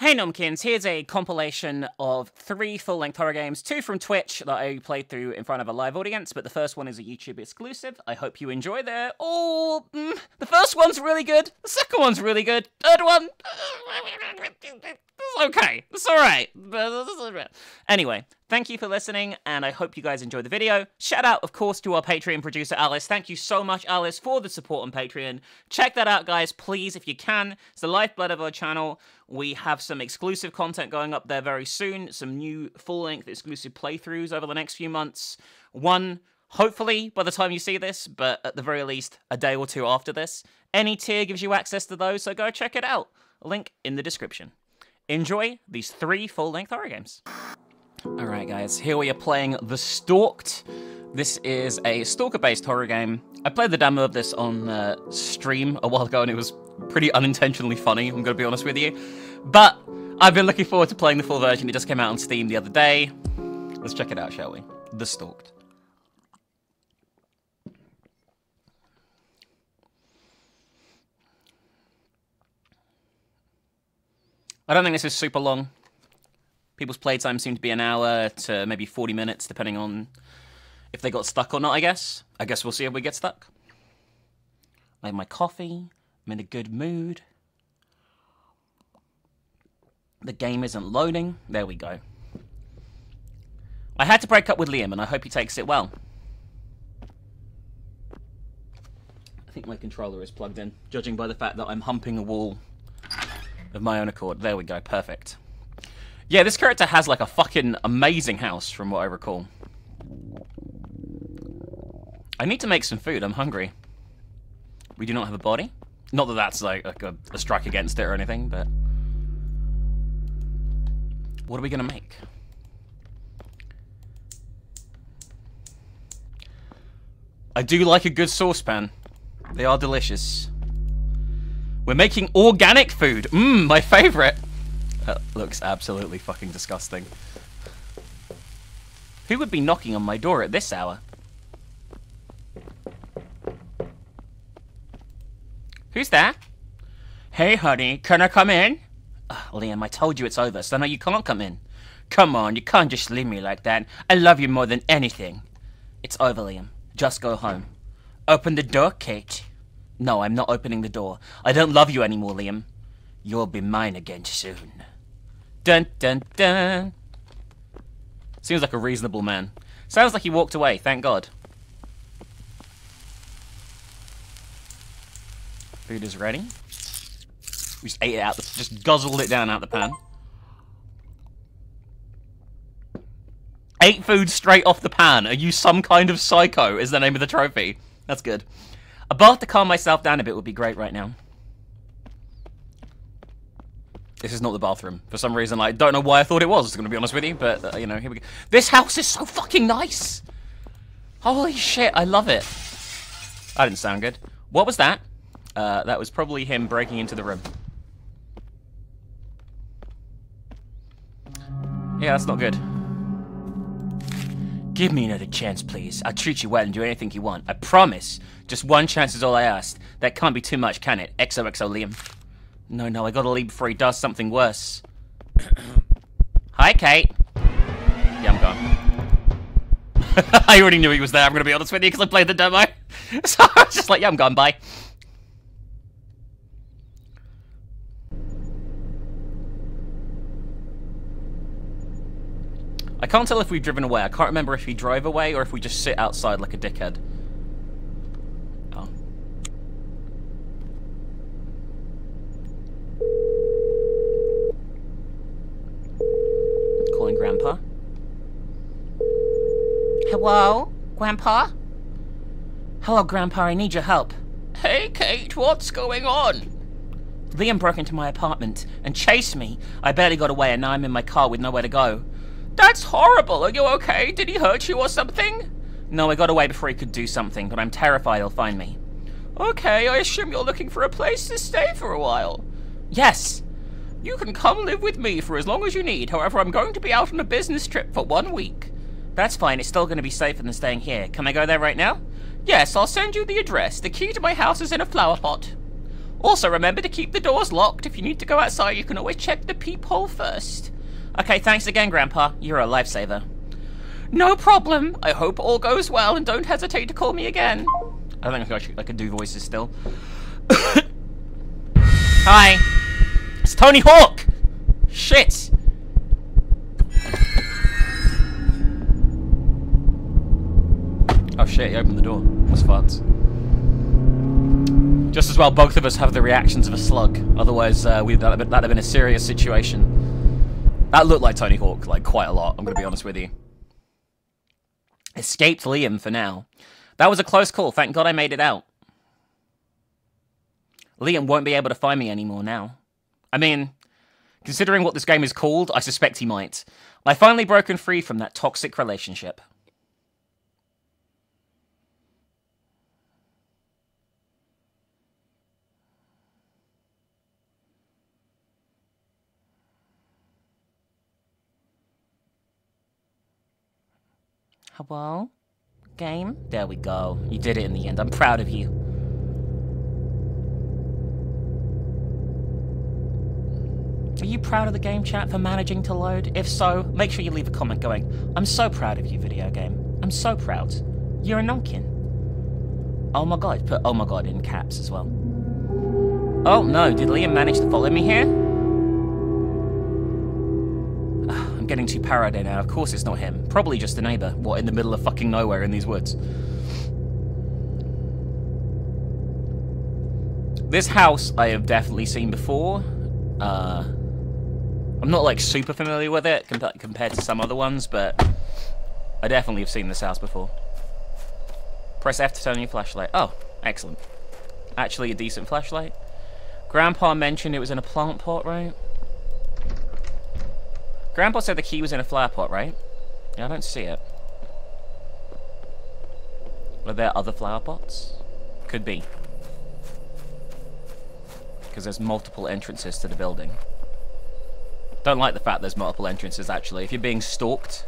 Hey Nomkins, here's a compilation of three full-length horror games, two from Twitch that I played through in front of a live audience, but the first one is a YouTube exclusive. I hope you enjoy. They're all... Mm, the first one's really good, the second one's really good, third one... Okay, it's alright. Anyway, thank you for listening, and I hope you guys enjoyed the video. Shout out, of course, to our Patreon producer, Alice. Thank you so much, Alice, for the support on Patreon. Check that out, guys, please, if you can. It's the lifeblood of our channel. We have some exclusive content going up there very soon, some new full-length exclusive playthroughs over the next few months. One, hopefully, by the time you see this, but at the very least, a day or two after this. Any tier gives you access to those, so go check it out. Link in the description. Enjoy these three full-length horror games. Alright guys, here we are playing The Stalked. This is a stalker-based horror game. I played the demo of this on uh, stream a while ago and it was pretty unintentionally funny, I'm gonna be honest with you. But I've been looking forward to playing the full version. It just came out on Steam the other day. Let's check it out, shall we? The Stalked. I don't think this is super long. People's playtime seem to be an hour to maybe 40 minutes, depending on if they got stuck or not, I guess. I guess we'll see if we get stuck. I have my coffee. I'm in a good mood. The game isn't loading. There we go. I had to break up with Liam, and I hope he takes it well. I think my controller is plugged in, judging by the fact that I'm humping a wall of my own accord. There we go, perfect. Yeah, this character has like a fucking amazing house, from what I recall. I need to make some food, I'm hungry. We do not have a body. Not that that's like, a, a strike against it or anything, but... What are we gonna make? I do like a good saucepan. They are delicious. We're making organic food. Mmm, my favorite. That looks absolutely fucking disgusting. Who would be knocking on my door at this hour? Who's there? Hey, honey, can I come in? Liam, I told you it's over, so now you can't come in. Come on, you can't just leave me like that. I love you more than anything. It's over, Liam. Just go home. Open the door, Kate. No, I'm not opening the door. I don't love you anymore, Liam. You'll be mine again soon. Dun dun dun. Seems like a reasonable man. Sounds like he walked away, thank God. Food is ready. We just ate it out, the, just guzzled it down out the pan. Ate food straight off the pan. Are you some kind of psycho? Is the name of the trophy. That's good. A bath to calm myself down a bit would be great right now. This is not the bathroom. For some reason, I don't know why I thought it was, going to be honest with you. But, uh, you know, here we go. This house is so fucking nice! Holy shit, I love it. That didn't sound good. What was that? Uh, that was probably him breaking into the room. Yeah, that's not good. Give me another chance, please. I'll treat you well and do anything you want. I promise. Just one chance is all I asked. That can't be too much, can it? XOXO Liam. No, no, I gotta leave before he does something worse. Hi, Kate. Yeah, I'm gone. I already knew he was there, I'm gonna be honest with you, because I played the demo. so I was just like, yeah, I'm gone, bye. I can't tell if we've driven away. I can't remember if we drove away or if we just sit outside like a dickhead. Oh. Calling Grandpa. Hello? Grandpa? Hello, Grandpa. I need your help. Hey, Kate. What's going on? Liam broke into my apartment and chased me. I barely got away and now I'm in my car with nowhere to go. That's horrible. Are you okay? Did he hurt you or something? No, I got away before he could do something, but I'm terrified he'll find me. Okay, I assume you're looking for a place to stay for a while. Yes. You can come live with me for as long as you need. However, I'm going to be out on a business trip for one week. That's fine. It's still going to be safer than staying here. Can I go there right now? Yes, I'll send you the address. The key to my house is in a flower pot. Also, remember to keep the doors locked. If you need to go outside, you can always check the peephole first. Okay, thanks again, Grandpa. You're a lifesaver. No problem. I hope all goes well, and don't hesitate to call me again. I think I, should, I can do voices still. Hi. It's Tony Hawk! Shit! Oh shit, he opened the door. That's fucked. Just as well both of us have the reactions of a slug. Otherwise, uh, we that'd, that'd have been a serious situation. That looked like Tony Hawk, like, quite a lot, I'm gonna be honest with you. Escaped Liam for now. That was a close call. Thank God I made it out. Liam won't be able to find me anymore now. I mean, considering what this game is called, I suspect he might. I finally broken free from that toxic relationship. Hello? Game? There we go. You did it in the end. I'm proud of you. Are you proud of the game chat for managing to load? If so, make sure you leave a comment going, I'm so proud of you, video game. I'm so proud. You're a Nomkin. Oh my god, put oh my god in caps as well. Oh no, did Liam manage to follow me here? I'm getting too paranoid now. Of course it's not him. Probably just a neighbor. What, in the middle of fucking nowhere in these woods? This house I have definitely seen before. Uh, I'm not like super familiar with it compa compared to some other ones, but I definitely have seen this house before. Press F to turn on your flashlight. Oh, excellent. Actually a decent flashlight. Grandpa mentioned it was in a plant pot, right? Grandpa said the key was in a flower pot, right? Yeah, I don't see it. Are there other flower pots? Could be. Because there's multiple entrances to the building. Don't like the fact there's multiple entrances, actually. If you're being stalked,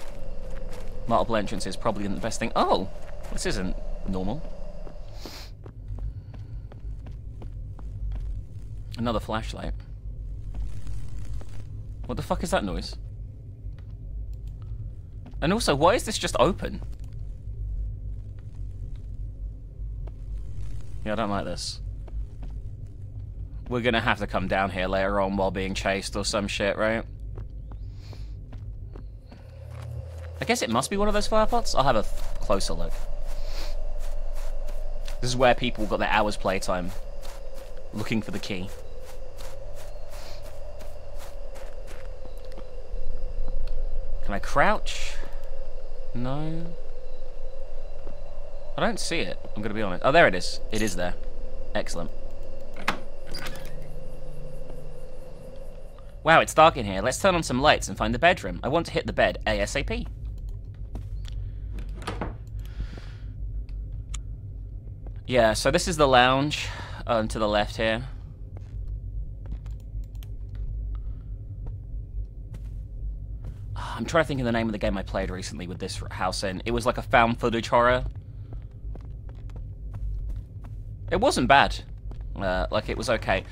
multiple entrances probably isn't the best thing. Oh! This isn't normal. Another flashlight. What the fuck is that noise? And also, why is this just open? Yeah, I don't like this. We're gonna have to come down here later on while being chased or some shit, right? I guess it must be one of those fire pots. I'll have a closer look. This is where people got their hours playtime looking for the key. Can I crouch? No. I don't see it, I'm going to be honest. Oh, there it is. It is there. Excellent. Wow, it's dark in here. Let's turn on some lights and find the bedroom. I want to hit the bed ASAP. Yeah, so this is the lounge um, to the left here. I'm trying to think of the name of the game I played recently with this house in. It was like a found footage horror. It wasn't bad. Uh, like, it was okay.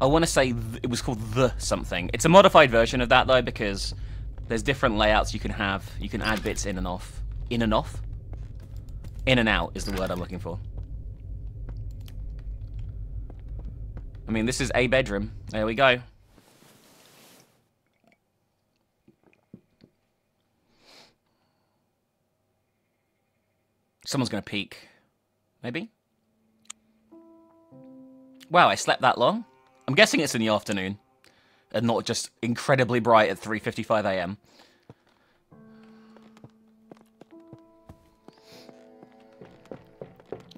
I want to say it was called The something. It's a modified version of that, though, because there's different layouts you can have. You can add bits in and off. In and off? In and out is the word I'm looking for. I mean, this is a bedroom. There we go. Someone's going to peek. Maybe? Wow, I slept that long? I'm guessing it's in the afternoon. And not just incredibly bright at 3.55am.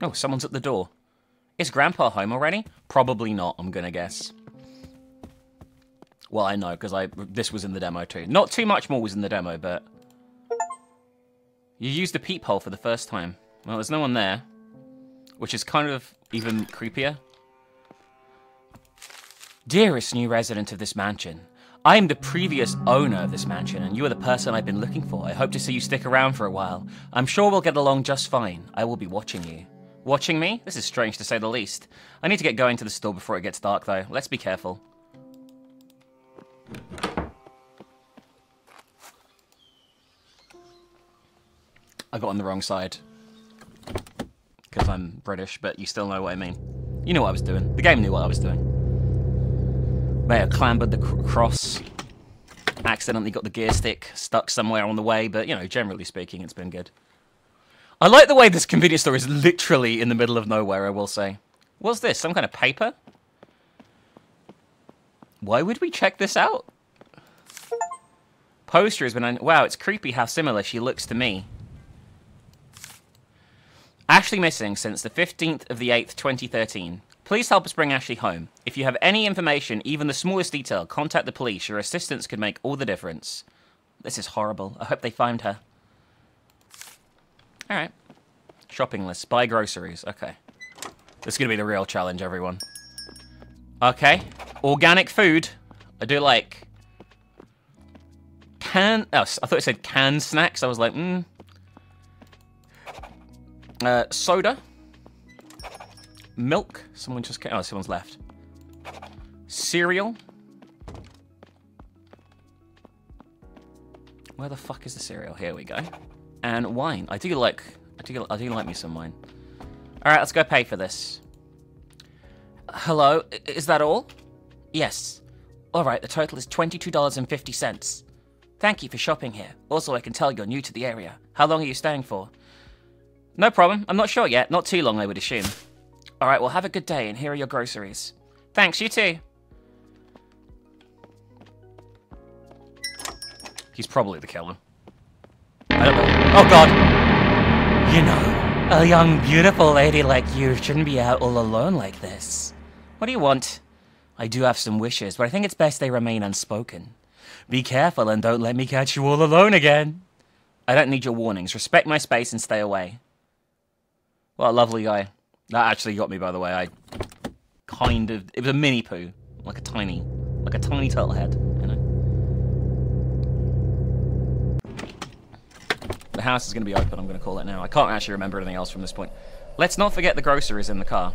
Oh, someone's at the door. Is Grandpa home already? Probably not, I'm gonna guess. Well, I know, because I this was in the demo too. Not too much more was in the demo, but... You used the peephole for the first time. Well, there's no one there. Which is kind of even creepier. Dearest new resident of this mansion, I am the previous owner of this mansion, and you are the person I've been looking for. I hope to see you stick around for a while. I'm sure we'll get along just fine. I will be watching you. Watching me? This is strange to say the least. I need to get going to the store before it gets dark, though. Let's be careful. I got on the wrong side. Because I'm British, but you still know what I mean. You know what I was doing. The game knew what I was doing. May have clambered the cr cross. Accidentally got the gear stick stuck somewhere on the way, but, you know, generally speaking, it's been good. I like the way this convenience store is literally in the middle of nowhere, I will say. What's this? Some kind of paper? Why would we check this out? Poster has been... Wow, it's creepy how similar she looks to me. Ashley missing since the 15th of the 8th, 2013. Please help us bring Ashley home. If you have any information, even the smallest detail, contact the police. Your assistance could make all the difference. This is horrible. I hope they find her. Alright. Shopping list. Buy groceries. Okay. This is going to be the real challenge, everyone. Okay. Organic food. I do like... Can... Oh, I thought it said canned snacks. I was like, hmm. Uh, soda. Milk. Someone just came. Oh, someone's left. Cereal. Where the fuck is the cereal? Here we go. And wine. I do like. I do. I do like me some wine. All right, let's go pay for this. Hello, is that all? Yes. All right, the total is twenty-two dollars and fifty cents. Thank you for shopping here. Also, I can tell you're new to the area. How long are you staying for? No problem. I'm not sure yet. Not too long, I would assume. All right, well, have a good day, and here are your groceries. Thanks, you too. He's probably the killer. I don't know. Oh, God. You know, a young, beautiful lady like you shouldn't be out all alone like this. What do you want? I do have some wishes, but I think it's best they remain unspoken. Be careful and don't let me catch you all alone again. I don't need your warnings. Respect my space and stay away. What a lovely guy. That actually got me, by the way. I kind of... It was a mini poo. Like a tiny... Like a tiny turtle head, you know? The house is going to be open, I'm going to call it now. I can't actually remember anything else from this point. Let's not forget the groceries in the car.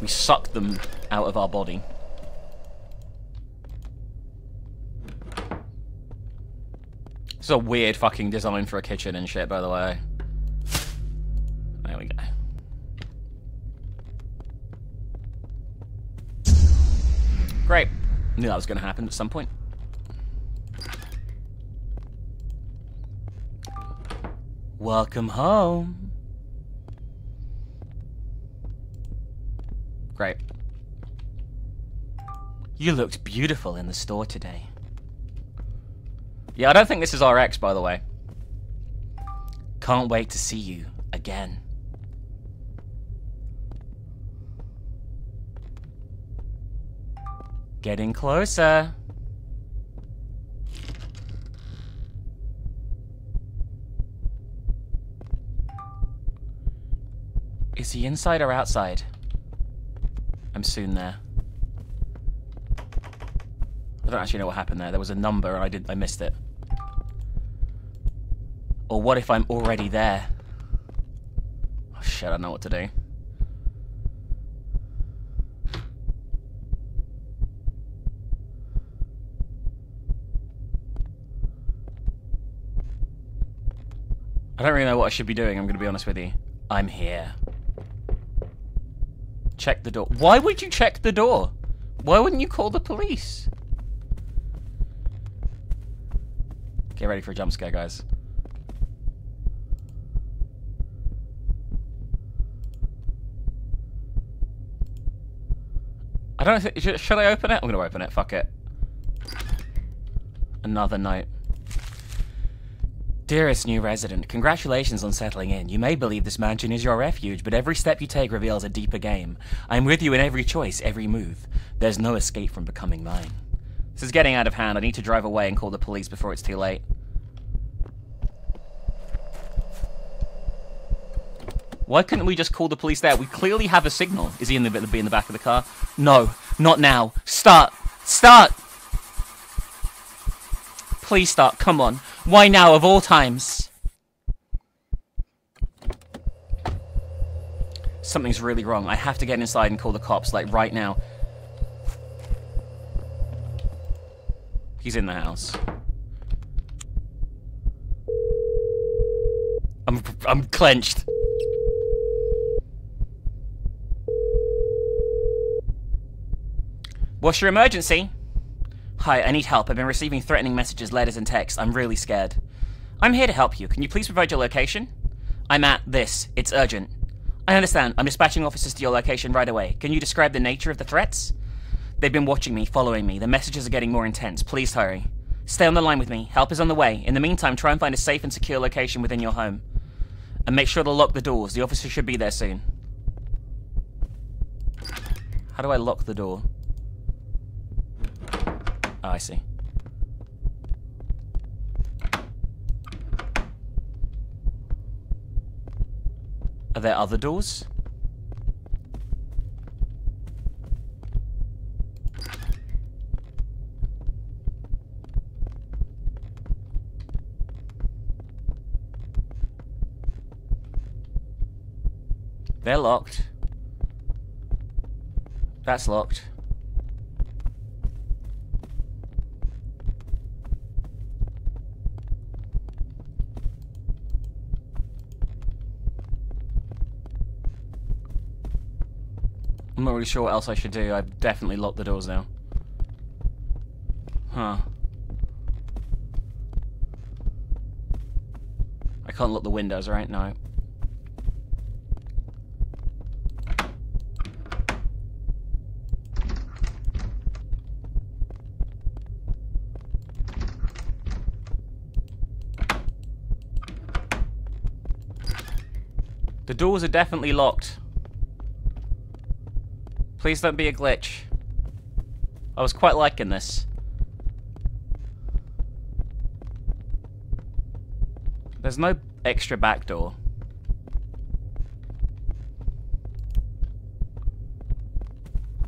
We sucked them out of our body. This is a weird fucking design for a kitchen and shit, by the way. There we go. Great. Knew that was going to happen at some point. Welcome home. Great. You looked beautiful in the store today. Yeah, I don't think this is RX, by the way. Can't wait to see you again. Getting closer. Is he inside or outside? I'm soon there. I don't actually know what happened there. There was a number and I did I missed it. Or what if I'm already there? Oh shit, I don't know what to do. I don't really know what I should be doing, I'm going to be honest with you. I'm here. Check the door. Why would you check the door? Why wouldn't you call the police? Get ready for a jump scare, guys. I don't know, should I open it? I'm gonna open it, fuck it. Another note. Dearest new resident, congratulations on settling in. You may believe this mansion is your refuge, but every step you take reveals a deeper game. I'm with you in every choice, every move. There's no escape from becoming mine. This is getting out of hand. I need to drive away and call the police before it's too late. Why couldn't we just call the police there? We clearly have a signal. Is he in the, be in the back of the car? No, not now. Start. Start. Please start. Come on. Why now, of all times? Something's really wrong. I have to get inside and call the cops, like, right now. He's in the house. I'm, I'm clenched. What's your emergency? Hi, I need help. I've been receiving threatening messages, letters, and texts. I'm really scared. I'm here to help you. Can you please provide your location? I'm at this. It's urgent. I understand. I'm dispatching officers to your location right away. Can you describe the nature of the threats? They've been watching me, following me. The messages are getting more intense. Please hurry. Stay on the line with me. Help is on the way. In the meantime, try and find a safe and secure location within your home. And make sure to lock the doors. The officer should be there soon. How do I lock the door? Oh, I see. Are there other doors? They're locked. That's locked. I'm not really sure what else I should do. I've definitely locked the doors now. Huh. I can't lock the windows, right? No. The doors are definitely locked. Please don't be a glitch. I was quite liking this. There's no extra back door.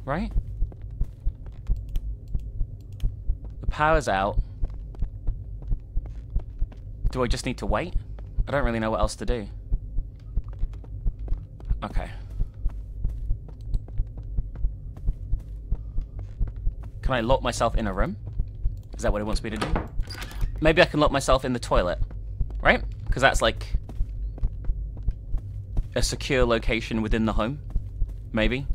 Right? The power's out. Do I just need to wait? I don't really know what else to do. Okay. Can I lock myself in a room? Is that what it wants me to do? Maybe I can lock myself in the toilet. Right? Because that's like... A secure location within the home. Maybe.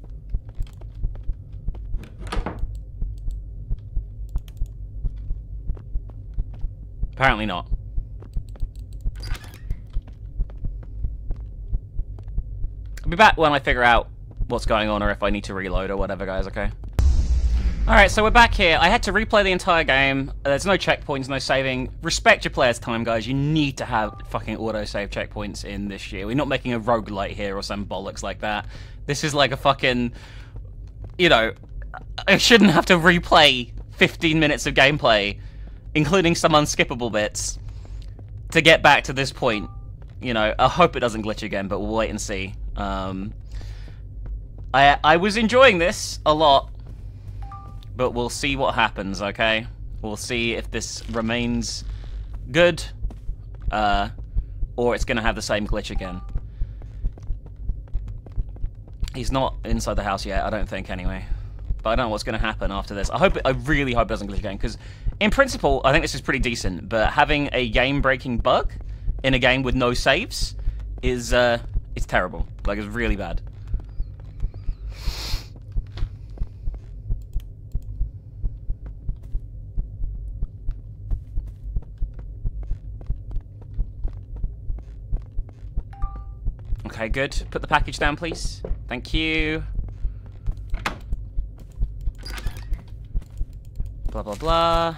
Apparently not. I'll be back when I figure out what's going on or if I need to reload or whatever, guys, okay? Alright, so we're back here. I had to replay the entire game. There's no checkpoints, no saving. Respect your player's time, guys. You need to have fucking auto-save checkpoints in this year. We're not making a roguelite here or some bollocks like that. This is like a fucking... You know, I shouldn't have to replay 15 minutes of gameplay, including some unskippable bits, to get back to this point. You know, I hope it doesn't glitch again, but we'll wait and see. Um, I I was enjoying this a lot, but we'll see what happens. Okay, we'll see if this remains good, uh, or it's gonna have the same glitch again. He's not inside the house yet, I don't think, anyway. But I don't know what's going to happen after this. I hope, I really hope it doesn't glitch again, because in principle, I think this is pretty decent. But having a game-breaking bug in a game with no saves is, uh, it's terrible. Like, it's really bad. Okay, good. Put the package down, please. Thank you. Blah, blah, blah.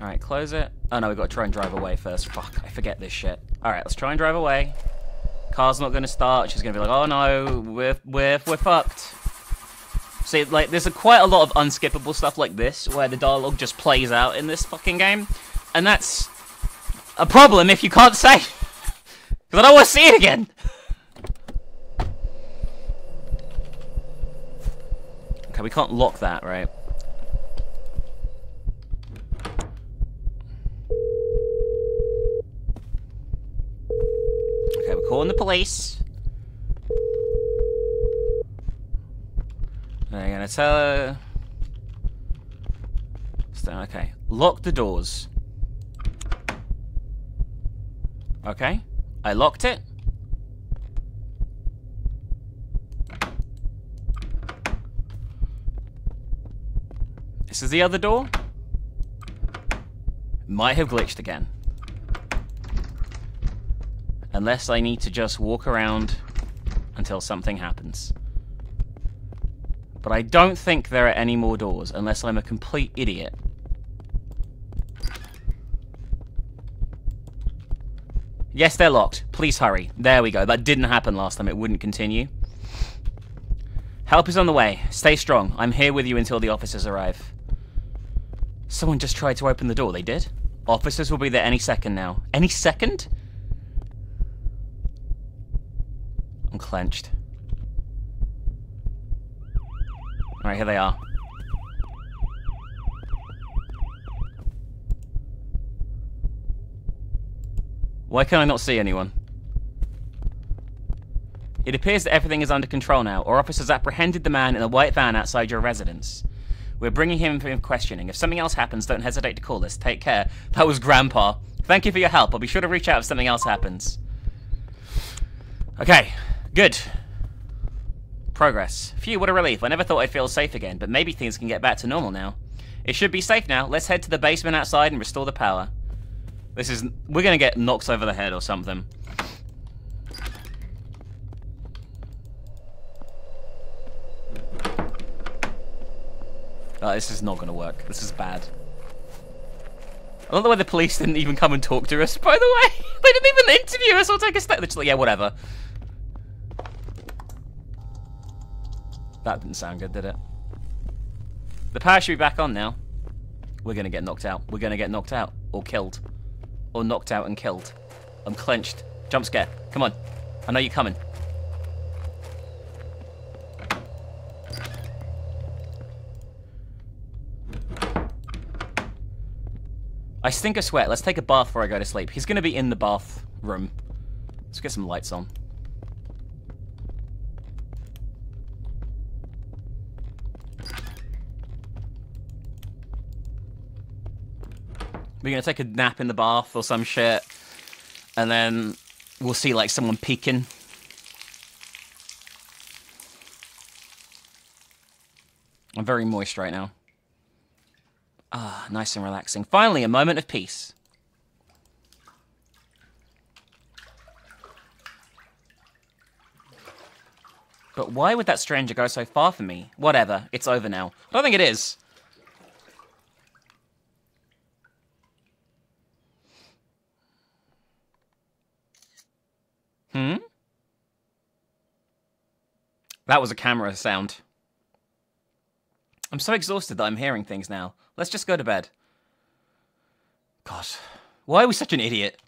Alright, close it. Oh no, we've got to try and drive away first. Fuck, I forget this shit. Alright, let's try and drive away. Car's not going to start. She's going to be like, oh no, we're, we're, we're fucked. See, like, there's a, quite a lot of unskippable stuff like this, where the dialogue just plays out in this fucking game. And that's a problem if you can't say. Because I don't want to see it again. Okay, we can't lock that, right? Okay, we're calling the police. They're gonna tell her. Okay. Lock the doors. Okay. I locked it. This is the other door. Might have glitched again. Unless I need to just walk around until something happens. But I don't think there are any more doors, unless I'm a complete idiot. Yes, they're locked. Please hurry. There we go. That didn't happen last time. It wouldn't continue. Help is on the way. Stay strong. I'm here with you until the officers arrive. Someone just tried to open the door. They did? Officers will be there any second now. Any second? I'm clenched. Alright, here they are. Why can I not see anyone? It appears that everything is under control now. Our officers apprehended the man in a white van outside your residence. We're bringing him for questioning. If something else happens, don't hesitate to call us. Take care. That was Grandpa. Thank you for your help. I'll be sure to reach out if something else happens. Okay, good. Progress. Phew, what a relief. I never thought I'd feel safe again, but maybe things can get back to normal now. It should be safe now. Let's head to the basement outside and restore the power. This is... We're gonna get knocked over the head or something. This is not to work. This is bad. I love the way the police didn't even come and talk to us, by the way. they didn't even interview us or take a step. They're just like, yeah, whatever. That didn't sound good, did it? The power should be back on now. We're to get knocked out. We're to get knocked out. Or killed. Or knocked out and killed. I'm clenched. Jump scare. Come on. I know you're coming. I stink of sweat. Let's take a bath before I go to sleep. He's going to be in the bathroom. Let's get some lights on. We're to take a nap in the bath or some shit. And then we'll see like someone peeking. I'm very moist right now. Ah, nice and relaxing. Finally, a moment of peace. But why would that stranger go so far from me? Whatever, it's over now. I don't think it is. Hmm? That was a camera sound. I'm so exhausted that I'm hearing things now. Let's just go to bed. God, why are we such an idiot?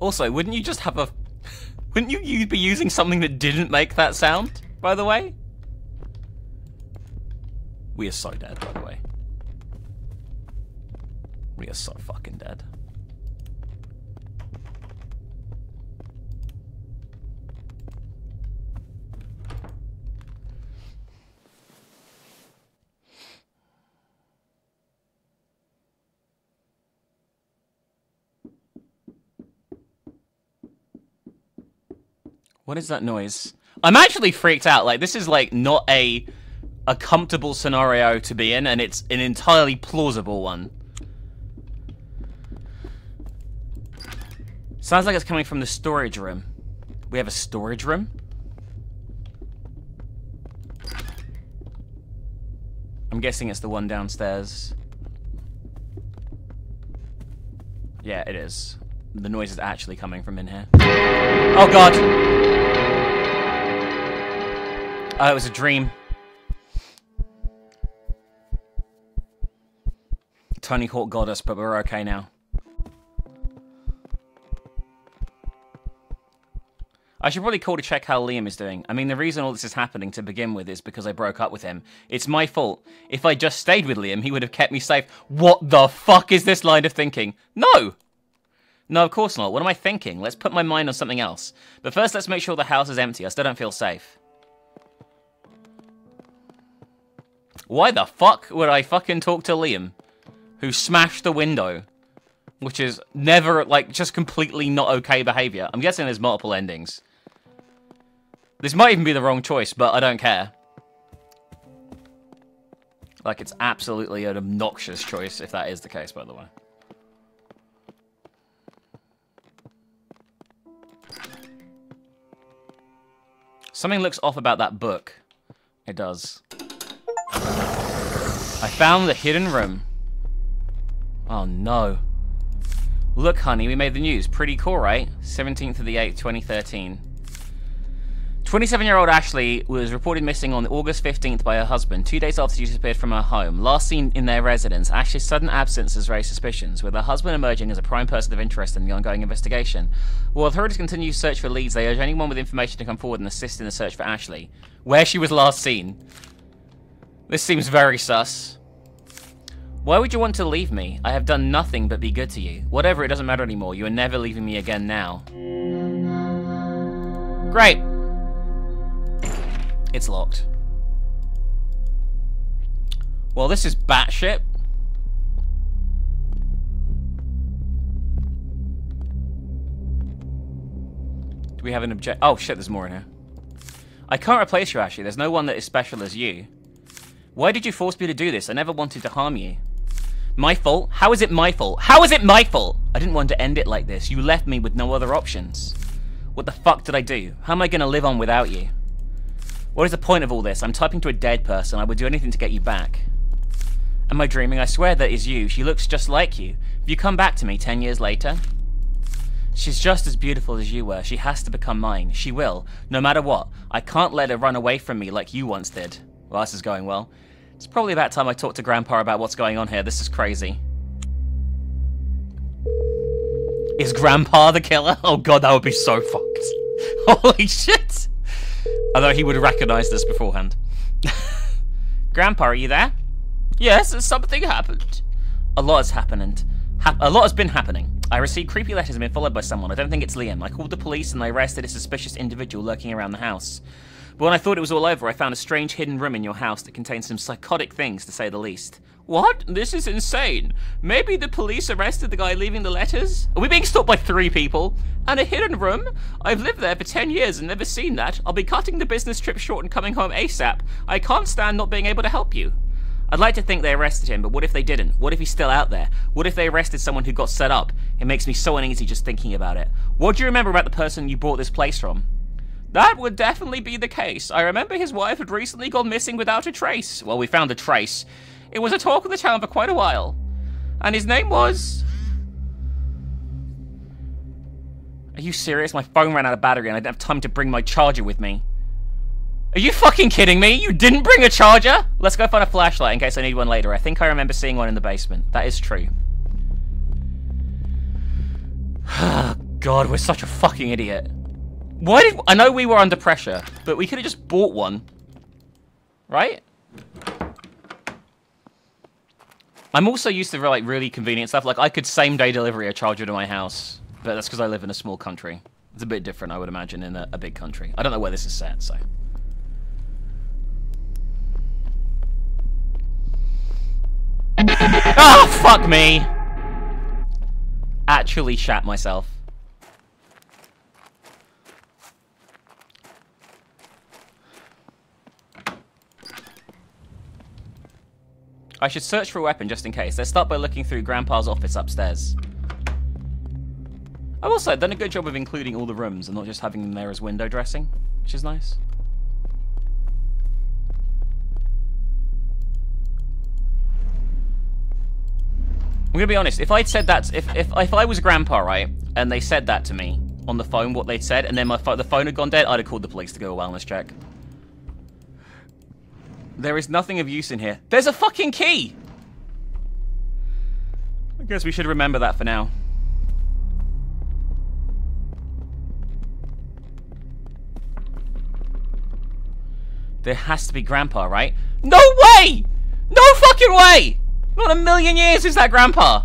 Also, wouldn't you just have a... Wouldn't you be using something that didn't make that sound, by the way? We are so dead, by the way. We are so fucking dead. What is that noise? I'm actually freaked out. Like, this is, like, not a a comfortable scenario to be in, and it's an entirely plausible one. Sounds like it's coming from the storage room. We have a storage room? I'm guessing it's the one downstairs. Yeah, it is. The noise is actually coming from in here. Oh god! Oh, it was a dream. Tony Hawk got us, but we're okay now. I should probably call to check how Liam is doing. I mean, the reason all this is happening to begin with is because I broke up with him. It's my fault. If I just stayed with Liam, he would have kept me safe. What the fuck is this line of thinking? No! No, of course not. What am I thinking? Let's put my mind on something else. But first, let's make sure the house is empty. I still don't feel safe. Why the fuck would I fucking talk to Liam? Who smashed the window? Which is never, like, just completely not okay behavior. I'm guessing there's multiple endings. This might even be the wrong choice, but I don't care. Like, it's absolutely an obnoxious choice, if that is the case, by the way. Something looks off about that book. It does. I found the hidden room. Oh, no. Look, honey, we made the news. Pretty cool, right? 17th of the 8th, 2013. 27-year-old Ashley was reported missing on August 15th by her husband, two days after she disappeared from her home. Last seen in their residence, Ashley's sudden absence has raised suspicions, with her husband emerging as a prime person of interest in the ongoing investigation. While authorities continue to search for leads, they urge anyone with information to come forward and assist in the search for Ashley. Where she was last seen. This seems very sus. Why would you want to leave me? I have done nothing but be good to you. Whatever, it doesn't matter anymore. You are never leaving me again now. Great. It's locked. Well, this is batshit. Do we have an object? Oh shit, there's more in here. I can't replace you, Ashley. There's no one that is special as you. Why did you force me to do this? I never wanted to harm you. My fault? How is it my fault? How is it my fault? I didn't want to end it like this. You left me with no other options. What the fuck did I do? How am I going to live on without you? What is the point of all this? I'm typing to a dead person. I would do anything to get you back. Am I dreaming? I swear that is you. She looks just like you. Have you come back to me ten years later? She's just as beautiful as you were. She has to become mine. She will, no matter what. I can't let her run away from me like you once did. Well, this is going well. It's probably about time I talk to Grandpa about what's going on here. This is crazy. Is Grandpa the killer? Oh god, that would be so fucked. Holy shit! Although he would have recognized this beforehand. Grandpa, are you there? Yes, something happened. A lot has happened. Ha a lot has been happening. I received creepy letters and been followed by someone. I don't think it's Liam. I called the police and they arrested a suspicious individual lurking around the house. But when I thought it was all over, I found a strange hidden room in your house that contains some psychotic things, to say the least. What? This is insane. Maybe the police arrested the guy leaving the letters? Are we being stopped by three people? And a hidden room? I've lived there for 10 years and never seen that. I'll be cutting the business trip short and coming home ASAP. I can't stand not being able to help you. I'd like to think they arrested him, but what if they didn't? What if he's still out there? What if they arrested someone who got set up? It makes me so uneasy just thinking about it. What do you remember about the person you bought this place from? That would definitely be the case. I remember his wife had recently gone missing without a trace. Well, we found a trace. It was a talk of the town for quite a while. And his name was... Are you serious? My phone ran out of battery and I didn't have time to bring my charger with me. Are you fucking kidding me? You didn't bring a charger? Let's go find a flashlight in case I need one later. I think I remember seeing one in the basement. That is true. God, we're such a fucking idiot. Why did... I know we were under pressure, but we could have just bought one. Right? I'm also used to like really convenient stuff. Like I could same day delivery a charger to my house, but that's because I live in a small country. It's a bit different, I would imagine, in a, a big country. I don't know where this is set, so. oh, fuck me! Actually shat myself. I should search for a weapon just in case. Let's start by looking through Grandpa's office upstairs. I've also done a good job of including all the rooms and not just having them there as window dressing, which is nice. I'm gonna be honest, if I'd said that, if, if, if I was Grandpa, right, and they said that to me on the phone, what they'd said, and then my the phone had gone dead, I'd have called the police to go a wellness check. There is nothing of use in here. There's a fucking key! I guess we should remember that for now. There has to be Grandpa, right? No way! No fucking way! Not a million years is that Grandpa!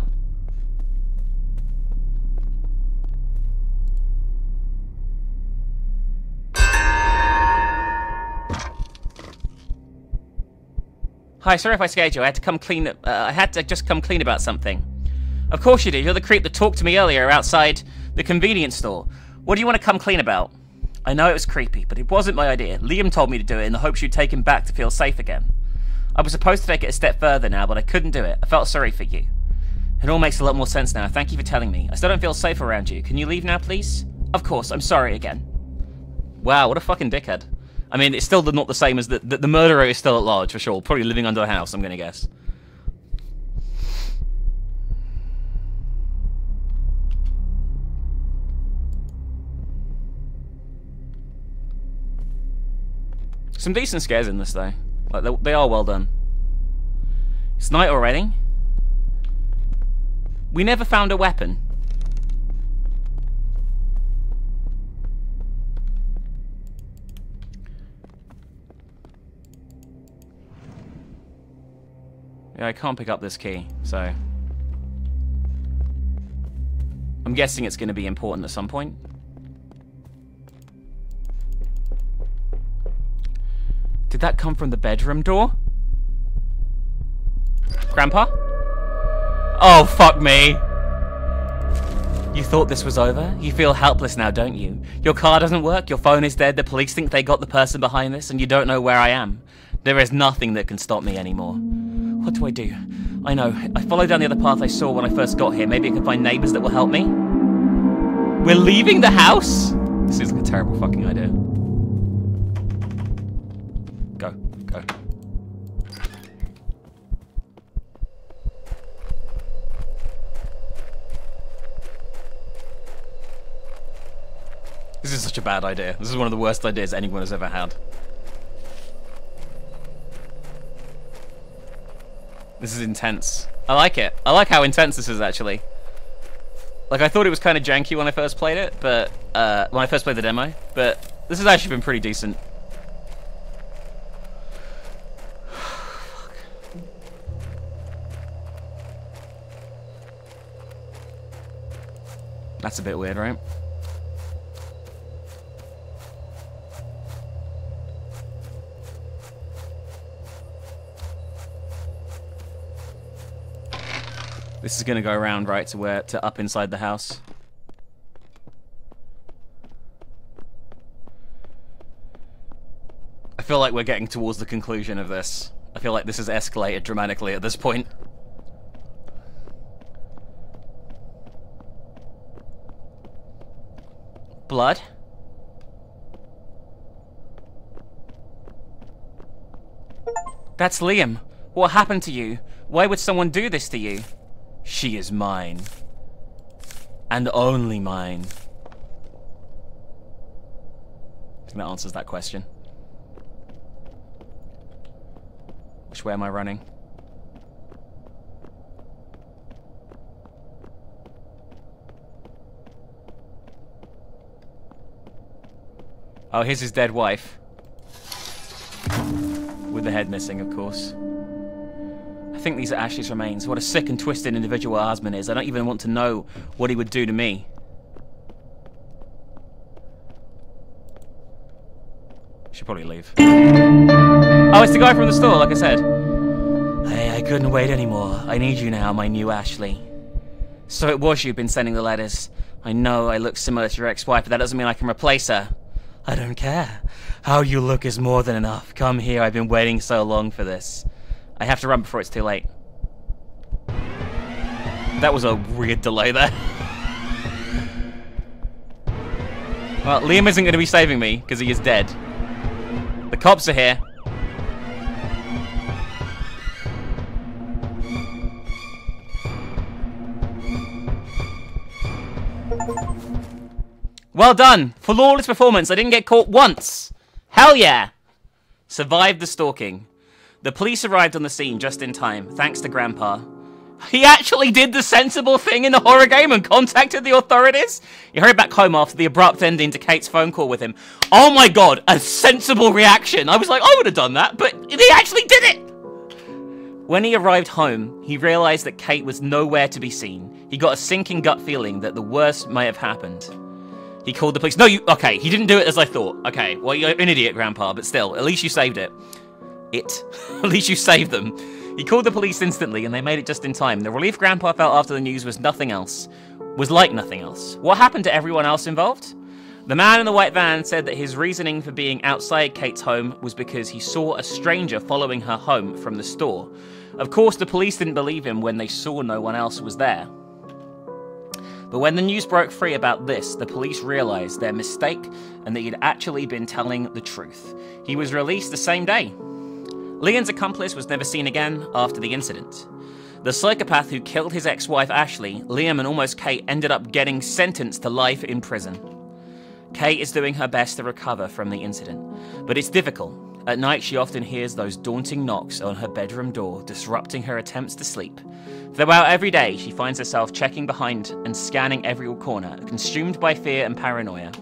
Hi, sorry if I scared you. I had to come clean. Uh, I had to just come clean about something. Of course you did. You're the creep that talked to me earlier outside the convenience store. What do you want to come clean about? I know it was creepy, but it wasn't my idea. Liam told me to do it in the hopes you'd take him back to feel safe again. I was supposed to take it a step further now, but I couldn't do it. I felt sorry for you. It all makes a lot more sense now. Thank you for telling me. I still don't feel safe around you. Can you leave now, please? Of course. I'm sorry again. Wow, what a fucking dickhead. I mean, it's still not the same as the, the, the murderer is still at large, for sure. Probably living under a house, I'm gonna guess. Some decent scares in this, though. Like, they, they are well done. It's night already. We never found a weapon. Yeah, I can't pick up this key, so... I'm guessing it's going to be important at some point. Did that come from the bedroom door? Grandpa? Oh, fuck me. You thought this was over? You feel helpless now, don't you? Your car doesn't work, your phone is dead, the police think they got the person behind this, and you don't know where I am. There is nothing that can stop me anymore. What do I do? I know. I follow down the other path I saw when I first got here. Maybe I can find neighbors that will help me? We're leaving the house? This is like a terrible fucking idea. Go. Go. This is such a bad idea. This is one of the worst ideas anyone has ever had. This is intense. I like it. I like how intense this is, actually. Like, I thought it was kind of janky when I first played it, but... Uh, when I first played the demo, but this has actually been pretty decent. That's a bit weird, right? This is to go around right to where to up inside the house. I feel like we're getting towards the conclusion of this. I feel like this has escalated dramatically at this point. Blood? That's Liam. What happened to you? Why would someone do this to you? She is mine. And only mine. I think that answers that question. Which way am I running? Oh, here's his dead wife. With the head missing, of course think these are Ashley's remains. What a sick and twisted individual Osmond is. I don't even want to know what he would do to me. Should probably leave. Oh, it's the guy from the store, like I said. Hey, I couldn't wait anymore. I need you now, my new Ashley. So it was you been sending the letters. I know I look similar to your ex-wife, but that doesn't mean I can replace her. I don't care. How you look is more than enough. Come here, I've been waiting so long for this. I have to run before it's too late. That was a weird delay there. well, Liam isn't going to be saving me, because he is dead. The cops are here. Well done! Flawless performance. I didn't get caught once. Hell yeah! Survived the stalking. The police arrived on the scene just in time, thanks to Grandpa. He actually did the sensible thing in the horror game and contacted the authorities. He hurried back home after the abrupt ending to Kate's phone call with him. Oh my god, a sensible reaction. I was like, I would have done that, but he actually did it. When he arrived home, he realized that Kate was nowhere to be seen. He got a sinking gut feeling that the worst may have happened. He called the police. No, you. Okay, he didn't do it as I thought. Okay, well, you're an idiot, Grandpa, but still, at least you saved it. It. at least you saved them. He called the police instantly, and they made it just in time. The relief Grandpa felt after the news was nothing else. Was like nothing else. What happened to everyone else involved? The man in the white van said that his reasoning for being outside Kate's home was because he saw a stranger following her home from the store. Of course, the police didn't believe him when they saw no one else was there. But when the news broke free about this, the police realised their mistake and that he'd actually been telling the truth. He was released the same day. Leon's accomplice was never seen again after the incident. The psychopath who killed his ex wife Ashley, Liam, and almost Kate ended up getting sentenced to life in prison. Kate is doing her best to recover from the incident, but it's difficult. At night, she often hears those daunting knocks on her bedroom door, disrupting her attempts to sleep. Throughout every day, she finds herself checking behind and scanning every corner, consumed by fear and paranoia.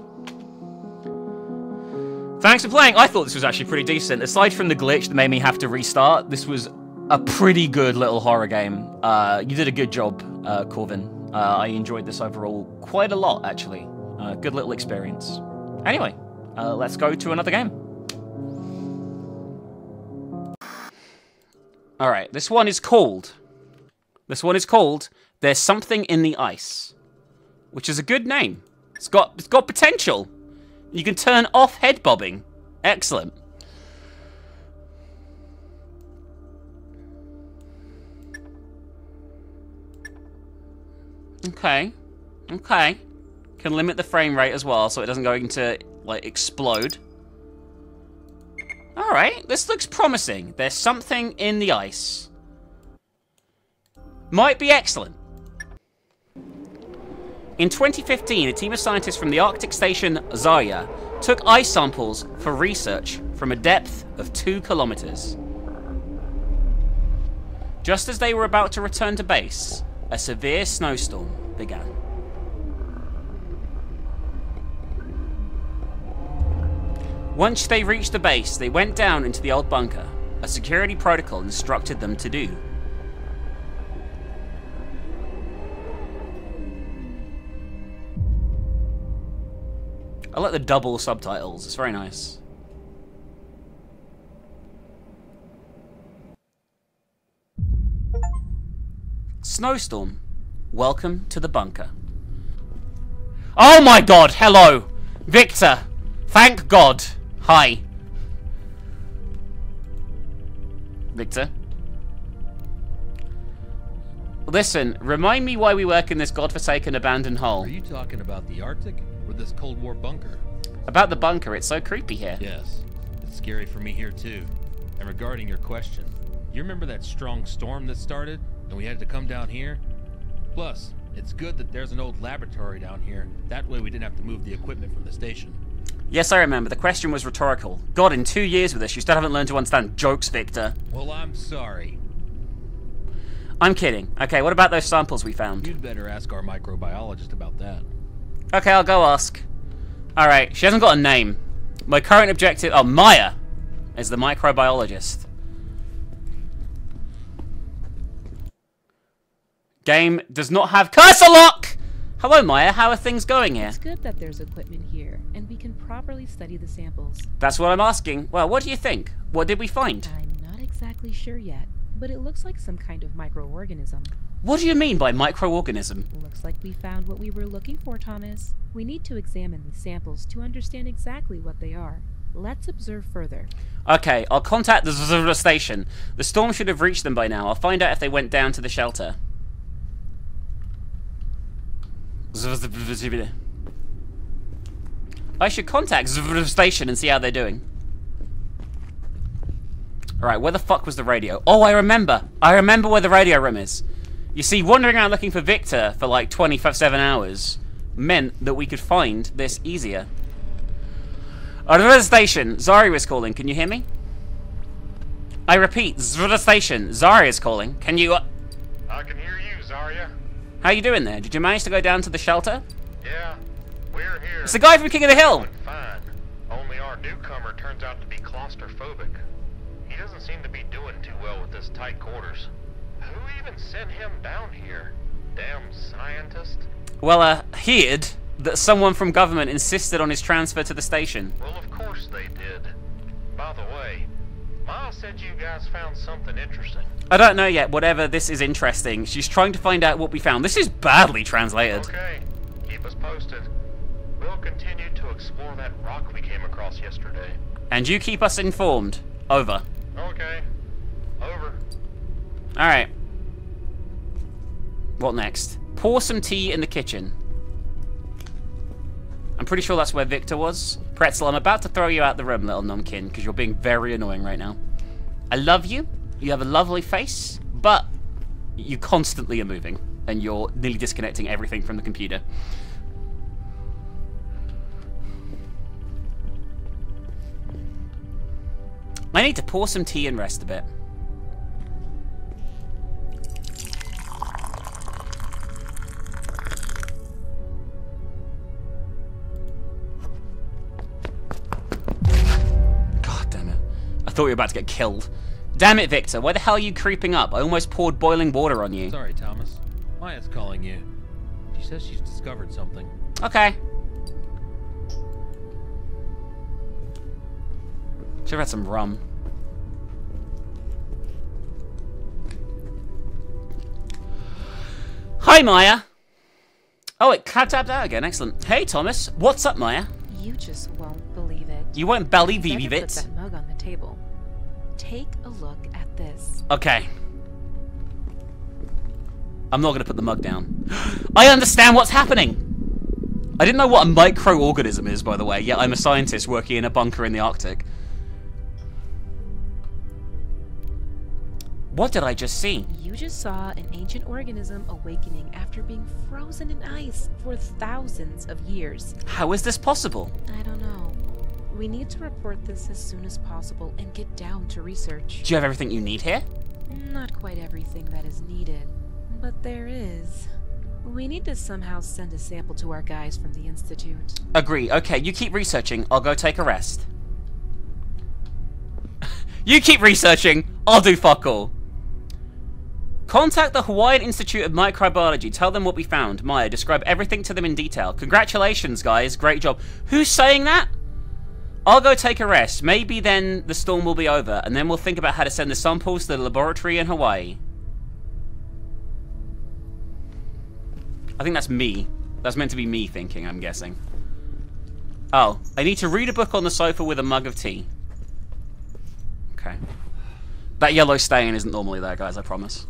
Thanks for playing. I thought this was actually pretty decent. Aside from the glitch that made me have to restart, this was a pretty good little horror game. Uh, you did a good job, uh, Corvin. Uh, I enjoyed this overall quite a lot, actually. Uh, good little experience. Anyway, uh, let's go to another game. Alright, this one is called... This one is called There's Something in the Ice. Which is a good name. It's got, it's got potential. You can turn off head bobbing. Excellent. Okay. Okay. Can limit the frame rate as well so it doesn't go into, like, explode. Alright, this looks promising. There's something in the ice. Might be excellent. In 2015, a team of scientists from the Arctic station Zarya took ice samples for research from a depth of two kilometers. Just as they were about to return to base, a severe snowstorm began. Once they reached the base, they went down into the old bunker, a security protocol instructed them to do. I like the double subtitles, it's very nice. Snowstorm, welcome to the bunker. Oh my god, hello! Victor! Thank god! Hi. Victor? Listen, remind me why we work in this godforsaken abandoned hole. Are you talking about the Arctic or this Cold War bunker? About the bunker, it's so creepy here. Yes, it's scary for me here too. And regarding your question, you remember that strong storm that started and we had to come down here? Plus, it's good that there's an old laboratory down here. That way we didn't have to move the equipment from the station. Yes, I remember. The question was rhetorical. God, in two years with this, you still haven't learned to understand jokes, Victor. Well, I'm sorry. I'm kidding. Okay, what about those samples we found? You'd better ask our microbiologist about that. Okay, I'll go ask. Alright, she hasn't got a name. My current objective... Oh, Maya is the microbiologist. Game does not have cursor lock! Hello, Maya. How are things going here? It's good that there's equipment here, and we can properly study the samples. That's what I'm asking. Well, what do you think? What did we find? I'm not exactly sure yet, but it looks like some kind of microorganism. What do you mean by microorganism? Looks like we found what we were looking for, Thomas. We need to examine the samples to understand exactly what they are. Let's observe further. Okay, I'll contact the station. The storm should have reached them by now. I'll find out if they went down to the shelter. I should contact Z station and see how they're doing. Alright, where the fuck was the radio? Oh, I remember. I remember where the radio room is. You see, wandering around looking for Victor for like 27 hours meant that we could find this easier. Alright, station. Zarya was calling. Can you hear me? I repeat, Zvada station. Zarya is calling. Can you... Uh... I can hear you? How you doing there? Did you manage to go down to the shelter? Yeah, we're here. It's the guy from King of the Hill! Fine. Only our newcomer turns out to be claustrophobic. Doesn't seem to be doing too well with his tight quarters. Who even sent him down here? Damn scientist. Well, uh, heard that someone from government insisted on his transfer to the station. Well, of course they did. By the way, Ma said you guys found something interesting. I don't know yet, whatever this is interesting. She's trying to find out what we found. This is badly translated. Okay, keep us posted. We'll continue to explore that rock we came across yesterday. And you keep us informed. Over. Okay. Over. Alright. What next? Pour some tea in the kitchen. I'm pretty sure that's where Victor was. Pretzel, I'm about to throw you out the room, little Nomkin, because you're being very annoying right now. I love you. You have a lovely face, but you constantly are moving, and you're nearly disconnecting everything from the computer. I need to pour some tea and rest a bit. God damn it. I thought you were about to get killed. Damn it, Victor. Why the hell are you creeping up? I almost poured boiling water on you. Sorry, Thomas. Maya's calling you. She says she's discovered something. Okay. Should have had some rum. Hi, Maya. Oh, it tapped out again. Excellent. Hey, Thomas. What's up, Maya? You just won't believe it. You won't believe it. put that mug on the table. Take a look at this. Okay. I'm not going to put the mug down. I understand what's happening! I didn't know what a microorganism is, by the way, yet I'm a scientist working in a bunker in the Arctic. What did I just see? You just saw an ancient organism awakening after being frozen in ice for thousands of years. How is this possible? I don't know. We need to report this as soon as possible and get down to research. Do you have everything you need here? Not quite everything that is needed, but there is. We need to somehow send a sample to our guys from the Institute. Agree. Okay, you keep researching. I'll go take a rest. you keep researching. I'll do fuck all. Contact the Hawaiian Institute of Microbiology. Tell them what we found. Maya, describe everything to them in detail. Congratulations, guys. Great job. Who's saying that? I'll go take a rest. Maybe then the storm will be over, and then we'll think about how to send the samples to the laboratory in Hawaii. I think that's me. That's meant to be me thinking, I'm guessing. Oh, I need to read a book on the sofa with a mug of tea. Okay. That yellow stain isn't normally there, guys, I promise.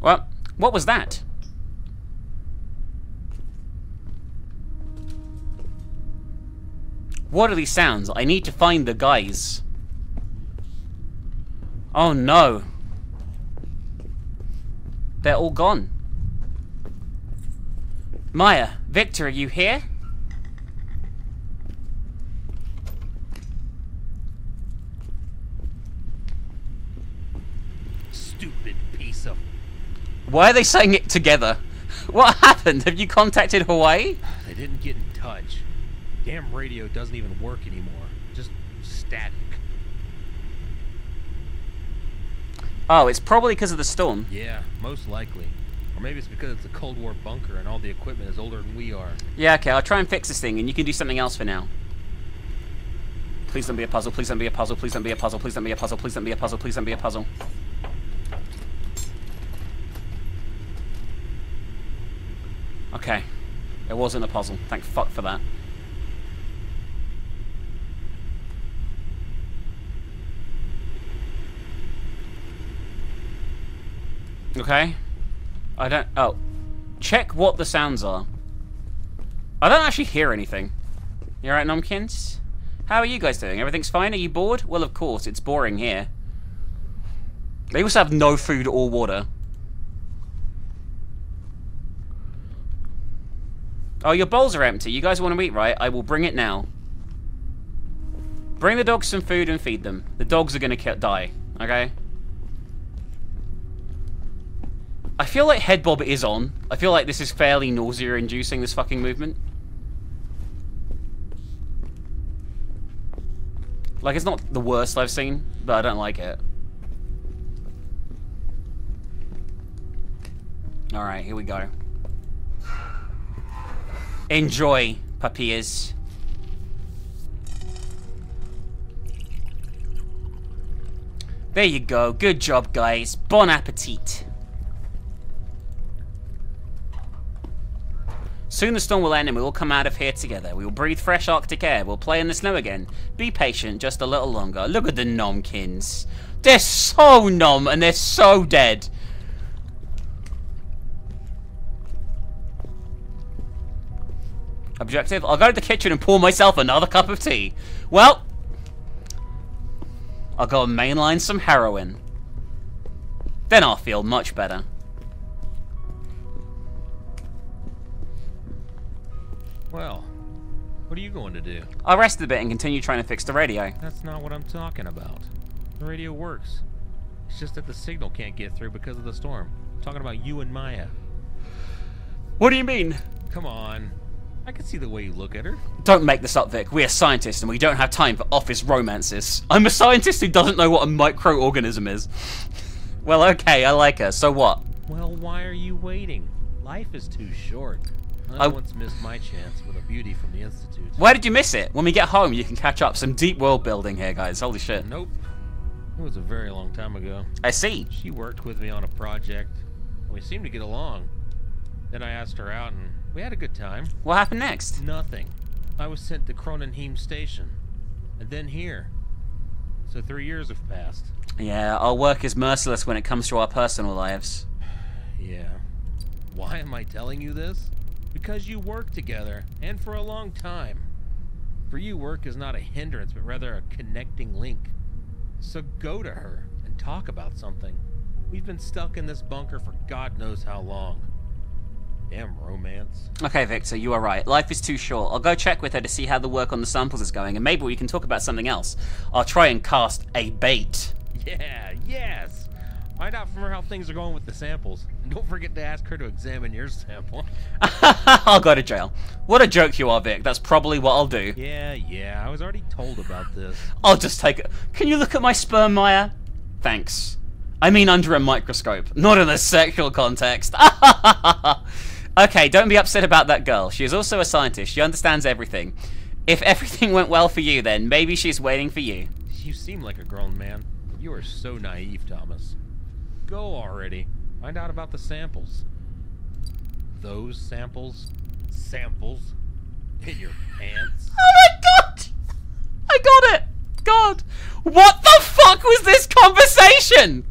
Well, what was that? What are these sounds? I need to find the guys. Oh no. They're all gone. Maya, Victor, are you here? Stupid piece of. Why are they saying it together? What happened? Have you contacted Hawaii? They didn't get in touch. Damn radio doesn't even work anymore. Just static. Oh, it's probably because of the storm. Yeah, most likely. Or maybe it's because it's a Cold War bunker and all the equipment is older than we are. Yeah, okay, I'll try and fix this thing, and you can do something else for now. Please don't be a puzzle, please don't be a puzzle, please don't be a puzzle, please don't be a puzzle, please don't be a puzzle, please don't be a puzzle. Okay. It wasn't a puzzle. Thank fuck for that. Okay. I don't... Oh. Check what the sounds are. I don't actually hear anything. You alright, Nomkins? How are you guys doing? Everything's fine? Are you bored? Well, of course. It's boring here. They also have no food or water. Oh, your bowls are empty. You guys want to eat, right? I will bring it now. Bring the dogs some food and feed them. The dogs are gonna die, okay? I feel like head bob is on. I feel like this is fairly nausea-inducing, this fucking movement. Like, it's not the worst I've seen, but I don't like it. Alright, here we go. Enjoy, puppies. There you go. Good job, guys. Bon appetit. Soon the storm will end and we will come out of here together. We will breathe fresh Arctic air. We'll play in the snow again. Be patient just a little longer. Look at the Nomkins. They're so numb and they're so dead. Objective? I'll go to the kitchen and pour myself another cup of tea. Well, I'll go and mainline some heroin. Then I'll feel much better. Well, what are you going to do? I'll rest a bit and continue trying to fix the radio. That's not what I'm talking about. The radio works. It's just that the signal can't get through because of the storm. I'm talking about you and Maya. What do you mean? Come on. I can see the way you look at her. Don't make this up, Vic. We're scientists and we don't have time for office romances. I'm a scientist who doesn't know what a microorganism is. well, okay, I like her. So what? Well, why are you waiting? Life is too short. I, I- once missed my chance with a beauty from the Institute. Why did you miss it? When we get home, you can catch up. Some deep world building here, guys. Holy shit. Nope. It was a very long time ago. I see. She worked with me on a project. We seemed to get along. Then I asked her out and we had a good time. What happened next? Nothing. I was sent to Cronenheim Station. And then here. So three years have passed. Yeah, our work is merciless when it comes to our personal lives. Yeah. Why am I telling you this? Because you work together, and for a long time. For you, work is not a hindrance, but rather a connecting link. So go to her and talk about something. We've been stuck in this bunker for God knows how long. Damn romance. Okay, Victor, you are right. Life is too short. I'll go check with her to see how the work on the samples is going, and maybe we can talk about something else. I'll try and cast a bait. Yeah, yes! Find out from her how things are going with the samples. And don't forget to ask her to examine your sample. I'll go to jail. What a joke you are, Vic. That's probably what I'll do. yeah, yeah, I was already told about this. I'll just take it. Can you look at my sperm, Maya? Thanks. I mean under a microscope, not in a sexual context. okay, don't be upset about that girl. She is also a scientist. She understands everything. If everything went well for you, then maybe she's waiting for you. You seem like a grown man. You are so naive, Thomas. Go already. Find out about the samples. Those samples? Samples? In your pants? Oh my god! I got it! God! What the fuck was this conversation?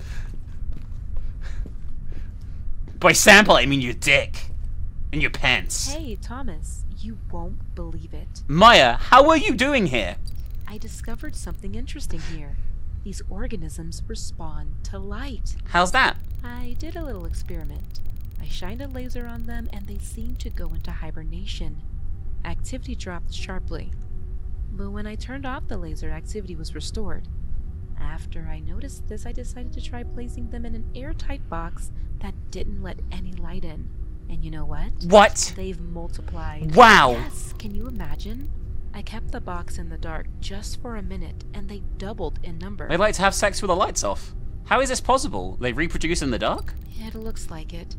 By sample, I mean your dick. And your pants. Hey, Thomas, you won't believe it. Maya, how are you doing here? I discovered something interesting here. These organisms respond to light. How's that? I did a little experiment. I shined a laser on them and they seemed to go into hibernation. Activity dropped sharply. But when I turned off the laser, activity was restored. After I noticed this, I decided to try placing them in an airtight box that didn't let any light in. And you know what? What? They've multiplied. Wow. Yes, can you imagine? I kept the box in the dark just for a minute and they doubled in number. They like to have sex with the lights off. How is this possible? They reproduce in the dark? It looks like it.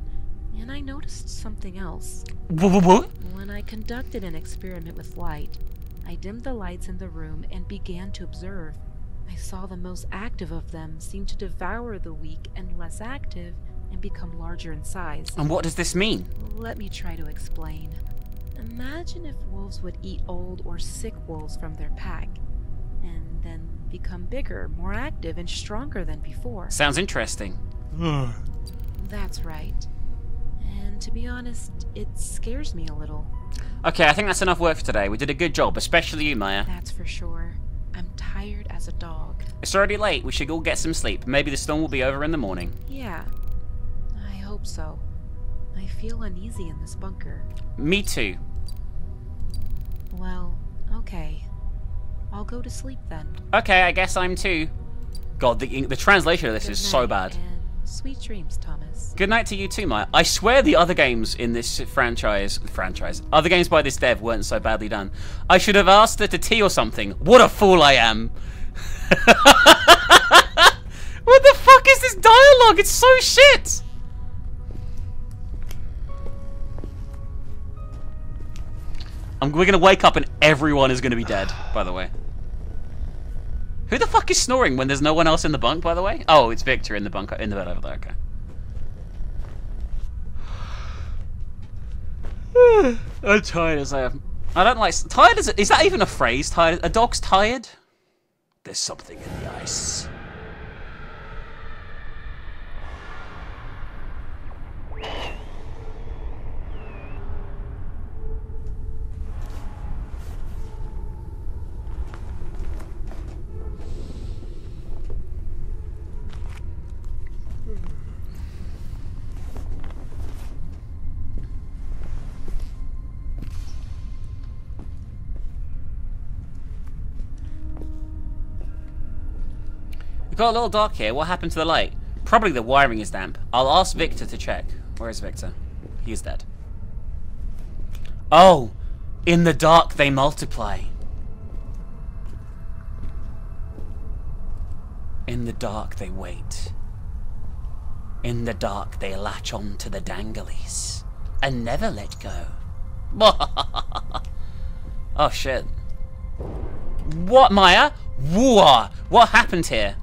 And I noticed something else. What? what? When I conducted an experiment with light, I dimmed the lights in the room and began to observe. I saw the most active of them seem to devour the weak and less active and become larger in size. And what does this mean? Let me try to explain. Imagine if wolves would eat old or sick wolves from their pack, and then become bigger, more active, and stronger than before. Sounds interesting. That's right. And to be honest, it scares me a little. Okay, I think that's enough work for today. We did a good job, especially you, Maya. That's for sure. I'm tired as a dog. It's already late. We should all get some sleep. Maybe the storm will be over in the morning. Yeah, hope so. I feel uneasy in this bunker. Me too. Well, okay. I'll go to sleep then. Okay, I guess I'm too. God, the the translation of this Good is so bad. Sweet dreams, Thomas. Good night to you too, Maya. I swear the other games in this franchise, franchise, other games by this dev weren't so badly done. I should have asked her to tea or something. What a fool I am. what the fuck is this dialogue? It's so shit. I'm, we're gonna wake up and everyone is gonna be dead, by the way. Who the fuck is snoring when there's no one else in the bunk, by the way? Oh, it's Victor in the bunk, in the bed over there, okay. I'm tired as I am. I don't like, tired is, is that even a phrase? Tired, a dog's tired? There's something in the ice. Got a little dark here. What happened to the light? Probably the wiring is damp. I'll ask Victor to check. Where is Victor? He's dead. Oh! In the dark they multiply. In the dark they wait. In the dark they latch on to the danglies. And never let go. oh shit. What, Maya? Whoa! What happened here?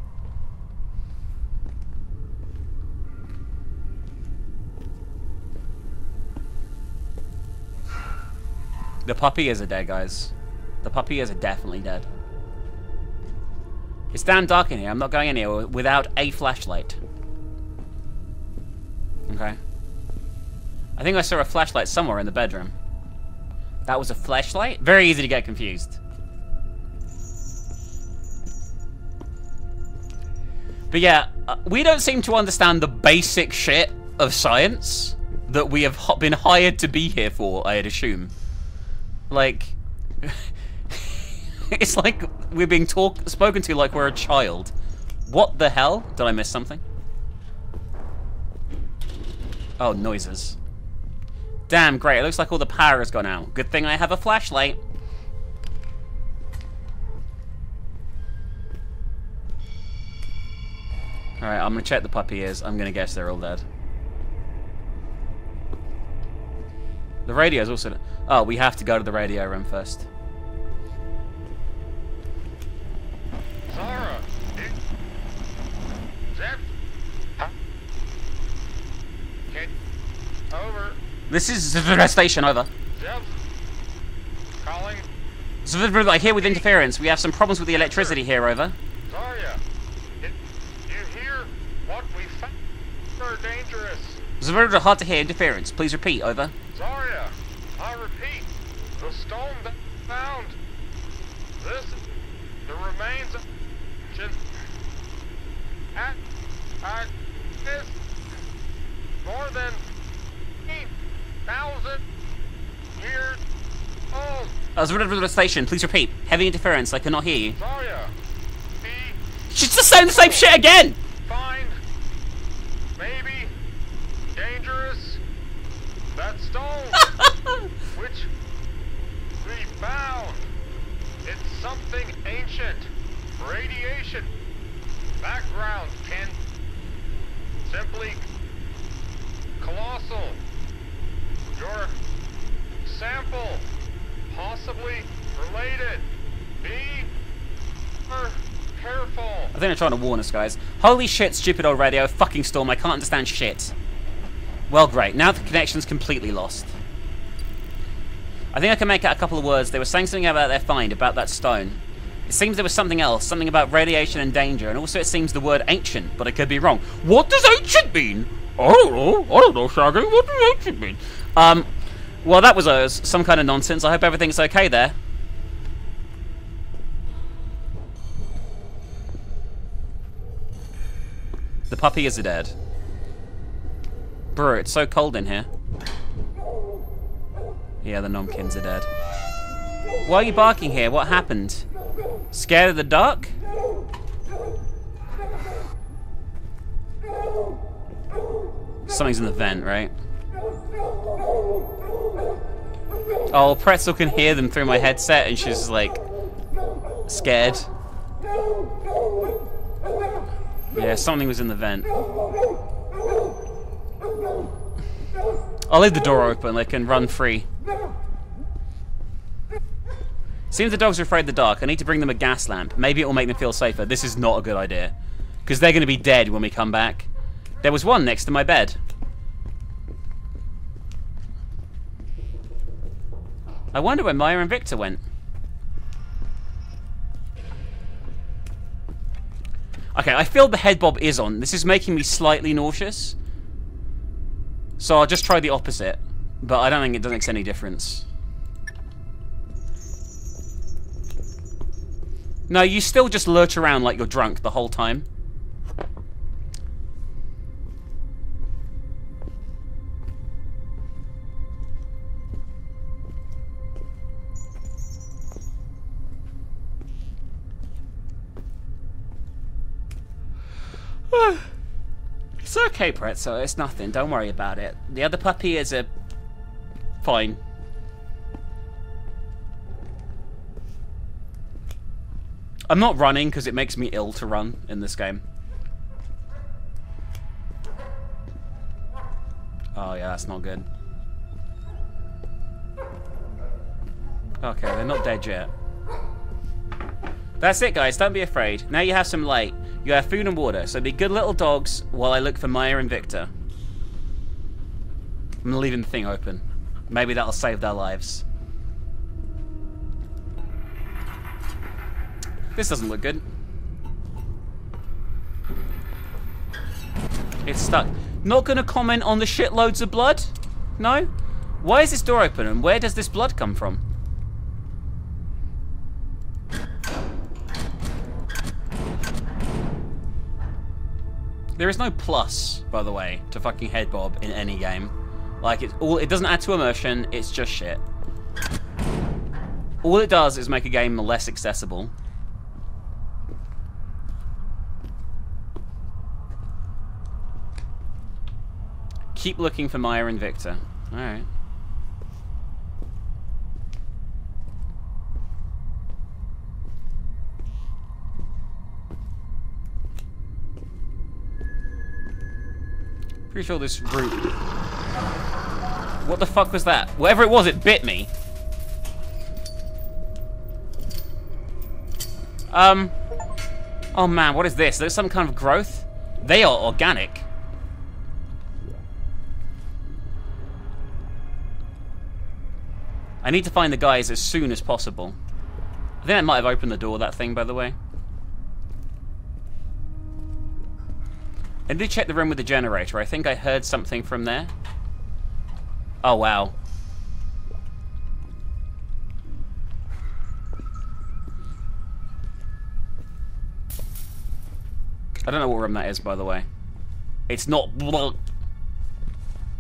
The puppy is a dead, guys. The puppy is definitely dead. It's damn dark in here. I'm not going anywhere without a flashlight. Okay. I think I saw a flashlight somewhere in the bedroom. That was a flashlight? Very easy to get confused. But yeah, uh, we don't seem to understand the basic shit of science that we have been hired to be here for, I'd assume. Like, it's like we're being talk spoken to like we're a child. What the hell? Did I miss something? Oh, noises. Damn, great. It looks like all the power has gone out. Good thing I have a flashlight. Alright, I'm gonna check the puppy ears. I'm gonna guess they're all dead. The radio's also... Oh, we have to go to the radio room first. Zara! Zep? Huh? Okay. Over. This is the station, over. Zep? Calling? I hear with interference. We have some problems with the electricity here, over. Zarya! It, you hear what we found? Are dangerous. It's hard to hear interference. Please repeat, over. Zarya! I repeat, the stone that found. This, the remains of... At, this, more than 8,000 years old. Uh, the station. Please repeat. Heavy interference. I cannot hear you. Zarya, She's just saying the same shit again! find, maybe, dangerous, that stone, which we found. It's something ancient. Radiation. Background can simply colossal. Your sample possibly related. Be careful. I think they're trying to warn us, guys. Holy shit, stupid old radio. Fucking storm. I can't understand shit. Well, great. Now the connection's completely lost. I think I can make out a couple of words. They were saying something about their find, about that stone. It seems there was something else, something about radiation and danger, and also it seems the word ancient, but I could be wrong. What does ancient mean? I don't know. I don't know, Shaggy. What does ancient mean? Um, well, that was uh, some kind of nonsense. I hope everything's okay there. The puppy is dead. Bro, it's so cold in here. Yeah, the Nomkins are dead. Why are you barking here? What happened? Scared of the dark? Something's in the vent, right? Oh, Pretzel can hear them through my headset and she's like scared. Yeah, something was in the vent. I'll leave the door open, they can run free. Seems the dogs are afraid of the dark. I need to bring them a gas lamp. Maybe it will make them feel safer. This is not a good idea. Because they're going to be dead when we come back. There was one next to my bed. I wonder where Maya and Victor went. Okay, I feel the head bob is on. This is making me slightly nauseous. So I'll just try the opposite. But I don't think it does make any difference. No, you still just lurch around like you're drunk the whole time. it's okay, Pretzel. It's nothing. Don't worry about it. The other puppy is a... Fine. I'm not running because it makes me ill to run in this game. Oh yeah, that's not good. Okay, they're not dead yet. That's it, guys. Don't be afraid. Now you have some light. You have food and water, so be good little dogs while I look for Maya and Victor. I'm leaving the thing open. Maybe that'll save their lives. This doesn't look good. It's stuck. Not gonna comment on the shitloads of blood? No? Why is this door open and where does this blood come from? There is no plus, by the way, to fucking head bob in any game. Like, it all it doesn't add to immersion, it's just shit. All it does is make a game less accessible. Keep looking for Maya and Victor. Alright. Pretty sure this route... What the fuck was that? Whatever it was, it bit me. Um... Oh man, what is this? There's some kind of growth? They are organic. I need to find the guys as soon as possible. I think I might have opened the door, that thing, by the way. I did check the room with the generator. I think I heard something from there. Oh, wow. I don't know what room that is, by the way. It's not...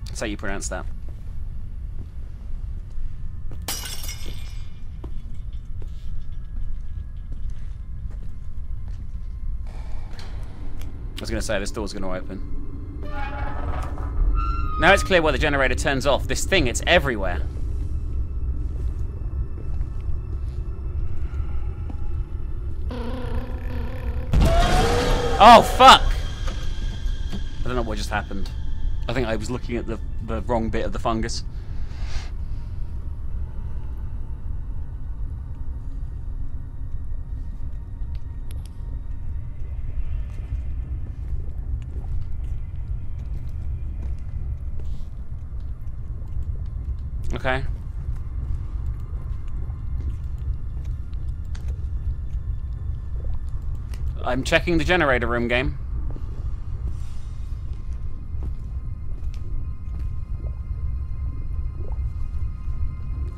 That's how you pronounce that. I was going to say, this door's going to open. Now it's clear why the generator turns off. This thing, it's everywhere. Oh, fuck! I don't know what just happened. I think I was looking at the, the wrong bit of the fungus. Okay. I'm checking the generator room game.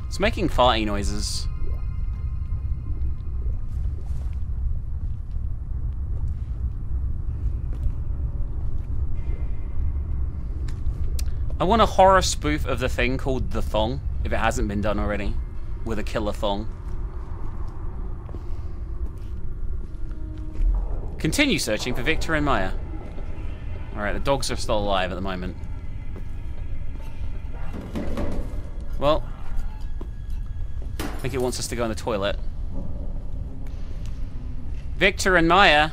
It's making farty noises. I want a horror spoof of the thing called The Thong, if it hasn't been done already, with a killer thong. Continue searching for Victor and Maya. Alright, the dogs are still alive at the moment. Well, I think it wants us to go in the toilet. Victor and Maya.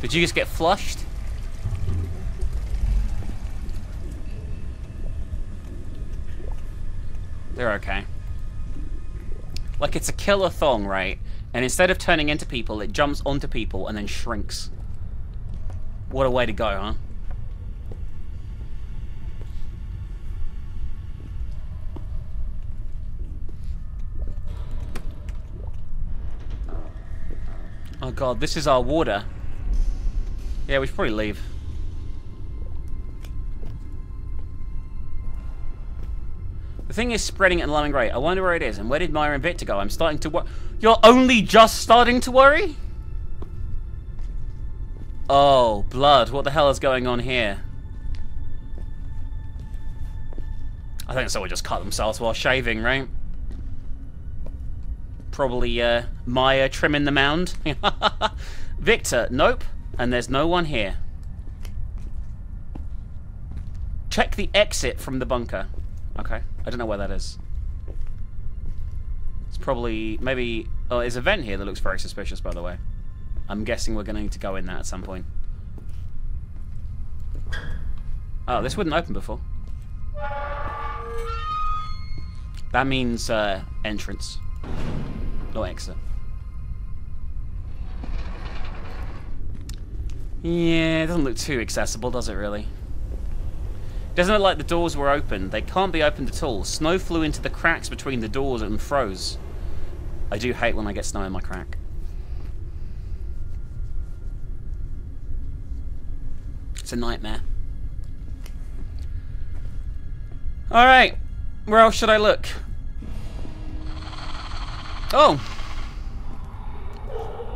Did you just get flushed? They're okay. Like it's a killer thong, right? And instead of turning into people, it jumps onto people and then shrinks. What a way to go, huh? Oh god, this is our water. Yeah, we should probably leave. The thing is spreading at an alarming rate. I wonder where it is, and where did Maya and Victor go? I'm starting to wor- You're only just starting to worry? Oh, blood. What the hell is going on here? I think someone just cut themselves while shaving, right? Probably, uh, Maya trimming the mound. Victor, nope. And there's no one here. Check the exit from the bunker. Okay. I don't know where that is. It's probably, maybe... Oh, there's a vent here that looks very suspicious, by the way. I'm guessing we're going to need to go in that at some point. Oh, this wouldn't open before. That means uh, entrance. No exit. Yeah, it doesn't look too accessible, does it really? Doesn't look like the doors were open. They can't be opened at all. Snow flew into the cracks between the doors and froze. I do hate when I get snow in my crack. It's a nightmare. Alright. Where else should I look? Oh.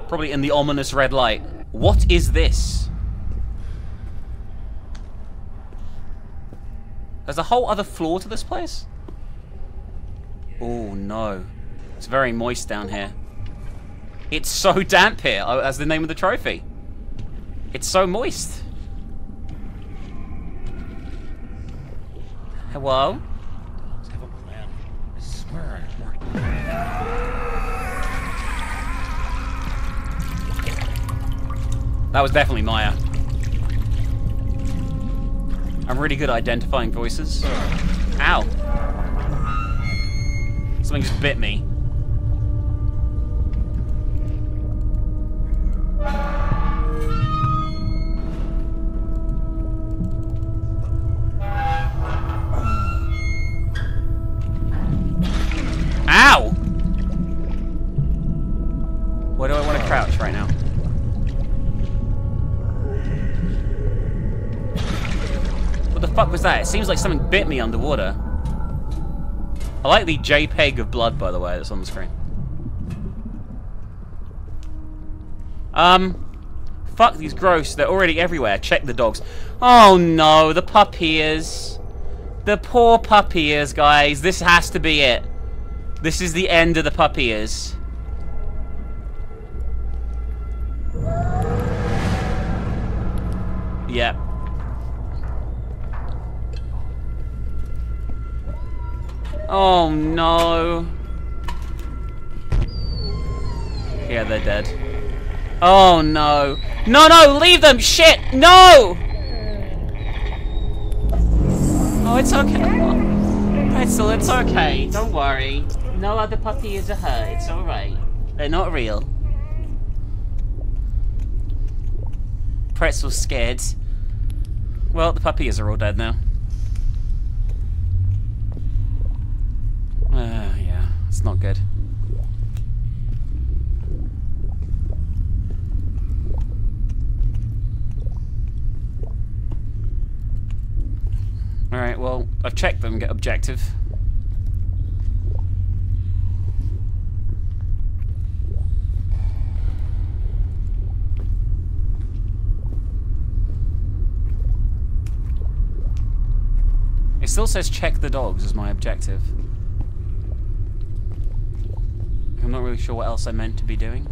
Probably in the ominous red light. What is this? There's a whole other floor to this place? Oh no. It's very moist down here. It's so damp here. Oh, that's the name of the trophy. It's so moist. Hello? That was definitely Maya. I'm really good at identifying voices. Ow. Something just bit me. Ow! Where do I want to crouch right now? Fuck was that? It seems like something bit me underwater. I like the JPEG of blood, by the way, that's on the screen. Um, fuck these gross. They're already everywhere. Check the dogs. Oh no, the pup ears. The poor pup ears, guys. This has to be it. This is the end of the pup ears. Yep. Oh no. Yeah, they're dead. Oh no. No, no, leave them! Shit! No! Oh, it's okay. Pretzel, it's okay. Don't worry. No other puppies are hurt. It's alright. They're not real. Pretzel's scared. Well, the puppies are all dead now. Uh, yeah, it's not good. Alright, well, I've checked them, get objective. It still says check the dogs as my objective. I'm not really sure what else I'm meant to be doing.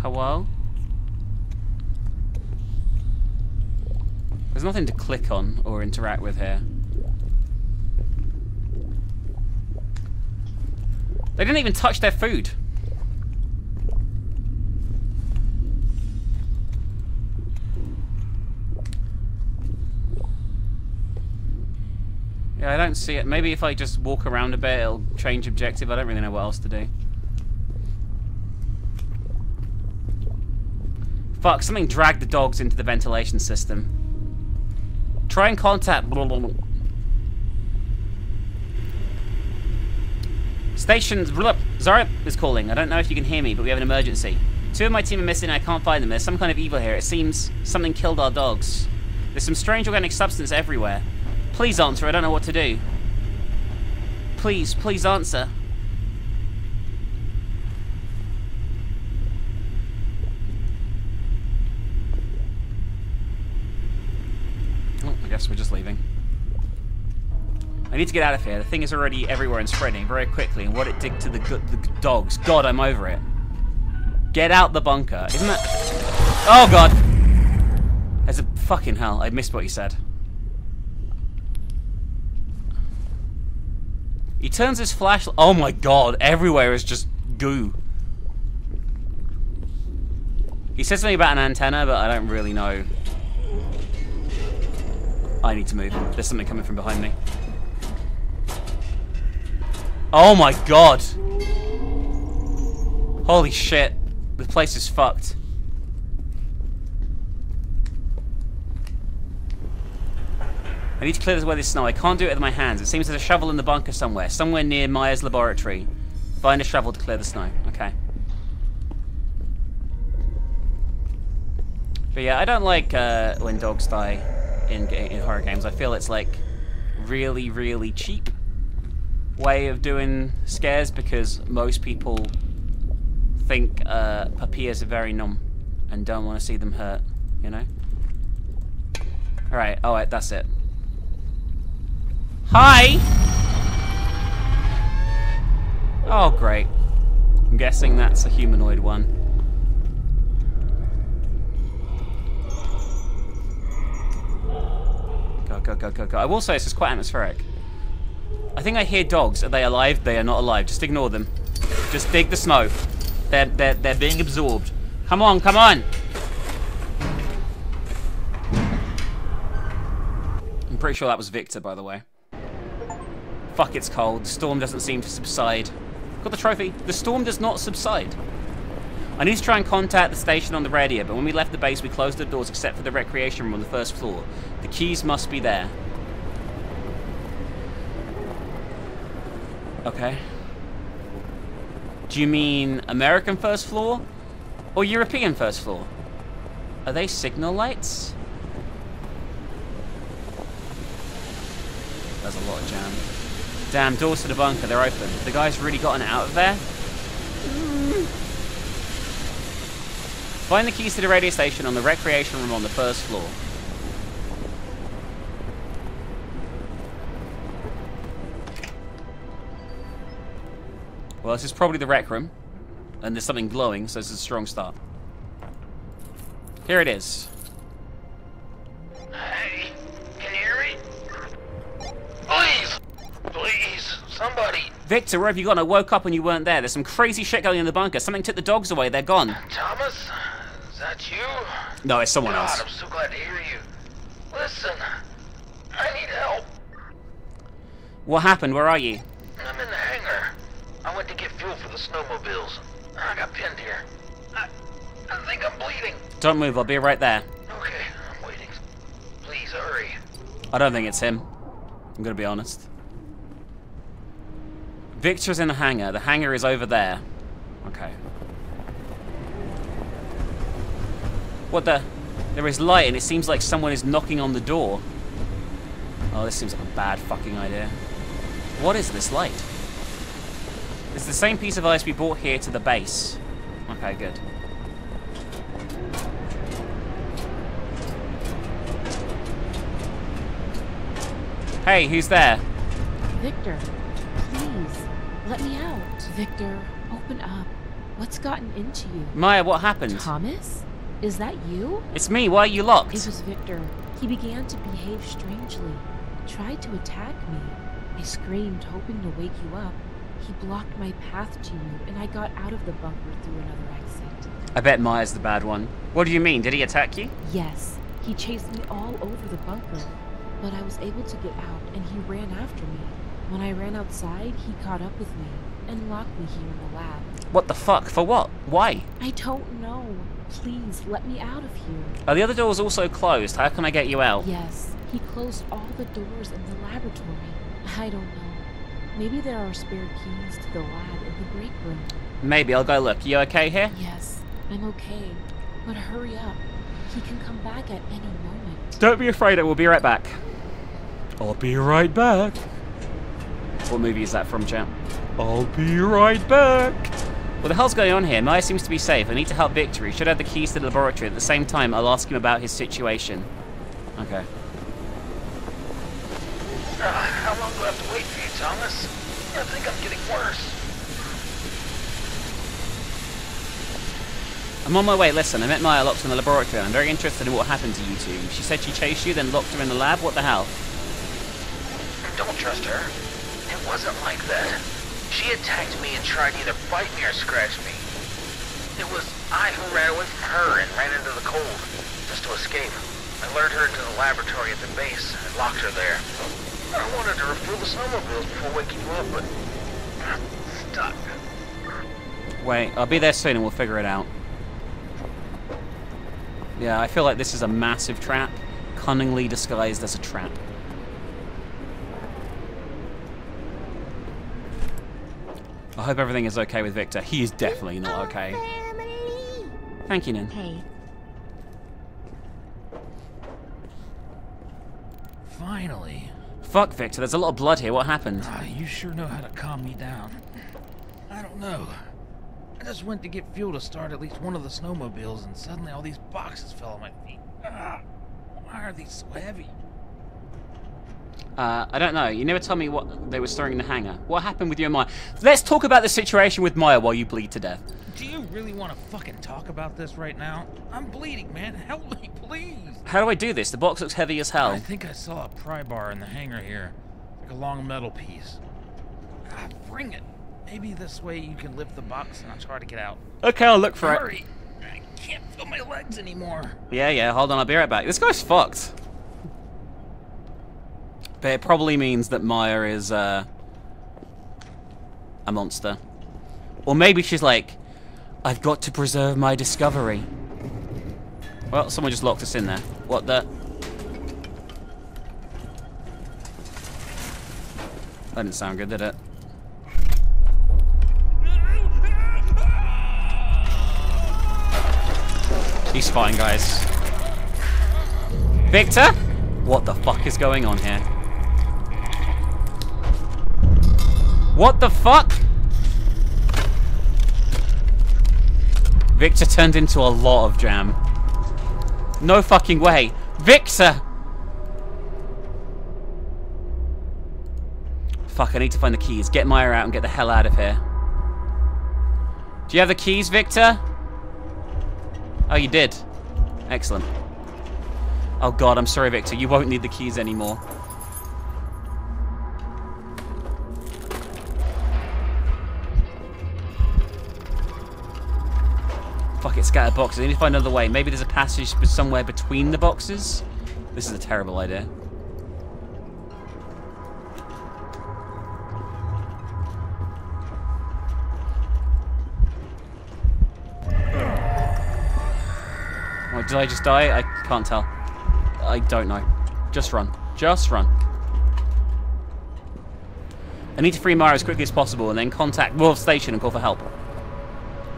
Hello? There's nothing to click on or interact with here. They didn't even touch their food. Yeah, I don't see it. Maybe if I just walk around a bit, it'll change objective. I don't really know what else to do. Fuck, something dragged the dogs into the ventilation system. Try and contact... Station... Zarya is calling. I don't know if you can hear me, but we have an emergency. Two of my team are missing I can't find them. There's some kind of evil here. It seems something killed our dogs. There's some strange organic substance everywhere. Please answer, I don't know what to do. Please, please answer. Oh, I guess we're just leaving. I need to get out of here. The thing is already everywhere and spreading very quickly, and what it did to the, the dogs. God, I'm over it. Get out the bunker. Isn't that... Oh, God. There's a... Fucking hell. I missed what you said. He turns his flashlight... Oh, my God. Everywhere is just goo. He says something about an antenna, but I don't really know. I need to move. There's something coming from behind me. Oh my god! Holy shit. The place is fucked. I need to clear this away this snow. I can't do it with my hands. It seems there's a shovel in the bunker somewhere. Somewhere near Myers' laboratory. Find a shovel to clear the snow. Okay. But yeah, I don't like uh, when dogs die in, in horror games. I feel it's like really, really cheap way of doing scares because most people think uh, puppies are very numb and don't want to see them hurt, you know? Alright, alright, that's it. Hi! Oh, great. I'm guessing that's a humanoid one. Go, go, go, go, go. I will say this is quite atmospheric. I think I hear dogs. Are they alive? They are not alive. Just ignore them. Just dig the snow. They're, they're, they're being absorbed. Come on, come on! I'm pretty sure that was Victor, by the way. Fuck, it's cold. The storm doesn't seem to subside. Got the trophy. The storm does not subside. I need to try and contact the station on the radio, but when we left the base, we closed the doors except for the recreation room on the first floor. The keys must be there. Okay. Do you mean American first floor? Or European first floor? Are they signal lights? There's a lot of jam. Damn, doors to the bunker, they're open. The guy's really gotten out of there? Find the keys to the radio station on the recreation room on the first floor. Well, this is probably the rec room. And there's something glowing, so this is a strong start. Here it is. Hey, can you hear me? Please! Please, somebody! Victor, where have you gone? I woke up and you weren't there. There's some crazy shit going in the bunker. Something took the dogs away. They're gone. Thomas? Is that you? No, it's someone God, else. I'm so glad to hear you. Listen, I need help. What happened? Where are you? I'm in the hangar. I went to get fuel for the snowmobiles. I got pinned here. I, I think I'm bleeding. Don't move. I'll be right there. Okay, I'm waiting. Please hurry. I don't think it's him. I'm gonna be honest. Victor's in the hangar. The hangar is over there. Okay. What the? There is light and it seems like someone is knocking on the door. Oh, this seems like a bad fucking idea. What is this light? It's the same piece of ice we brought here to the base. Okay, good. Hey, who's there? Victor, please, let me out. Victor, open up. What's gotten into you? Maya, what happened? Thomas? Is that you? It's me. Why are you locked? It was Victor. He began to behave strangely, tried to attack me. I screamed, hoping to wake you up. He blocked my path to you, and I got out of the bunker through another exit. I bet Maya's the bad one. What do you mean? Did he attack you? Yes, he chased me all over the bunker, but I was able to get out, and he ran after me. When I ran outside, he caught up with me and locked me here in the lab. What the fuck? For what? Why? I don't know. Please let me out of here. Are the other doors also closed? How can I get you out? Yes, he closed all the doors in the laboratory. I don't know. Maybe there are spare keys to the lab in the break room. Maybe I'll go look. You okay here? Yes, I'm okay. But hurry up. He can come back at any moment. Don't be afraid, I will be right back. I'll be right back. What movie is that from, champ? I'll be right back. What the hell's going on here? Maya seems to be safe. I need to help Victory. Should have the keys to the laboratory. At the same time, I'll ask him about his situation. Okay. Uh, how long do I have to wait for you, Thomas? I think I'm getting worse. I'm on my way. Listen, I met Maya locked in the laboratory. I'm very interested in what happened to you two. She said she chased you, then locked her in the lab. What the hell? Don't trust her. It wasn't like that. She attacked me and tried to either bite me or scratch me. It was I who ran away from her and ran into the cold, just to escape. I lured her into the laboratory at the base and locked her there. I wanted to refuel the snowmobiles before waking you up, but... I'm stuck. Wait, I'll be there soon and we'll figure it out. Yeah, I feel like this is a massive trap, cunningly disguised as a trap. I hope everything is okay with Victor. He is definitely not okay. Thank you, Nin. Hey, Finally. Fuck, Victor, there's a lot of blood here. What happened? Ah, you sure know how to calm me down. I don't know. I just went to get fuel to start at least one of the snowmobiles, and suddenly all these boxes fell on my feet. Ah, why are these so heavy? Uh, I don't know. You never told me what they were storing in the hangar. What happened with you and Maya? Let's talk about the situation with Maya while you bleed to death. Do you really want to fucking talk about this right now? I'm bleeding, man. Help me, please. How do I do this? The box looks heavy as hell. I think I saw a pry bar in the hangar here, like a long metal piece. Ah, bring it. Maybe this way you can lift the box and I'll try to get out. Okay, I'll look for it. Hurry! I can't feel my legs anymore. Yeah, yeah, hold on, I'll be right back. This guy's fucked. But it probably means that Maya is, uh, a monster. Or maybe she's like, I've got to preserve my discovery. Well, someone just locked us in there. What the? That didn't sound good, did it? He's fine, guys. Victor? What the fuck is going on here? What the fuck? Victor turned into a lot of jam. No fucking way. Victor! Fuck, I need to find the keys. Get Maya out and get the hell out of here. Do you have the keys, Victor? Oh, you did. Excellent. Oh god, I'm sorry, Victor. You won't need the keys anymore. Fuck it, scatter boxes. I need to find another way. Maybe there's a passage somewhere between the boxes. This is a terrible idea. Oh, did I just die? I can't tell. I don't know. Just run. Just run. I need to free Maya as quickly as possible and then contact Wolf Station and call for help.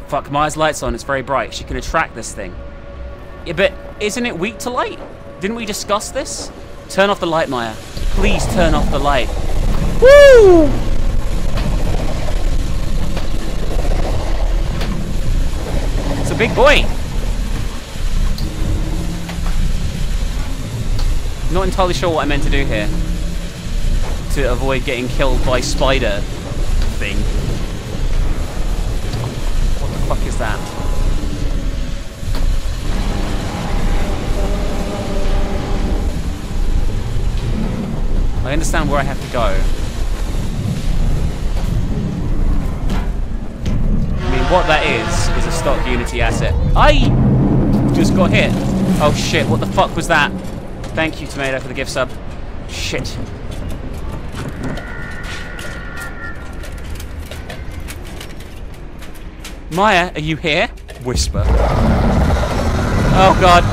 Fuck, Maya's light's on. It's very bright. She can attract this thing. Yeah, but isn't it weak to light? Didn't we discuss this? Turn off the light, Maya. Please turn off the light. Woo! It's a big boy. Not entirely sure what I meant to do here. To avoid getting killed by spider thing. The is that? I understand where I have to go. I mean, what that is, is a stock Unity asset. I just got hit. Oh shit, what the fuck was that? Thank you, Tomato, for the gift sub. Shit. Maya, are you here? Whisper. Oh god.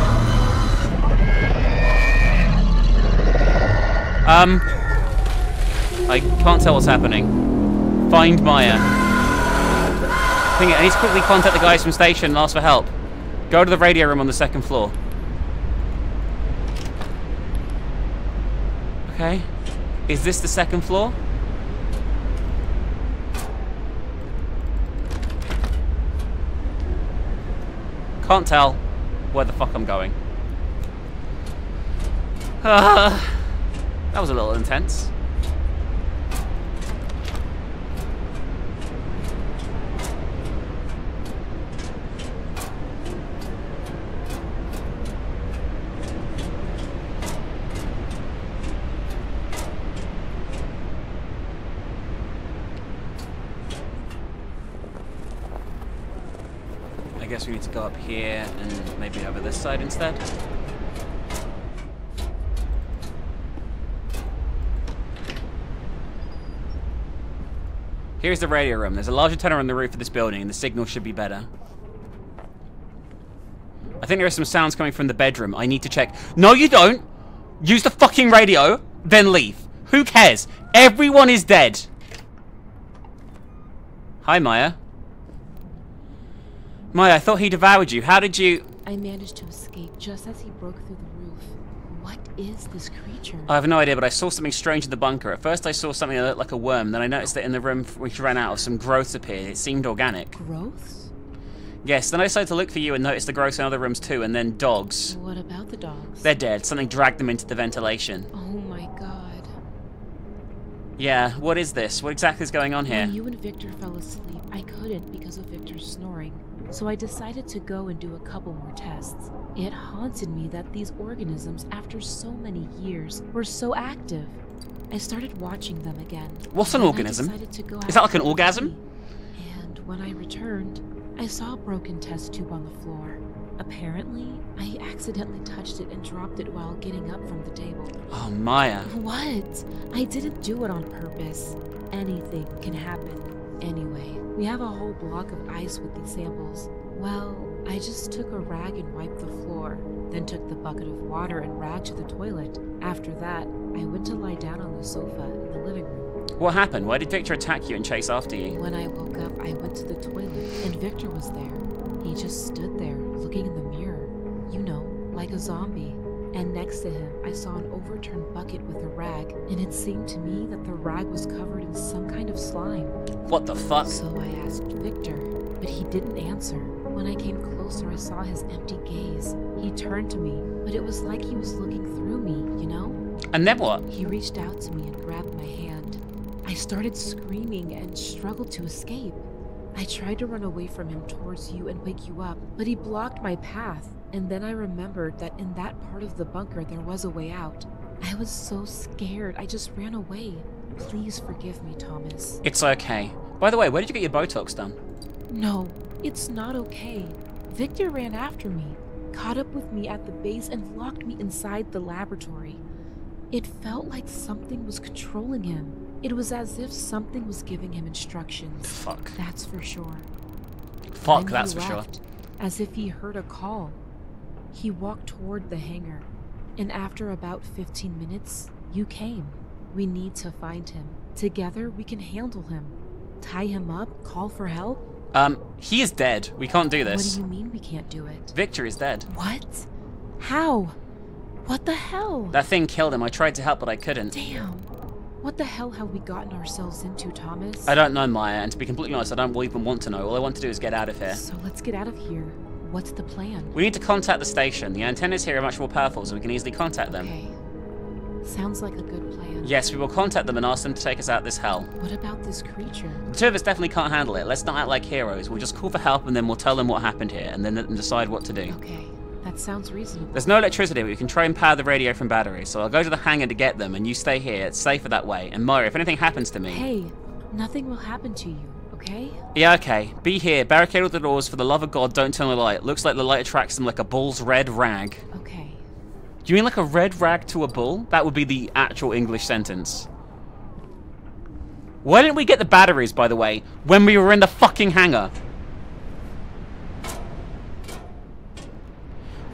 Um. I can't tell what's happening. Find Maya. I I need to quickly contact the guys from station and ask for help. Go to the radio room on the second floor. Okay. Is this the second floor? Can't tell where the fuck I'm going. Uh, that was a little intense. Go up here and maybe over this side instead. Here's the radio room. There's a large antenna on the roof of this building, and the signal should be better. I think there are some sounds coming from the bedroom. I need to check. No, you don't! Use the fucking radio, then leave. Who cares? Everyone is dead. Hi, Maya. Maya, I thought he devoured you. How did you... I managed to escape just as he broke through the roof. What is this creature? I have no idea, but I saw something strange in the bunker. At first I saw something that looked like a worm, then I noticed that in the room which ran out of, some growths appeared. It seemed organic. Growths? Yes, then I decided to look for you and noticed the growths in other rooms too, and then dogs. What about the dogs? They're dead. Something dragged them into the ventilation. Oh my god. Yeah, what is this? What exactly is going on here? When you and Victor fell asleep, I couldn't because of Victor's snoring. So I decided to go and do a couple more tests. It haunted me that these organisms, after so many years, were so active. I started watching them again. What's an organism? decided to go Is that like an orgasm? And when I returned, I saw a broken test tube on the floor. Apparently, I accidentally touched it and dropped it while getting up from the table. Oh, Maya. What? I didn't do it on purpose. Anything can happen. Anyway, we have a whole block of ice with these samples. Well, I just took a rag and wiped the floor, then took the bucket of water and rag to the toilet. After that, I went to lie down on the sofa in the living room. What happened? Why did Victor attack you and chase after you? When I woke up, I went to the toilet, and Victor was there. He just stood there, looking in the mirror. You know, like a zombie. And next to him, I saw an overturned bucket with a rag, and it seemed to me that the rag was covered in some kind of slime. What the fuck? So I asked Victor, but he didn't answer. When I came closer, I saw his empty gaze. He turned to me, but it was like he was looking through me, you know? And then what? He reached out to me and grabbed my hand. I started screaming and struggled to escape. I tried to run away from him towards you and wake you up, but he blocked my path. And then I remembered that in that part of the bunker there was a way out. I was so scared, I just ran away. Please forgive me, Thomas. It's okay. By the way, where did you get your Botox done? No, it's not okay. Victor ran after me, caught up with me at the base, and locked me inside the laboratory. It felt like something was controlling him. It was as if something was giving him instructions. Fuck. That's for sure. Fuck, that's for sure. As if he heard a call. He walked toward the hangar, and after about 15 minutes, you came. We need to find him. Together, we can handle him. Tie him up, call for help. Um, he is dead. We can't do this. What do you mean we can't do it? Victor is dead. What? How? What the hell? That thing killed him. I tried to help, but I couldn't. Damn. What the hell have we gotten ourselves into, Thomas? I don't know, Maya, and to be completely honest, I don't even want to know. All I want to do is get out of here. So let's get out of here. What's the plan? We need to contact the station. The antennas here are much more powerful, so we can easily contact them. Okay. Sounds like a good plan. Yes, we will contact them and ask them to take us out this hell. What about this creature? The two of us definitely can't handle it. Let's not act like heroes. We'll just call for help and then we'll tell them what happened here and then let them decide what to do. Okay, that sounds reasonable. There's no electricity, but we can try and power the radio from batteries. So I'll go to the hangar to get them and you stay here. It's safer that way. And Mario, if anything happens to me. Hey, nothing will happen to you, okay? Yeah, okay. Be here. Barricade all the doors. For the love of God, don't turn the light. Looks like the light attracts them like a bull's red rag. Okay. Do you mean like a red rag to a bull? That would be the actual English sentence. Why didn't we get the batteries, by the way, when we were in the fucking hangar?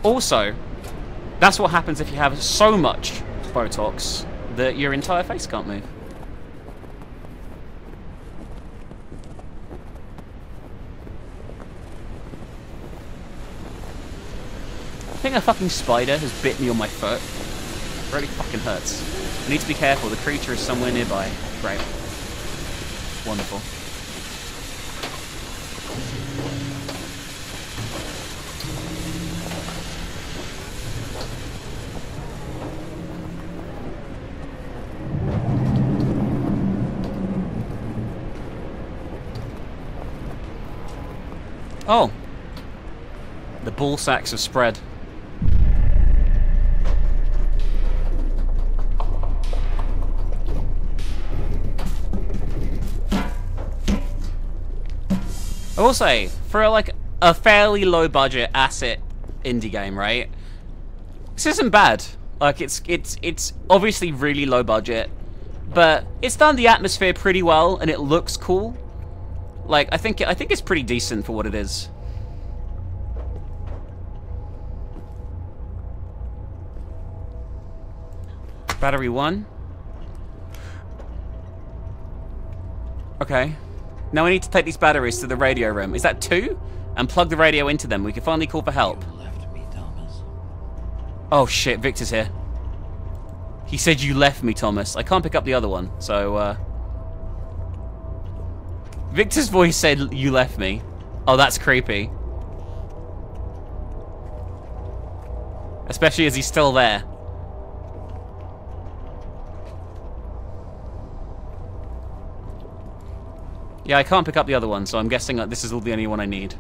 Also, that's what happens if you have so much Botox that your entire face can't move. I think a fucking spider has bit me on my foot. It really fucking hurts. I need to be careful. The creature is somewhere nearby. Great. Wonderful. Oh. The ball sacks have spread. I will say, for like a fairly low budget asset indie game, right? This isn't bad. Like it's it's it's obviously really low budget, but it's done the atmosphere pretty well and it looks cool. Like I think I think it's pretty decent for what it is. Battery one. Okay. Now we need to take these batteries to the radio room. Is that two? And plug the radio into them. We can finally call for help. Left me, Thomas. Oh shit, Victor's here. He said you left me, Thomas. I can't pick up the other one, so, uh... Victor's voice said you left me. Oh, that's creepy. Especially as he's still there. Yeah, I can't pick up the other one, so I'm guessing that this is all the only one I need.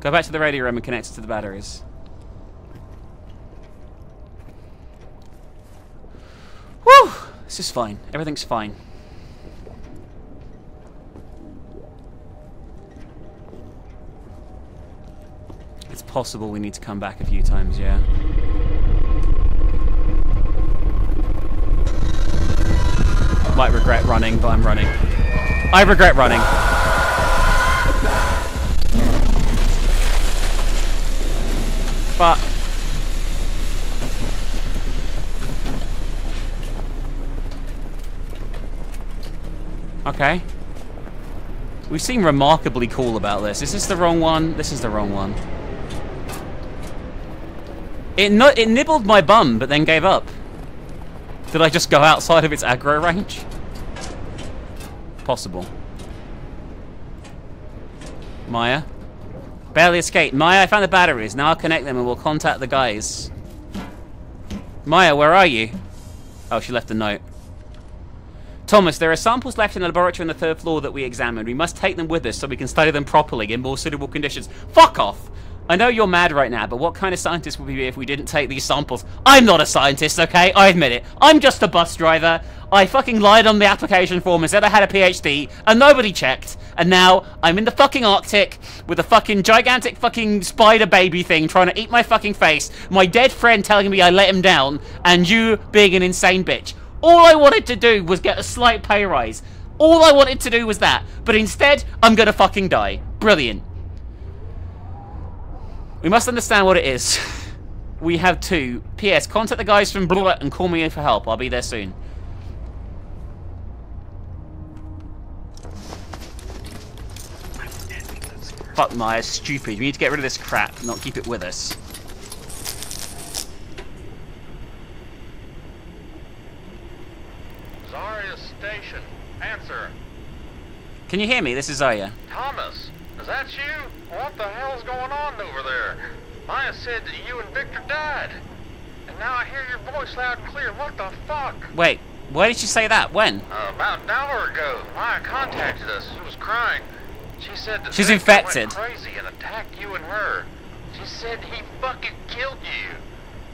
Go back to the radio room and connect it to the batteries. Whew! This is fine. Everything's fine. It's possible we need to come back a few times, yeah. Might regret running, but I'm running. I regret running. But Okay. We seem remarkably cool about this. Is this the wrong one? This is the wrong one. It no it nibbled my bum, but then gave up. Did I just go outside of its aggro range? Possible. Maya? Barely escaped. Maya, I found the batteries. Now I'll connect them and we'll contact the guys. Maya, where are you? Oh, she left a note. Thomas, there are samples left in the laboratory on the third floor that we examined. We must take them with us so we can study them properly in more suitable conditions. Fuck off! I know you're mad right now, but what kind of scientist would we be if we didn't take these samples? I'm not a scientist, okay? I admit it. I'm just a bus driver. I fucking lied on the application form and said I had a PhD, and nobody checked. And now I'm in the fucking Arctic with a fucking gigantic fucking spider baby thing trying to eat my fucking face, my dead friend telling me I let him down, and you being an insane bitch. All I wanted to do was get a slight pay rise. All I wanted to do was that. But instead, I'm gonna fucking die. Brilliant. We must understand what it is. We have two. P.S. Contact the guys from Blah and call me in for help. I'll be there soon. Fuck Maya, stupid. We need to get rid of this crap, not keep it with us. Zarya Station. Answer. Can you hear me? This is Zarya. Thomas, is that you? What the hell's going on over there? Maya said that you and Victor died. And now I hear your voice loud and clear. What the fuck? Wait, why did she say that? When? Uh, about an hour ago, Maya contacted us. She was crying. She said the She's Victor infected. went crazy and attacked you and her. She said he fucking killed you.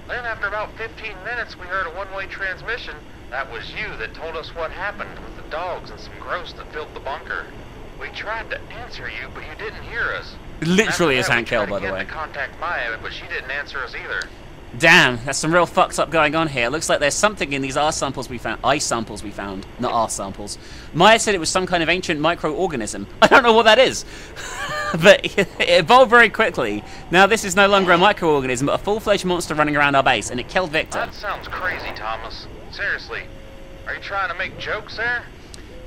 Then after about 15 minutes, we heard a one-way transmission. That was you that told us what happened with the dogs and some gross that filled the bunker. We tried to answer you, but you didn't hear us. Literally is Hank Hill, by the way. Contact Maya, but she didn't answer us either. Damn, there's some real fucks up going on here. Looks like there's something in these R samples we found. Ice samples we found, not R samples. Maya said it was some kind of ancient microorganism. I don't know what that is. but it evolved very quickly. Now this is no longer a microorganism, but a full-fledged monster running around our base, and it killed Victor. That sounds crazy, Thomas. Seriously, are you trying to make jokes there?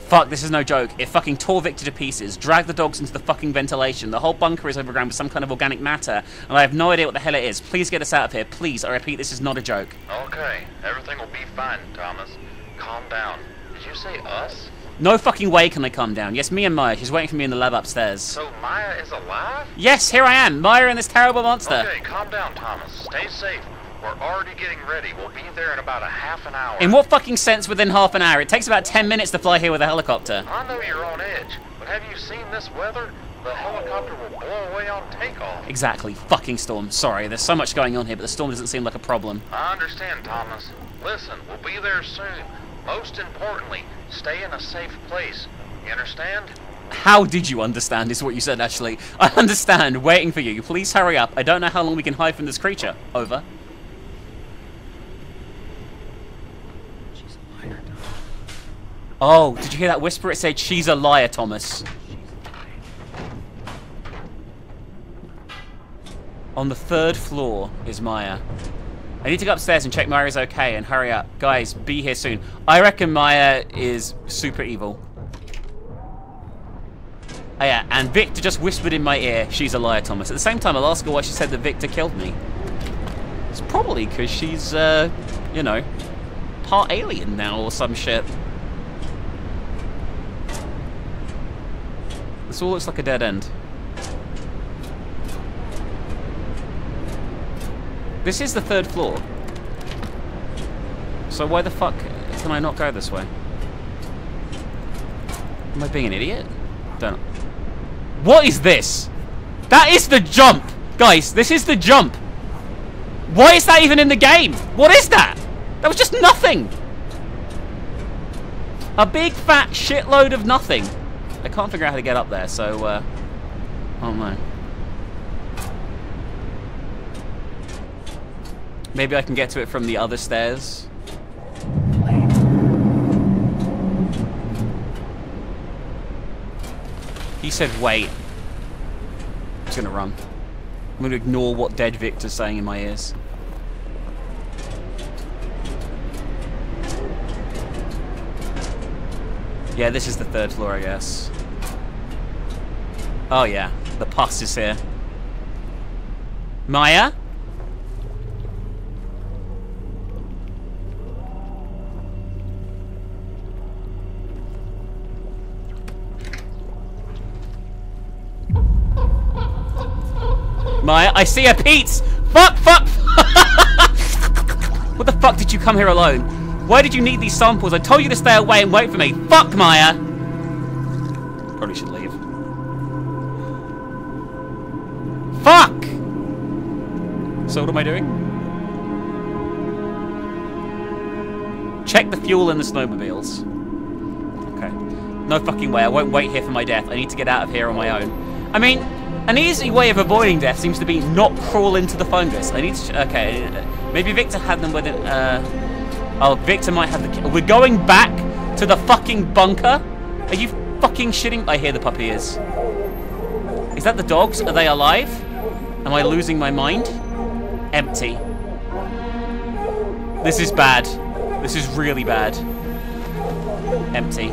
Fuck, this is no joke. It fucking tore Victor to pieces, dragged the dogs into the fucking ventilation. The whole bunker is overgrown with some kind of organic matter, and I have no idea what the hell it is. Please get us out of here. Please, I repeat, this is not a joke. Okay, everything will be fine, Thomas. Calm down. Did you say us? No fucking way can I calm down. Yes, me and Maya. She's waiting for me in the lab upstairs. So Maya is alive? Yes, here I am, Maya and this terrible monster. Okay, calm down, Thomas. Stay safe. We're already getting ready. We'll be there in about a half an hour. In what fucking sense within half an hour? It takes about 10 minutes to fly here with a helicopter. I know you're on edge, but have you seen this weather? The helicopter will blow away on takeoff. Exactly, fucking storm. Sorry, there's so much going on here, but the storm doesn't seem like a problem. I understand, Thomas. Listen, we'll be there soon. Most importantly, stay in a safe place. You understand? How did you understand, is what you said, actually. I understand, waiting for you. Please hurry up. I don't know how long we can hide from this creature. Over. She's a liar, Tom. Oh, did you hear that whisper? It said, she's a liar, Thomas. On the third floor is Maya. I need to go upstairs and check Maya's okay and hurry up. Guys, be here soon. I reckon Maya is super evil. Oh yeah, and Victor just whispered in my ear, she's a liar, Thomas. At the same time, I'll ask her why she said that Victor killed me. It's probably because she's, uh, you know, part alien now or some shit. This all looks like a dead end. This is the third floor. So why the fuck can I not go this way? Am I being an idiot? Don't. What is this? That is the jump! Guys, this is the jump! Why is that even in the game? What is that? That was just nothing! A big fat shitload of nothing. I can't figure out how to get up there, so, uh... Oh no. Maybe I can get to it from the other stairs. He said wait. I'm just gonna run. I'm gonna ignore what dead Victor's saying in my ears. Yeah, this is the third floor, I guess. Oh yeah, the pus is here. Maya? Maya, I see a Pete! Fuck, fuck! what the fuck did you come here alone? Why did you need these samples? I told you to stay away and wait for me. Fuck, Maya! Probably should leave. Fuck! So what am I doing? Check the fuel in the snowmobiles. Okay. No fucking way. I won't wait here for my death. I need to get out of here on my own. I mean, an easy way of avoiding death seems to be not crawl into the fungus. I need to. Okay. Maybe Victor had them with it. Uh, oh, Victor might have the. ki- We're going back to the fucking bunker? Are you fucking shitting? I hear the puppy ears. Is that the dogs? Are they alive? Am I losing my mind? Empty. This is bad. This is really bad. Empty.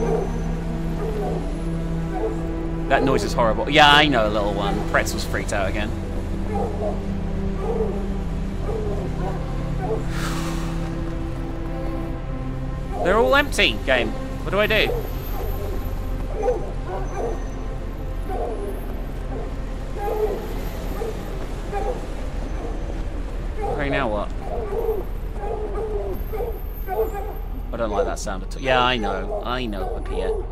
That noise is horrible. Yeah, I know, a little one. Pretzel's freaked out again. They're all empty, game. What do I do? Okay, now what? I don't like that sound at all. Yeah, I know. I know, Papia.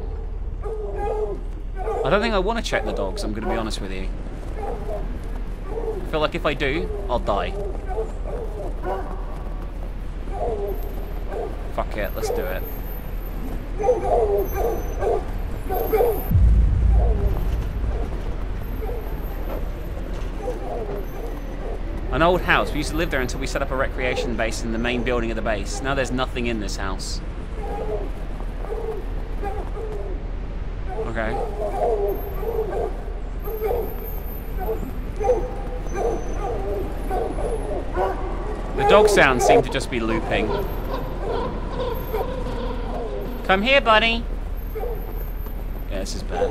I don't think I want to check the dogs, I'm going to be honest with you. I feel like if I do, I'll die. Fuck it, let's do it. An old house. We used to live there until we set up a recreation base in the main building of the base. Now there's nothing in this house. Okay. The dog sounds seem to just be looping. Come here, buddy. Yeah, this is bad.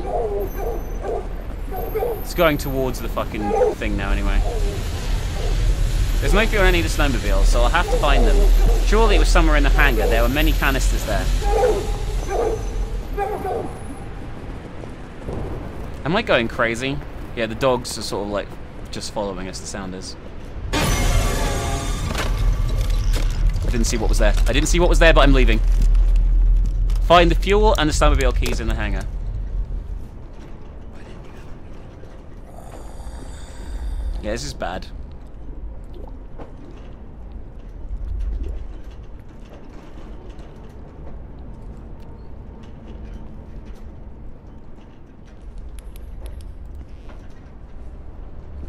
It's going towards the fucking thing now anyway. There's no fuel on any of the snowmobiles, so I'll have to find them. Surely it was somewhere in the hangar. There were many canisters there. Am I going crazy? Yeah, the dogs are sort of like just following us, the sound is. I didn't see what was there. I didn't see what was there, but I'm leaving. Find the fuel and the snowmobile keys in the hangar. Yeah, this is bad.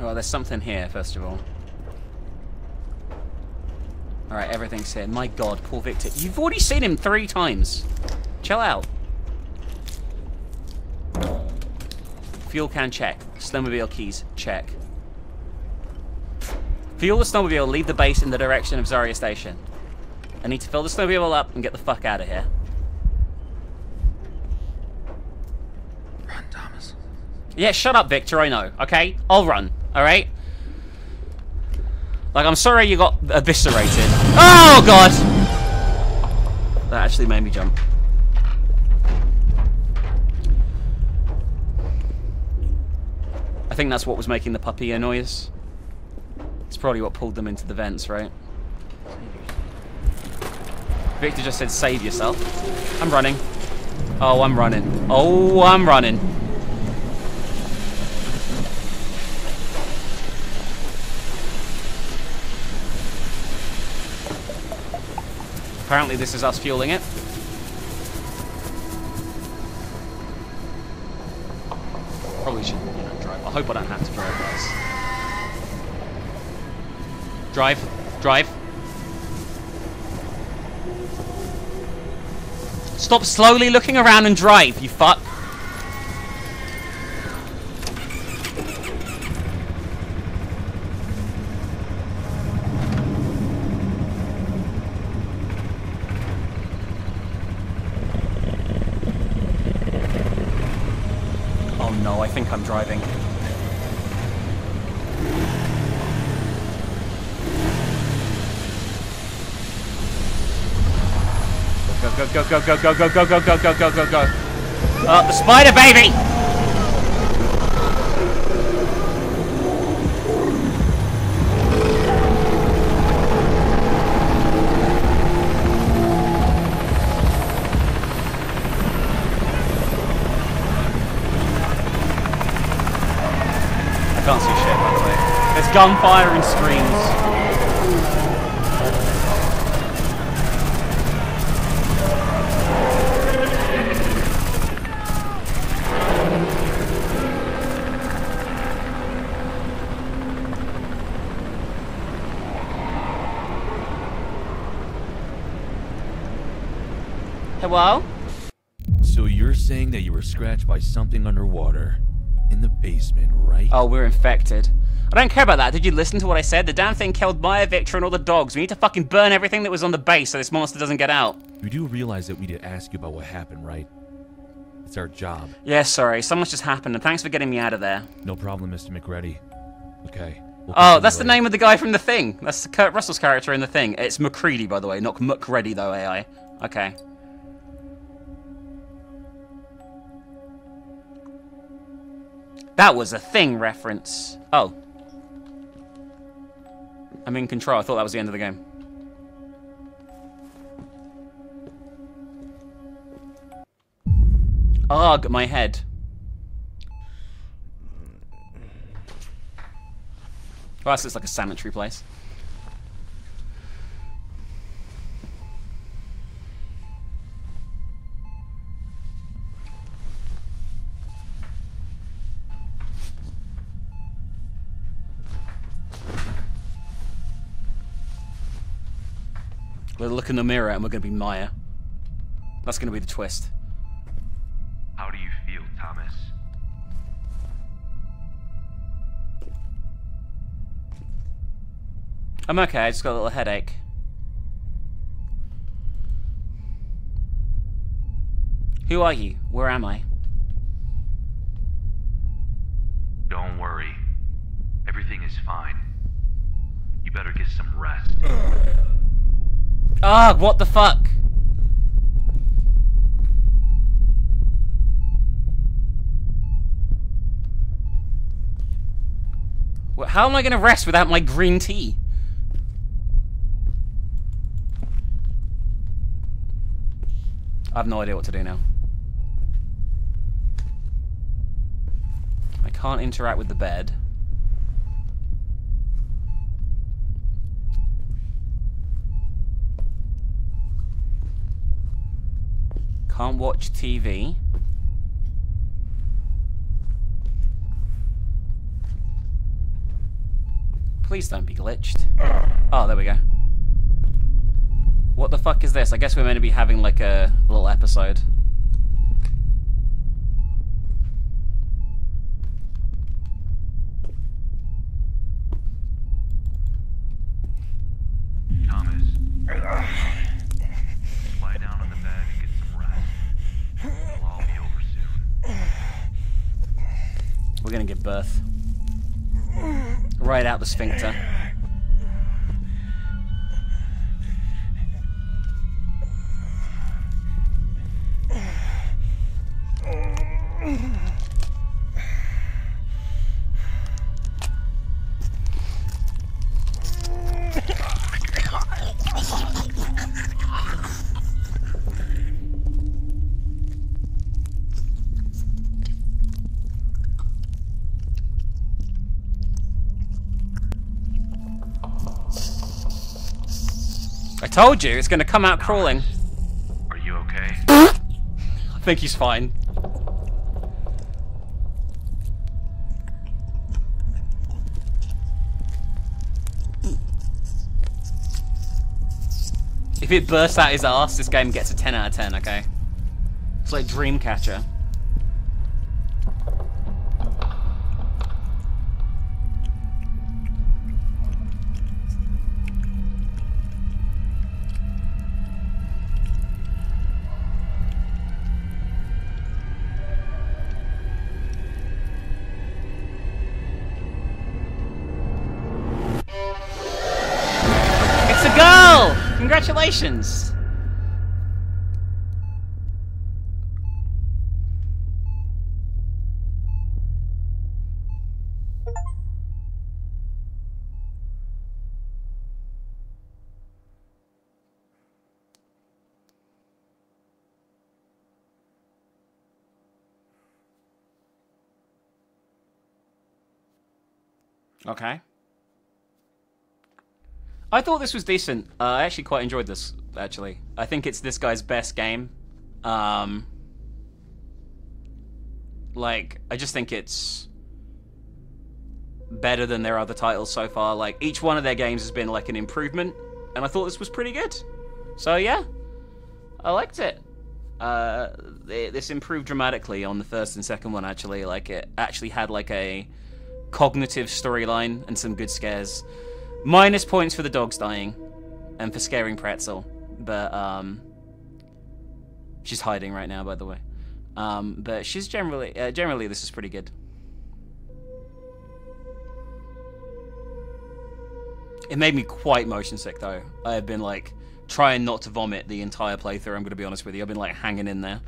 Oh, there's something here, first of all. Alright, everything's here. My god, poor Victor. You've already seen him three times. Chill out. Fuel can check. Snowmobile keys check. Fuel the snowmobile, leave the base in the direction of Zarya Station. I need to fill the snowmobile up and get the fuck out of here. Run, Thomas. Yeah, shut up, Victor, I know, okay? I'll run, alright? Like, I'm sorry you got eviscerated. Oh, God! That actually made me jump. I think that's what was making the puppy noise. It's probably what pulled them into the vents, right? Victor just said, save yourself. I'm running. Oh, I'm running. Oh, I'm running. Apparently this is us fueling it. Probably should you know, drive. I hope I don't have to drive, guys. Drive. Drive. Stop slowly looking around and drive, you fuck. Oh no, I think I'm driving. Go, go, go, go, go, go, go, go, go, go, go, go, go, go. Uh, the spider baby! Gunfire and screams. Hello? So you're saying that you were scratched by something underwater in the basement, right? Oh, we're infected. I don't care about that. Did you listen to what I said? The damn thing killed Maya, Victor, and all the dogs. We need to fucking burn everything that was on the base so this monster doesn't get out. You do realize that we did ask you about what happened, right? It's our job. Yeah, sorry. So much just happened, and thanks for getting me out of there. No problem, Mr. McReady. Okay. we'll Oh, that's the name of the guy from The Thing. That's Kurt Russell's character in The Thing. It's McCready, by the way, not McReady, though, AI. Okay. That was a Thing reference. Oh. I'm in control. I thought that was the end of the game. Ugh, my head. Well, this looks like a sanitary place. We'll look in the mirror and we're going to be Maya. That's going to be the twist. How do you feel, Thomas? I'm okay, I just got a little headache. Who are you? Where am I? Don't worry. Everything is fine. You better get some rest. Ah, what the fuck? How am I gonna rest without my green tea? I have no idea what to do now. I can't interact with the bed. Can't watch TV. Please don't be glitched. Oh, there we go. What the fuck is this? I guess we're meant to be having like a little episode. Thomas. We're gonna give birth. Right out the sphincter. Told you, it's gonna come out crawling. Are you okay? I think he's fine. If it bursts out his ass, this game gets a 10 out of 10, okay? It's like Dreamcatcher. Congratulations! Okay. I thought this was decent. Uh, I actually quite enjoyed this. Actually, I think it's this guy's best game. Um, like, I just think it's better than their other titles so far. Like, each one of their games has been like an improvement, and I thought this was pretty good. So yeah, I liked it. Uh, it, this improved dramatically on the first and second one. Actually, like it actually had like a cognitive storyline and some good scares. Minus points for the dogs dying and for scaring Pretzel, but um, she's hiding right now, by the way. Um, but she's generally uh, generally this is pretty good. It made me quite motion sick though. I have been like trying not to vomit the entire playthrough. I'm gonna be honest with you. I've been like hanging in there.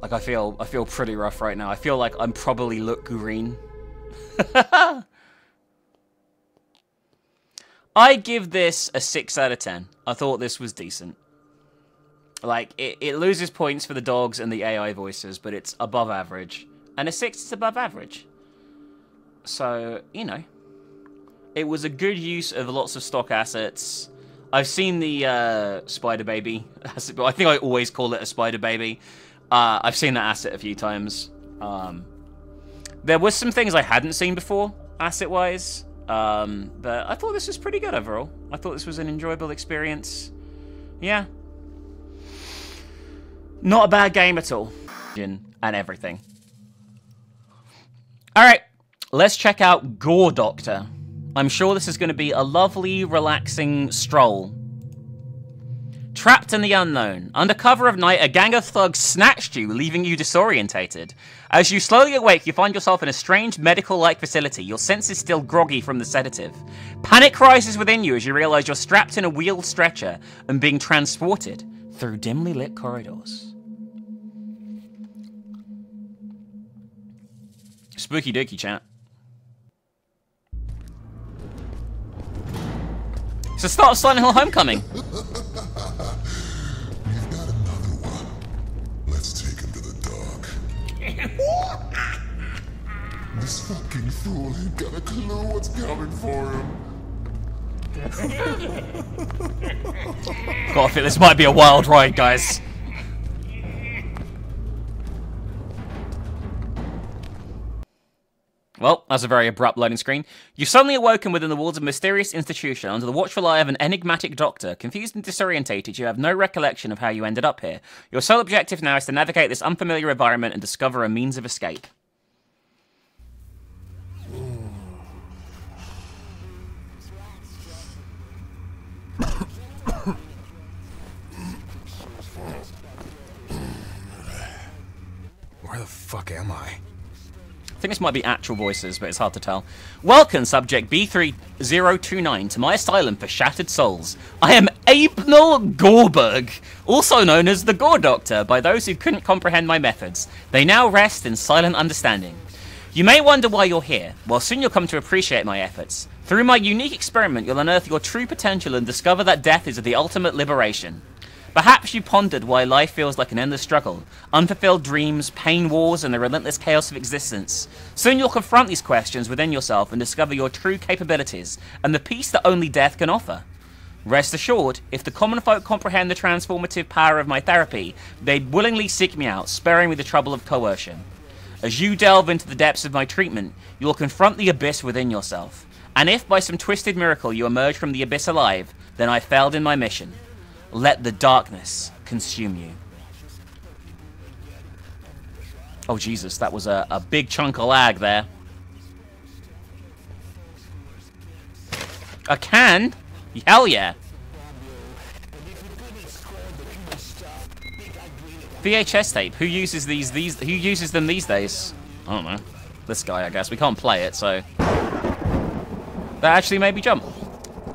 Like I feel I feel pretty rough right now. I feel like I'm probably look green. I give this a 6 out of 10. I thought this was decent. Like, it, it loses points for the dogs and the AI voices, but it's above average. And a 6 is above average. So, you know. It was a good use of lots of stock assets. I've seen the uh, Spider Baby. I think I always call it a Spider Baby. Uh, I've seen that asset a few times. Um, there was some things I hadn't seen before, asset-wise. Um, but I thought this was pretty good overall. I thought this was an enjoyable experience. Yeah. Not a bad game at all. And everything. Alright, let's check out Gore Doctor. I'm sure this is going to be a lovely, relaxing stroll. Trapped in the unknown. Under cover of night, a gang of thugs snatched you, leaving you disorientated. As you slowly awake, you find yourself in a strange medical-like facility, your senses still groggy from the sedative. Panic rises within you as you realize you're strapped in a wheeled stretcher and being transported through dimly lit corridors. Spooky dooky chat. So start Silent Hill Homecoming. this fucking fool ain't got a clue what's coming for him. Got a feel this might be a wild ride, guys. Well, that's a very abrupt loading screen. You've suddenly awoken within the walls of a mysterious institution under the watchful eye of an enigmatic doctor. Confused and disorientated, you have no recollection of how you ended up here. Your sole objective now is to navigate this unfamiliar environment and discover a means of escape. Where the fuck am I? I think this might be actual voices, but it's hard to tell. Welcome, subject B3029, to my asylum for shattered souls. I am Abnel Gorberg, also known as the Gore Doctor by those who couldn't comprehend my methods. They now rest in silent understanding. You may wonder why you're here. Well, soon you'll come to appreciate my efforts. Through my unique experiment, you'll unearth your true potential and discover that death is the ultimate liberation. Perhaps you pondered why life feels like an endless struggle, unfulfilled dreams, pain wars, and the relentless chaos of existence. Soon you'll confront these questions within yourself and discover your true capabilities and the peace that only death can offer. Rest assured, if the common folk comprehend the transformative power of my therapy, they'd willingly seek me out, sparing me the trouble of coercion. As you delve into the depths of my treatment, you will confront the abyss within yourself. And if by some twisted miracle you emerge from the abyss alive, then I failed in my mission. Let the darkness consume you. Oh, Jesus, that was a, a big chunk of lag there. A can? Hell yeah. VHS tape. Who uses these? These who uses them these days? I don't know. This guy, I guess. We can't play it, so that actually made me jump.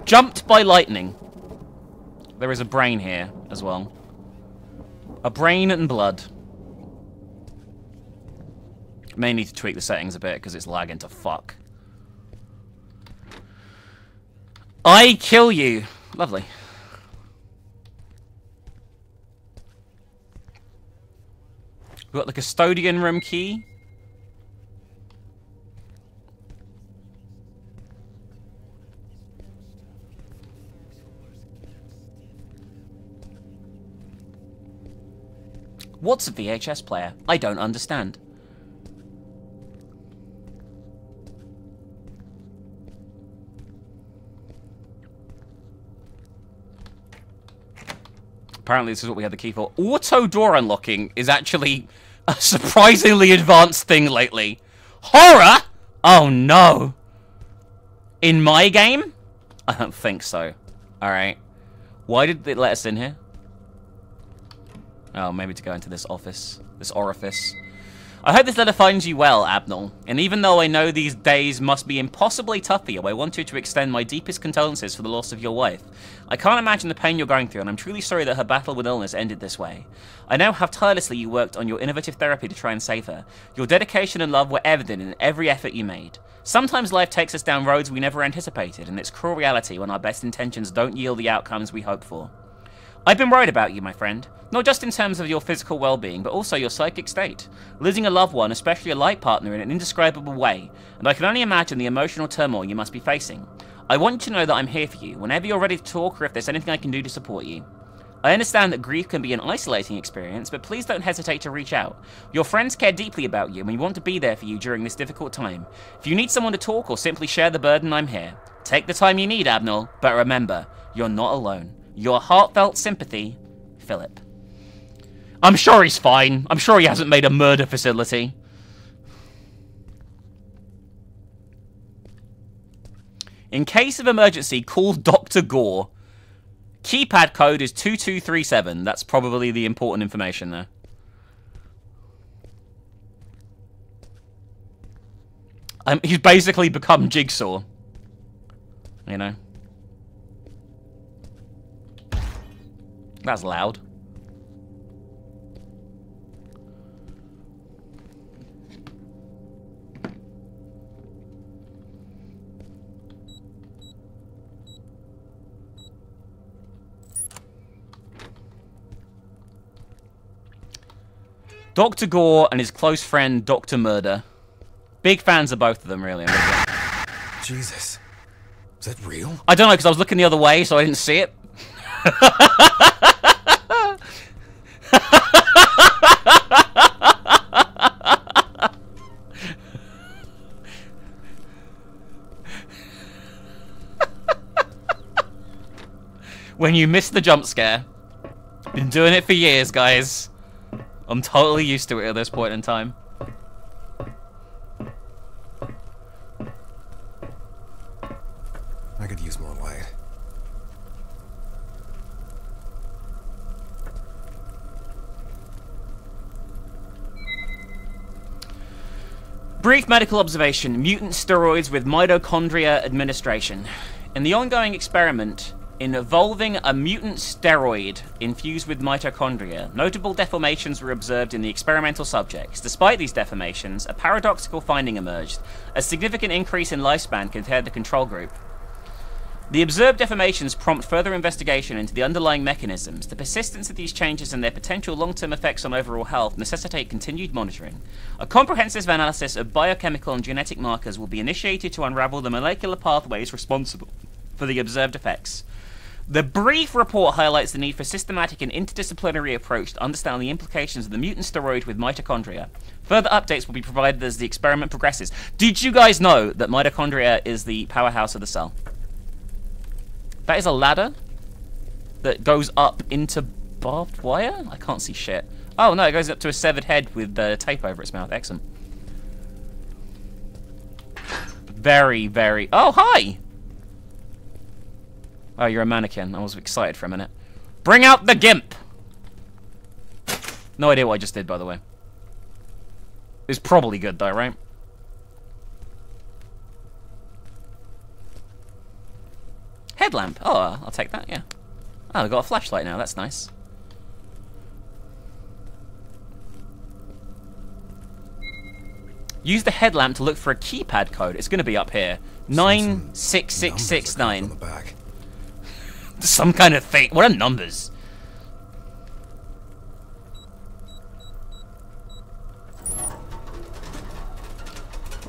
Jumped by lightning. There is a brain here as well. A brain and blood. May need to tweak the settings a bit because it's lagging to fuck. I kill you. Lovely. We've got the custodian room key. What's a VHS player? I don't understand. Apparently this is what we had the key for. Auto door unlocking is actually a surprisingly advanced thing lately. Horror? Oh no. In my game? I don't think so. Alright. Why did they let us in here? Oh, maybe to go into this office. This orifice. I hope this letter finds you well, Abnel. And even though I know these days must be impossibly tough for you, I want you to extend my deepest condolences for the loss of your wife. I can't imagine the pain you're going through, and I'm truly sorry that her battle with illness ended this way. I know how tirelessly you worked on your innovative therapy to try and save her. Your dedication and love were evident in every effort you made. Sometimes life takes us down roads we never anticipated, and it's cruel reality when our best intentions don't yield the outcomes we hope for. I've been worried about you, my friend. Not just in terms of your physical well-being, but also your psychic state. Losing a loved one, especially a life partner, in an indescribable way, and I can only imagine the emotional turmoil you must be facing. I want you to know that I'm here for you, whenever you're ready to talk or if there's anything I can do to support you. I understand that grief can be an isolating experience, but please don't hesitate to reach out. Your friends care deeply about you, and we want to be there for you during this difficult time. If you need someone to talk or simply share the burden, I'm here. Take the time you need, Abnul, but remember, you're not alone. Your heartfelt sympathy, Philip. I'm sure he's fine. I'm sure he hasn't made a murder facility. In case of emergency, call Dr. Gore. Keypad code is 2237. That's probably the important information there. Um, he's basically become Jigsaw. You know? That's loud. Dr. Gore and his close friend, Dr. Murder. Big fans of both of them, really. Jesus. Is that real? I don't know, because I was looking the other way, so I didn't see it. When you miss the jump scare. Been doing it for years, guys. I'm totally used to it at this point in time. Brief medical observation. Mutant steroids with mitochondria administration. In the ongoing experiment involving a mutant steroid infused with mitochondria, notable deformations were observed in the experimental subjects. Despite these deformations, a paradoxical finding emerged, a significant increase in lifespan compared to the control group. The observed deformations prompt further investigation into the underlying mechanisms. The persistence of these changes and their potential long-term effects on overall health necessitate continued monitoring. A comprehensive analysis of biochemical and genetic markers will be initiated to unravel the molecular pathways responsible for the observed effects. The brief report highlights the need for a systematic and interdisciplinary approach to understand the implications of the mutant steroid with mitochondria. Further updates will be provided as the experiment progresses. Did you guys know that mitochondria is the powerhouse of the cell? That is a ladder that goes up into barbed wire? I can't see shit. Oh, no, it goes up to a severed head with uh, tape over its mouth. Excellent. Very, very... Oh, hi! Oh, you're a mannequin. I was excited for a minute. Bring out the GIMP! No idea what I just did, by the way. It's probably good, though, right? Headlamp. Oh, I'll take that, yeah. Ah, oh, I've got a flashlight now. That's nice. Use the headlamp to look for a keypad code. It's going to be up here. Nine six six six nine. Some kind of thing. What are numbers?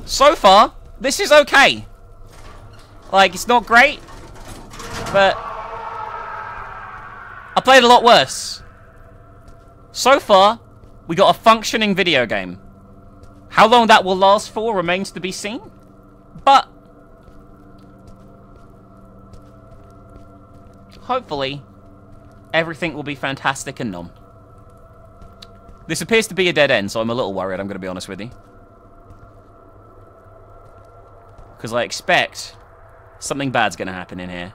So far, this is okay. Like, it's not great, but I played a lot worse. So far, we got a functioning video game. How long that will last for remains to be seen, but hopefully everything will be fantastic and numb. This appears to be a dead end, so I'm a little worried, I'm going to be honest with you. Because I expect something bad's going to happen in here.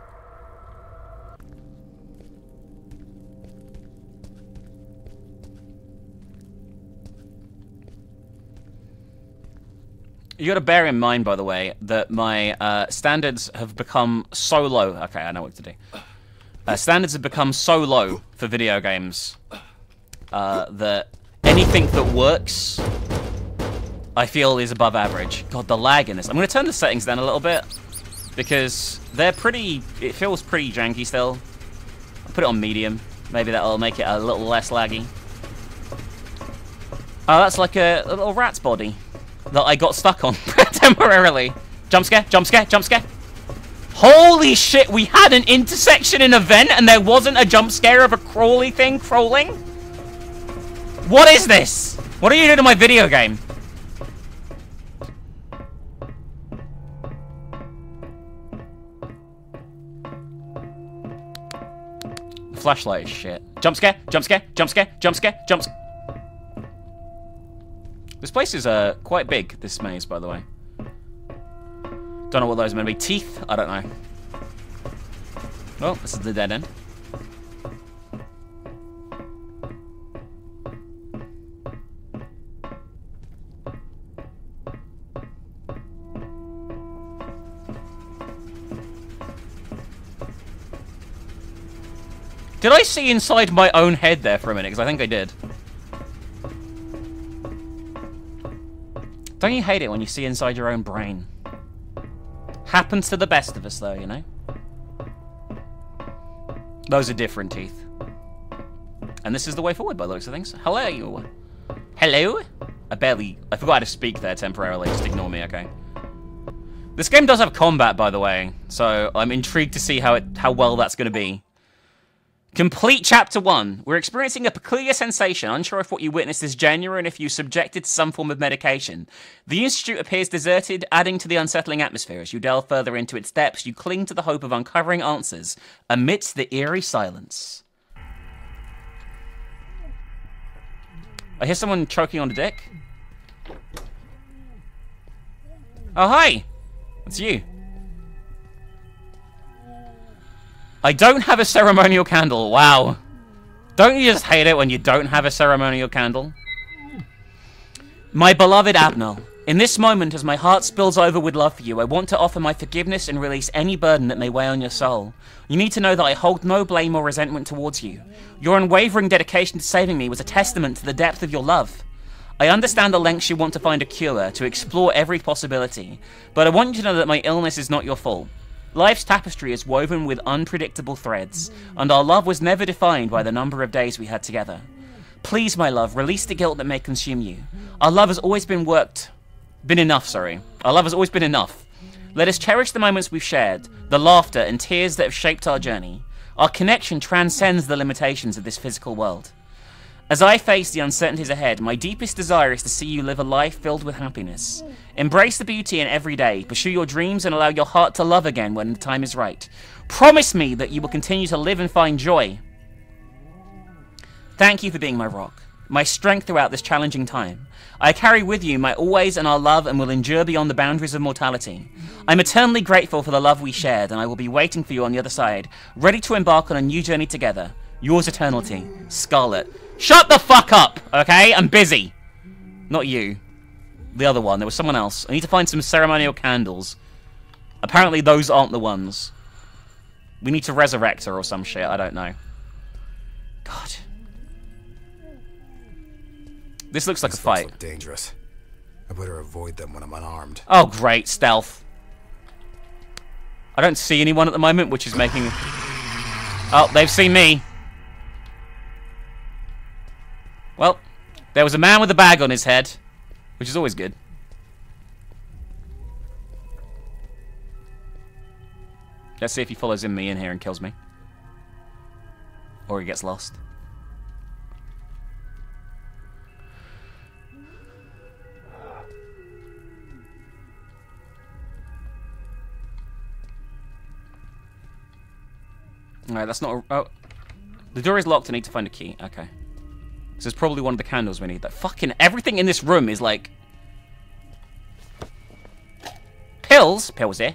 You got to bear in mind, by the way, that my uh, standards have become so low. Okay, I know what to do. Uh, standards have become so low for video games uh, that anything that works, I feel, is above average. God, the lag in this. I'm going to turn the settings down a little bit because they're pretty. It feels pretty janky still. I'll put it on medium. Maybe that'll make it a little less laggy. Oh, that's like a, a little rat's body that I got stuck on temporarily. Jump scare, jump scare, jump scare. Holy shit, we had an intersection in event and there wasn't a jump scare of a crawly thing crawling? What is this? What are you doing to my video game? Flashlight is shit. Jump scare, jump scare, jump scare, jump scare, jump scare. This place is uh, quite big, this maze, by the way. Don't know what those are going to be. Teeth? I don't know. Well, this is the dead end. Did I see inside my own head there for a minute? Because I think I did. Don't you hate it when you see inside your own brain? Happens to the best of us, though, you know? Those are different teeth. And this is the way forward, by the looks of things. Hello! Hello? I barely... I forgot how to speak there temporarily. Just ignore me, okay? This game does have combat, by the way, so I'm intrigued to see how it how well that's going to be. Complete chapter one. We're experiencing a peculiar sensation, unsure if what you witnessed is genuine and if you subjected to some form of medication. The institute appears deserted, adding to the unsettling atmosphere. As you delve further into its depths, you cling to the hope of uncovering answers amidst the eerie silence. I hear someone choking on a dick. Oh, hi! It's you. I don't have a ceremonial candle. Wow. Don't you just hate it when you don't have a ceremonial candle? My beloved Abnel, in this moment as my heart spills over with love for you, I want to offer my forgiveness and release any burden that may weigh on your soul. You need to know that I hold no blame or resentment towards you. Your unwavering dedication to saving me was a testament to the depth of your love. I understand the lengths you want to find a cure, to explore every possibility, but I want you to know that my illness is not your fault. Life's tapestry is woven with unpredictable threads, and our love was never defined by the number of days we had together. Please, my love, release the guilt that may consume you. Our love has always been worked. Been enough, sorry. Our love has always been enough. Let us cherish the moments we've shared, the laughter and tears that have shaped our journey. Our connection transcends the limitations of this physical world. As I face the uncertainties ahead, my deepest desire is to see you live a life filled with happiness. Embrace the beauty in every day, pursue your dreams, and allow your heart to love again when the time is right. Promise me that you will continue to live and find joy. Thank you for being my rock, my strength throughout this challenging time. I carry with you my always and our love and will endure beyond the boundaries of mortality. I'm eternally grateful for the love we shared, and I will be waiting for you on the other side, ready to embark on a new journey together. Yours eternity, Scarlet. Shut the fuck up, okay? I'm busy. Not you. The other one. There was someone else. I need to find some ceremonial candles. Apparently those aren't the ones. We need to resurrect her or some shit. I don't know. God. This looks like a fight. Look dangerous. I better avoid them when I'm unarmed. Oh, great. Stealth. I don't see anyone at the moment, which is making... Oh, they've seen me. Well, there was a man with a bag on his head, which is always good. Let's see if he follows in me in here and kills me. Or he gets lost. Alright, that's not a... Oh. The door is locked. I need to find a key. Okay. This is probably one of the candles we need. That fucking... Everything in this room is like... Pills? Pills here.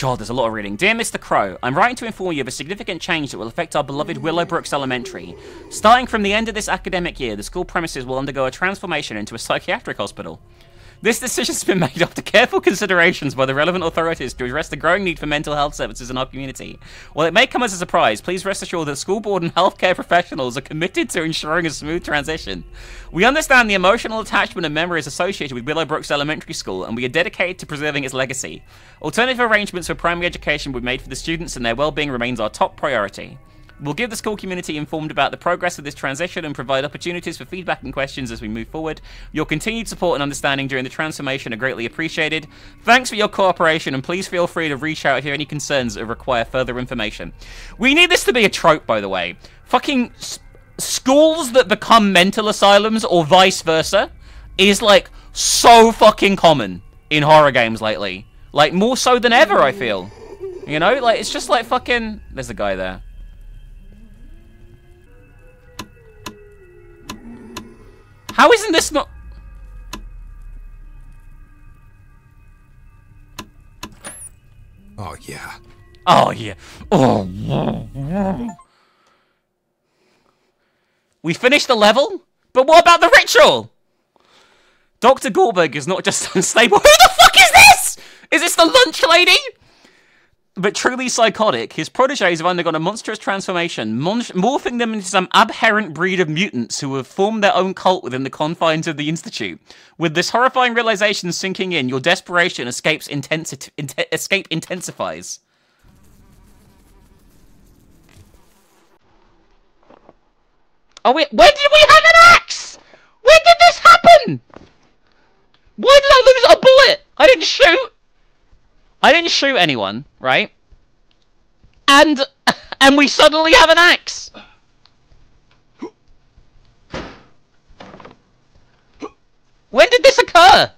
God, there's a lot of reading. Dear Mr. Crow, I'm writing to inform you of a significant change that will affect our beloved Willowbrooks Elementary. Starting from the end of this academic year, the school premises will undergo a transformation into a psychiatric hospital. This decision has been made after careful considerations by the relevant authorities to address the growing need for mental health services in our community. While it may come as a surprise, please rest assured that school board and healthcare professionals are committed to ensuring a smooth transition. We understand the emotional attachment and memories associated with Willowbrooks Elementary School, and we are dedicated to preserving its legacy. Alternative arrangements for primary education be made for the students, and their well-being remains our top priority. We'll give the school community informed about the progress of this transition and provide opportunities for feedback and questions as we move forward. Your continued support and understanding during the transformation are greatly appreciated. Thanks for your cooperation, and please feel free to reach out if you have any concerns or require further information. We need this to be a trope, by the way. Fucking schools that become mental asylums or vice versa is like so fucking common in horror games lately. Like more so than ever, I feel. You know, like it's just like fucking. There's a guy there. How isn't this not? Oh, yeah. Oh yeah. Oh. We finished the level, but what about the ritual? Dr. Goldberg is not just unstable. Who the fuck is this? Is this the lunch lady? But truly psychotic, his proteges have undergone a monstrous transformation, mon- morphing them into some aberrant breed of mutants who have formed their own cult within the confines of the Institute. With this horrifying realization sinking in, your desperation escapes intensi- inte- escape intensifies. Oh wait, when did we have an axe? When did this happen? Why did I lose a bullet? I didn't shoot. I didn't shoot anyone, right? And and we suddenly have an axe. When did this occur?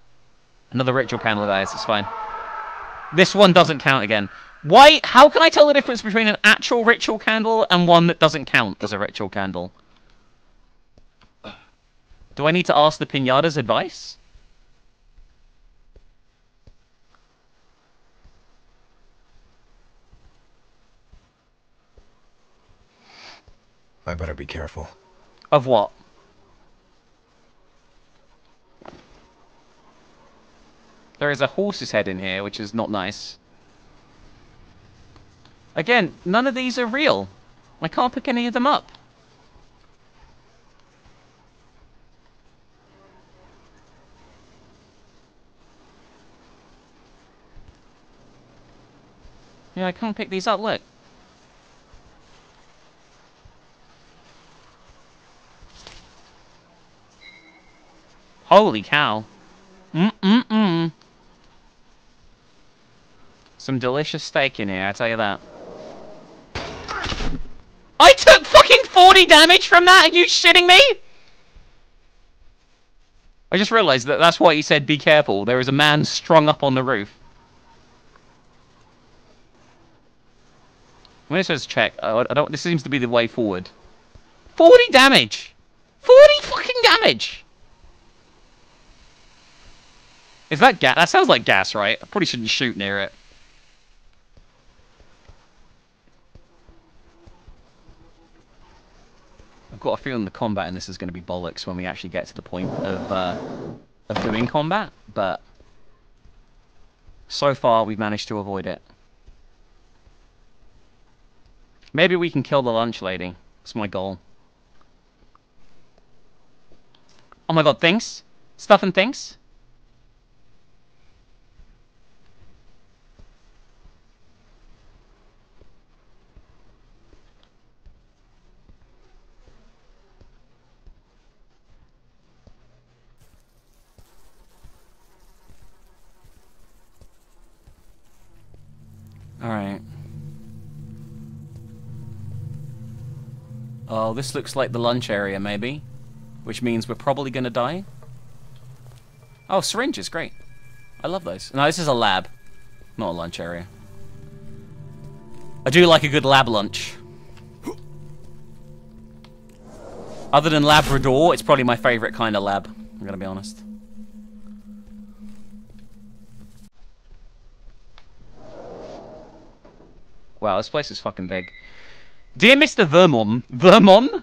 Another ritual candle, guys. It's fine. This one doesn't count again. Why? How can I tell the difference between an actual ritual candle and one that doesn't count as a ritual candle? Do I need to ask the pinatas advice? I better be careful. Of what? There is a horse's head in here, which is not nice. Again, none of these are real. I can't pick any of them up. Yeah, I can't pick these up, look. Holy cow. Mm-mm-mm. Some delicious steak in here, I tell you that. I took fucking 40 damage from that, are you shitting me? I just realized that that's why he said be careful. There is a man strung up on the roof. When it says check, I don't. This seems to be the way forward. 40 damage! 40 fucking damage! Is that gas? That sounds like gas, right? I probably shouldn't shoot near it. I've got a feeling the combat in this is going to be bollocks when we actually get to the point of uh, of doing combat, but so far we've managed to avoid it. Maybe we can kill the lunch lady. That's my goal. Oh my god, things? Stuff and things? Alright. Oh, this looks like the lunch area, maybe. Which means we're probably gonna die. Oh, syringes, great. I love those. No, this is a lab, not a lunch area. I do like a good lab lunch. Other than Labrador, it's probably my favorite kind of lab. I'm gonna be honest. Wow, this place is fucking big. Dear Mr. Vermon, Vermon?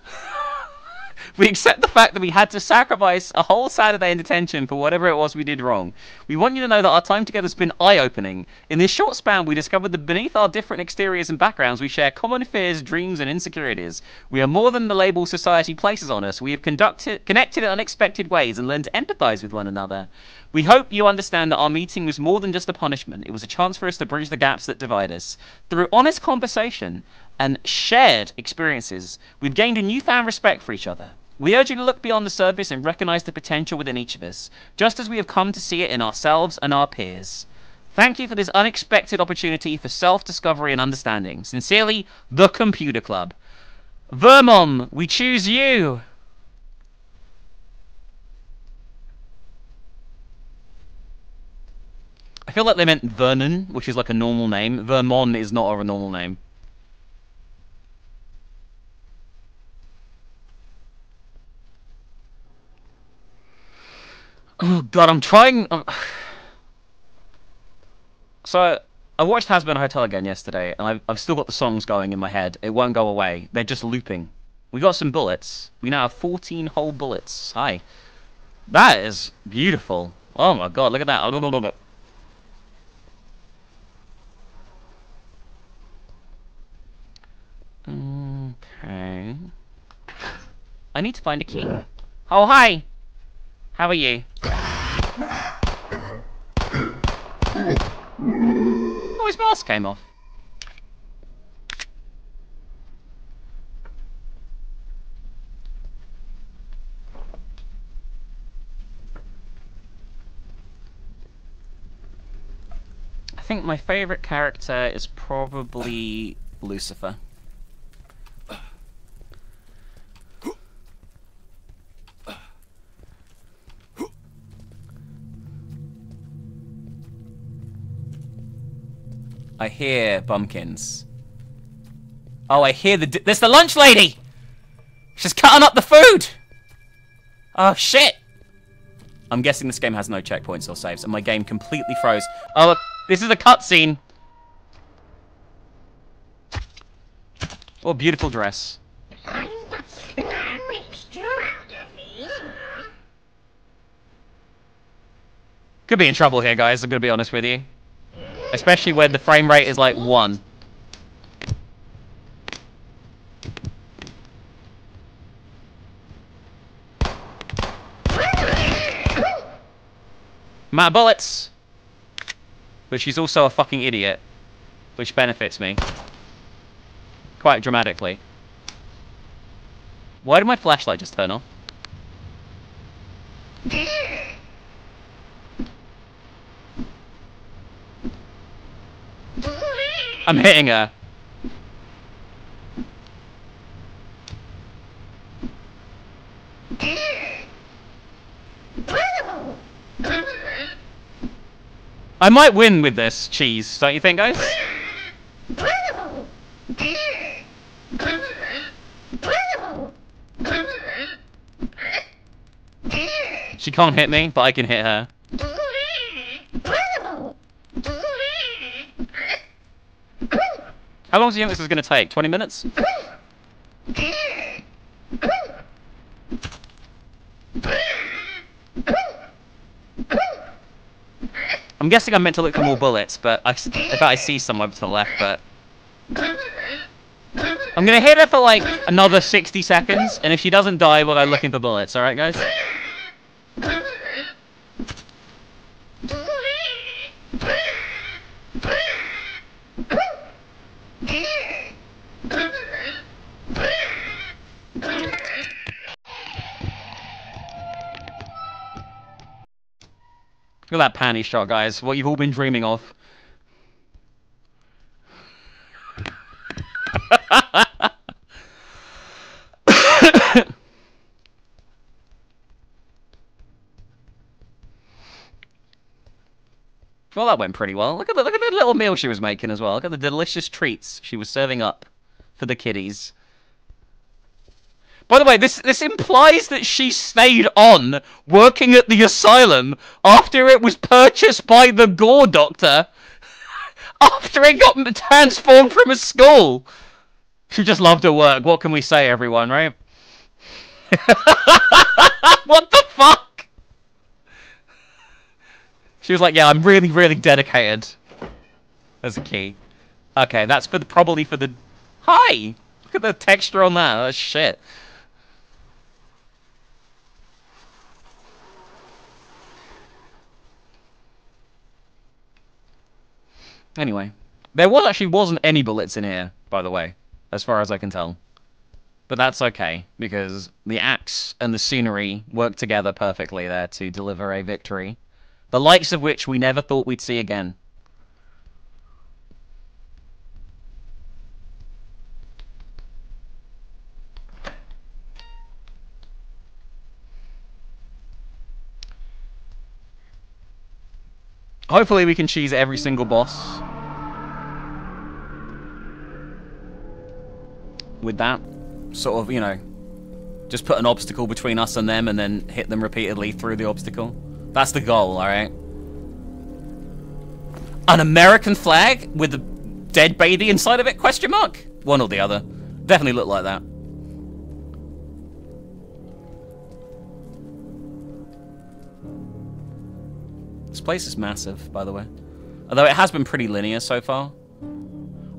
we accept the fact that we had to sacrifice a whole Saturday in detention for whatever it was we did wrong. We want you to know that our time together has been eye-opening. In this short span, we discovered that beneath our different exteriors and backgrounds, we share common fears, dreams, and insecurities. We are more than the label society places on us. We have conducted, connected in unexpected ways and learned to empathize with one another. We hope you understand that our meeting was more than just a punishment. It was a chance for us to bridge the gaps that divide us. Through honest conversation, and shared experiences, we've gained a newfound respect for each other. We urge you to look beyond the surface and recognize the potential within each of us, just as we have come to see it in ourselves and our peers. Thank you for this unexpected opportunity for self discovery and understanding. Sincerely, the Computer Club. Vermon, we choose you! Feel like they meant Vernon, which is like a normal name. Vermon is not a normal name. Oh god, I'm trying. uh, So I watched Hazbin Hotel again yesterday, and I've, I've still got the songs going in my head. It won't go away. They're just looping. We got some bullets. We now have 14 whole bullets. Hi. That is beautiful. Oh my god, look at that. Okay. I need to find a key. Oh, hi! How are you? Oh, his mask came off. I think my favorite character is probably Lucifer. I hear bumpkins. Oh, I hear the. There's the lunch lady! She's cutting up the food! Oh, shit! I'm guessing this game has no checkpoints or saves, and my game completely froze. Oh, look, this is a cutscene! Oh, beautiful dress. Could be in trouble here, guys, I'm gonna be honest with you. Especially when the frame rate is like 1. My bullets! But she's also a fucking idiot. Which benefits me. Quite dramatically. Why did my flashlight just turn off? I'm hitting her. I might win with this cheese, don't you think, guys? She can't hit me, but I can hit her. How long do you think this is going to take? 20 minutes? I'm guessing I'm meant to look for more bullets, but I, I I see somewhere to the left, but... I'm gonna hit her for like another 60 seconds, and if she doesn't die, we'll go looking for bullets, alright guys? Look at that panty shot, guys. What you've all been dreaming of. well, that went pretty well. Look at the look at the little meal she was making as well. Look at the delicious treats she was serving up for the kiddies. By the way, this this implies that she stayed on working at the asylum after it was purchased by the Gore Doctor. After it got transformed from a school. She just loved her work. What can we say, everyone, right? what the fuck? She was like, "Yeah, I'm really, really dedicated." As a key. Okay, that's for the probably for the. Hi. Look at the texture on that. That's shit. Anyway, there was actually wasn't any bullets in here, by the way. as far as I can tell. But that's okay, because the axe and the scenery work together perfectly there to deliver a victory, the likes of which we never thought we'd see again. Hopefully we can cheese every single boss. With that, sort of, you know, just put an obstacle between us and them and then hit them repeatedly through the obstacle. That's the goal, alright? An American flag with a dead baby inside of it? Question mark? One or the other. Definitely look like that. This place is massive, by the way. Although it has been pretty linear so far.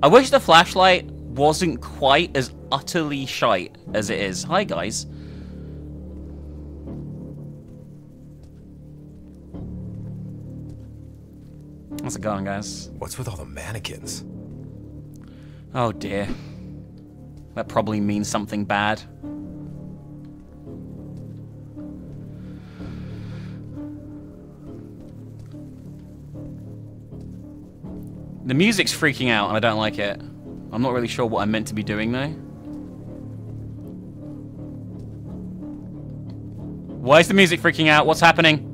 I wish the flashlight wasn't quite as utterly shite as it is. Hi, guys. How's it going, guys? What's with all the mannequins? Oh, dear. That probably means something bad. The music's freaking out and I don't like it. I'm not really sure what I'm meant to be doing though. Why is the music freaking out? What's happening?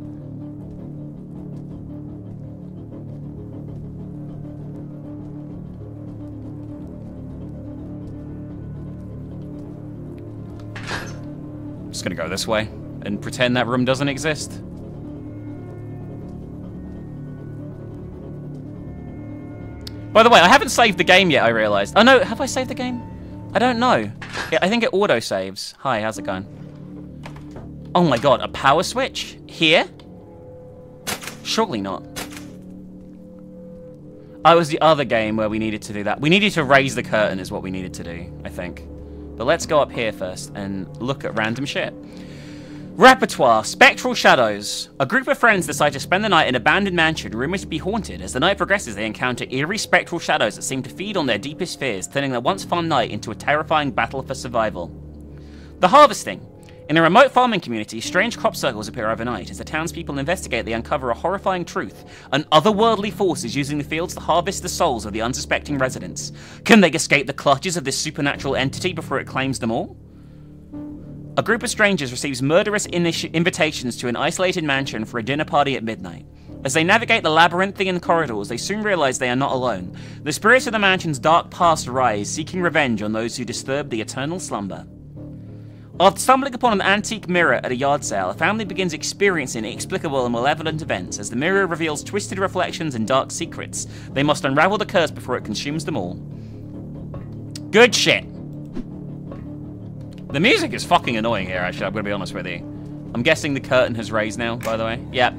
Just gonna go this way and pretend that room doesn't exist. By the way, I haven't saved the game yet, I realised. Oh no, have I saved the game? I don't know. I think it auto-saves. Hi, how's it going? Oh my god, a power switch? Here? Surely not. Oh, it was the other game where we needed to do that. We needed to raise the curtain is what we needed to do, I think. But let's go up here first and look at random shit. Repertoire Spectral Shadows. A group of friends decide to spend the night in an abandoned mansion rumored to be haunted. As the night progresses, they encounter eerie spectral shadows that seem to feed on their deepest fears, turning their once fun night into a terrifying battle for survival. The Harvesting. In a remote farming community, strange crop circles appear overnight. As the townspeople investigate, they uncover a horrifying truth. An otherworldly force is using the fields to harvest the souls of the unsuspecting residents. Can they escape the clutches of this supernatural entity before it claims them all? A group of strangers receives murderous invitations to an isolated mansion for a dinner party at midnight. As they navigate the labyrinthian corridors, they soon realize they are not alone. The spirits of the mansion's dark past rise, seeking revenge on those who disturb the eternal slumber. After stumbling upon an antique mirror at a yard sale, a family begins experiencing inexplicable and malevolent events. As the mirror reveals twisted reflections and dark secrets, they must unravel the curse before it consumes them all. Good shit. The music is fucking annoying here, actually, I'm gonna be honest with you. I'm guessing the curtain has raised now, by the way. Yeah.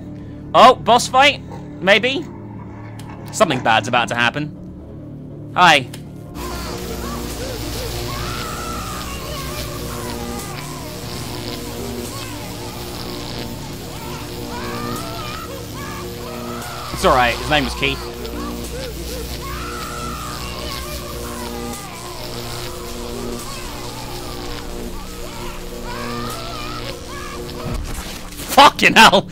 Oh, boss fight? Maybe? Something bad's about to happen. Hi. It's alright, his name was Keith. Fucking hell!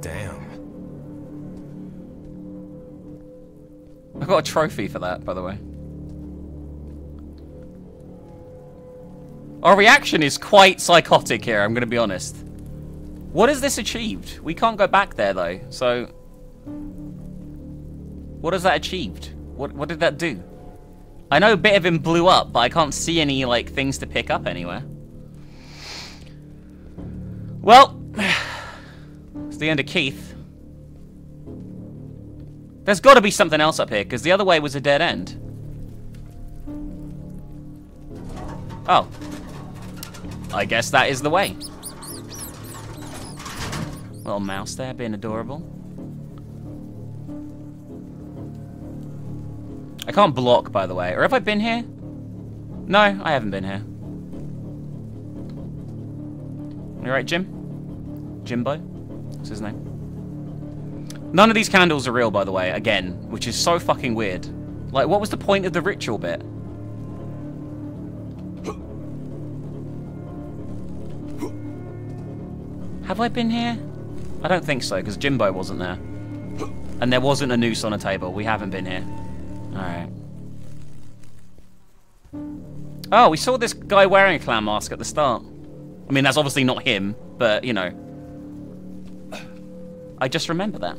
Damn. I got a trophy for that, by the way. Our reaction is quite psychotic here, I'm gonna be honest. What has this achieved? We can't go back there, though, so... What has that achieved? What, what did that do? I know a bit of him blew up, but I can't see any, like, things to pick up anywhere. Well, it's the end of Keith. There's got to be something else up here, because the other way was a dead end. Oh. I guess that is the way. Little mouse there, being adorable. I can't block, by the way. Or have I been here? No, I haven't been here. You right, Jim? Jimbo? What's his name? None of these candles are real, by the way, again, which is so fucking weird. Like, what was the point of the ritual bit? Have I been here? I don't think so, because Jimbo wasn't there. And there wasn't a noose on a table. We haven't been here. Alright. Oh, we saw this guy wearing a clown mask at the start. I mean, that's obviously not him, but, you know. I just remember that.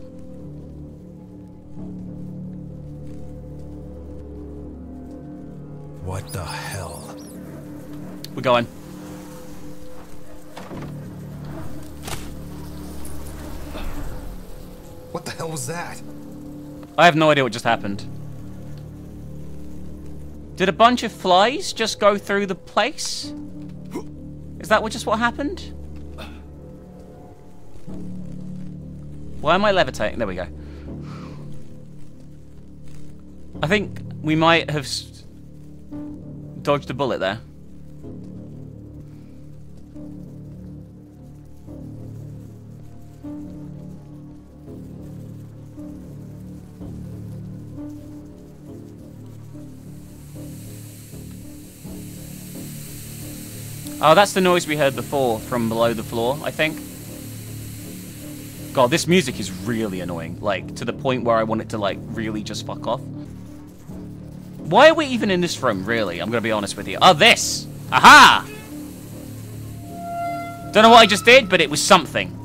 What the hell? We're going. What the hell was that? I have no idea what just happened. Did a bunch of flies just go through the place? Is that what just what happened? Why am I levitating? There we go. I think we might have dodged a bullet there. Oh, that's the noise we heard before from below the floor, I think. God, this music is really annoying. Like, to the point where I want it to, like, really just fuck off. Why are we even in this room, really? I'm gonna be honest with you. Oh, this! Aha! Don't know what I just did, but it was something.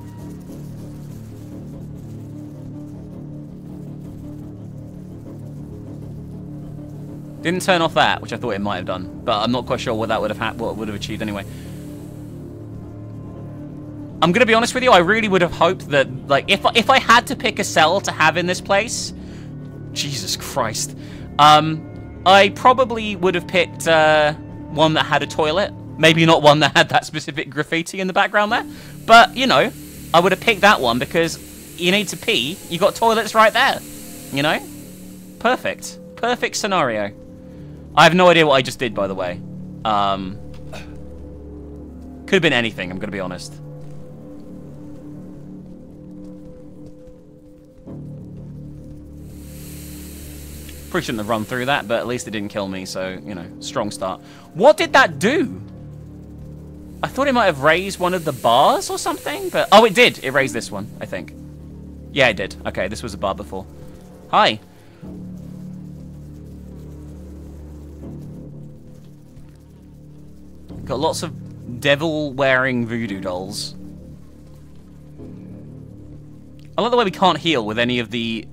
Didn't turn off that, which I thought it might have done, but I'm not quite sure what that would have what would have achieved anyway. I'm gonna be honest with you. I really would have hoped that, like, if if I had to pick a cell to have in this place, Jesus Christ, um, I probably would have picked uh, one that had a toilet. Maybe not one that had that specific graffiti in the background there, but you know, I would have picked that one because you need to pee. You got toilets right there. You know, perfect, perfect scenario. I have no idea what I just did, by the way. Um, could have been anything, I'm going to be honest. Probably shouldn't have run through that, but at least it didn't kill me, so, you know, strong start. What did that do? I thought it might have raised one of the bars or something, but... Oh, it did. It raised this one, I think. Yeah, it did. Okay, this was a bar before. Hi. Got lots of devil-wearing voodoo dolls. I like the way we can't heal with any of the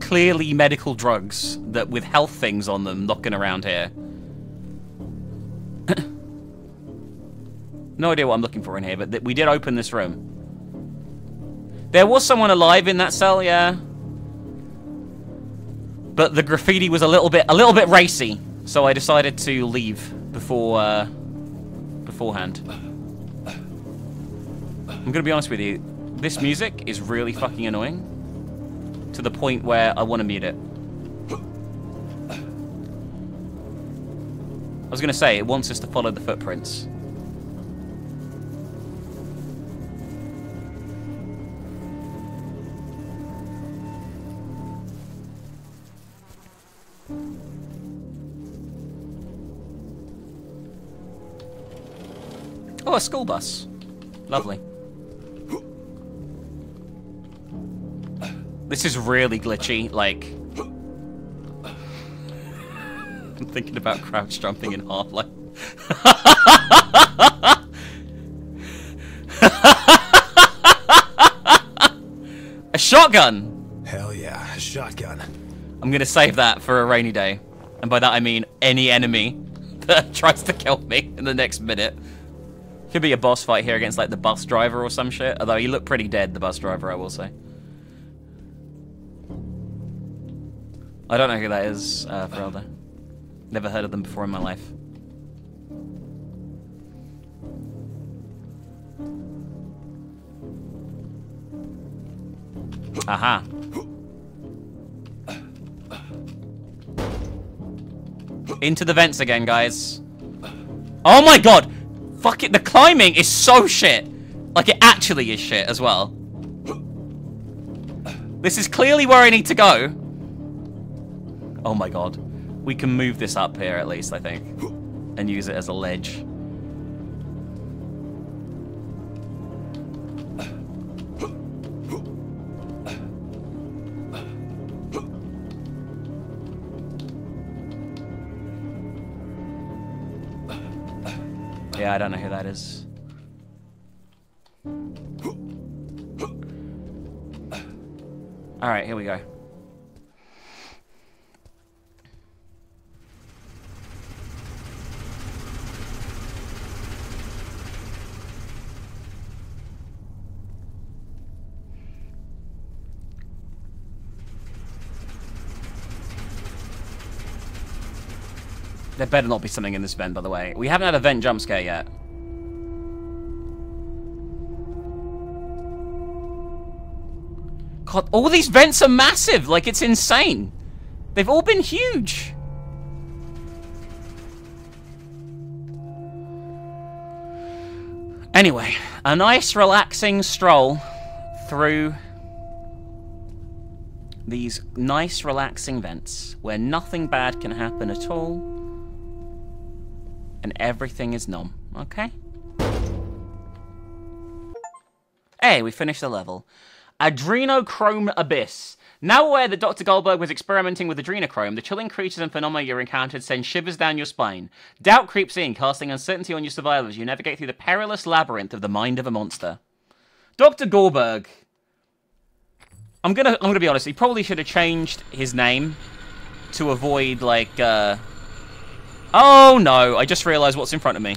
clearly medical drugs that with health things on them knocking around here. no idea what I'm looking for in here, but we did open this room. There was someone alive in that cell, yeah. But the graffiti was a little bit a little bit racy, so I decided to leave before uh, beforehand. I'm gonna be honest with you, this music is really fucking annoying. To the point where I want to mute it. I was gonna say, it wants us to follow the footprints. Oh, a school bus. Lovely. This is really glitchy, like... I'm thinking about crouch jumping in Half-Life. a shotgun! Hell yeah, a shotgun. I'm gonna save that for a rainy day. And by that I mean any enemy that tries to kill me in the next minute. Could be a boss fight here against like the bus driver or some shit. Although he looked pretty dead, the bus driver, I will say. I don't know who that is, uh, Ferelda. Never heard of them before in my life. Aha. Into the vents again, guys. Oh my god! Fuck it, the climbing is so shit. Like, it actually is shit as well. This is clearly where I need to go. Oh my god. We can move this up here at least, I think. And use it as a ledge. Yeah, I don't know who that is. Alright, here we go. There better not be something in this vent, by the way. We haven't had a vent jump scare yet. God, all these vents are massive. Like, it's insane. They've all been huge. Anyway, a nice relaxing stroll through these nice relaxing vents where nothing bad can happen at all and everything is numb, okay? Hey, we finished the level. Adrenochrome Abyss. Now aware that Dr. Goldberg was experimenting with adrenochrome, the chilling creatures and phenomena you encountered send shivers down your spine. Doubt creeps in, casting uncertainty on your survival as you navigate through the perilous labyrinth of the mind of a monster. Dr. Goldberg. I'm gonna I'm gonna be honest, he probably should have changed his name to avoid like uh Oh no, I just realized what's in front of me.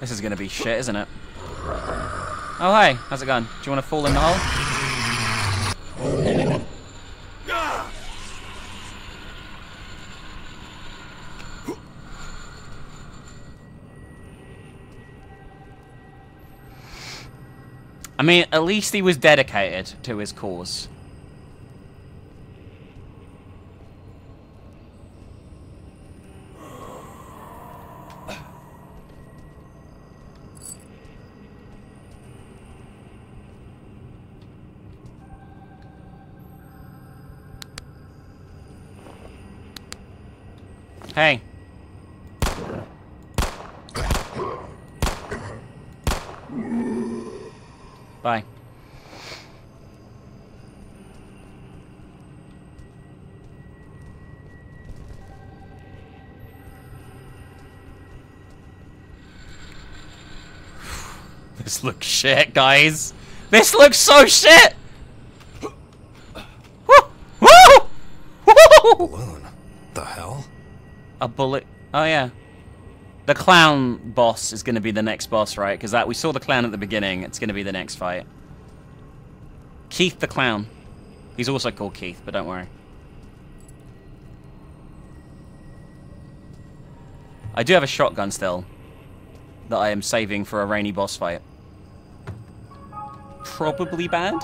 This is gonna be shit, isn't it? Oh, hey, how's it going? Do you want to fall in the hole? I mean, at least he was dedicated to his cause. Hey. Bye. This looks shit, guys. This looks so shit. Balloon. The hell? A bullet. Oh yeah. The clown boss is going to be the next boss, right? Because that we saw the clown at the beginning. It's going to be the next fight. Keith the clown. He's also called Keith, but don't worry. I do have a shotgun still that I am saving for a rainy boss fight. Probably bad.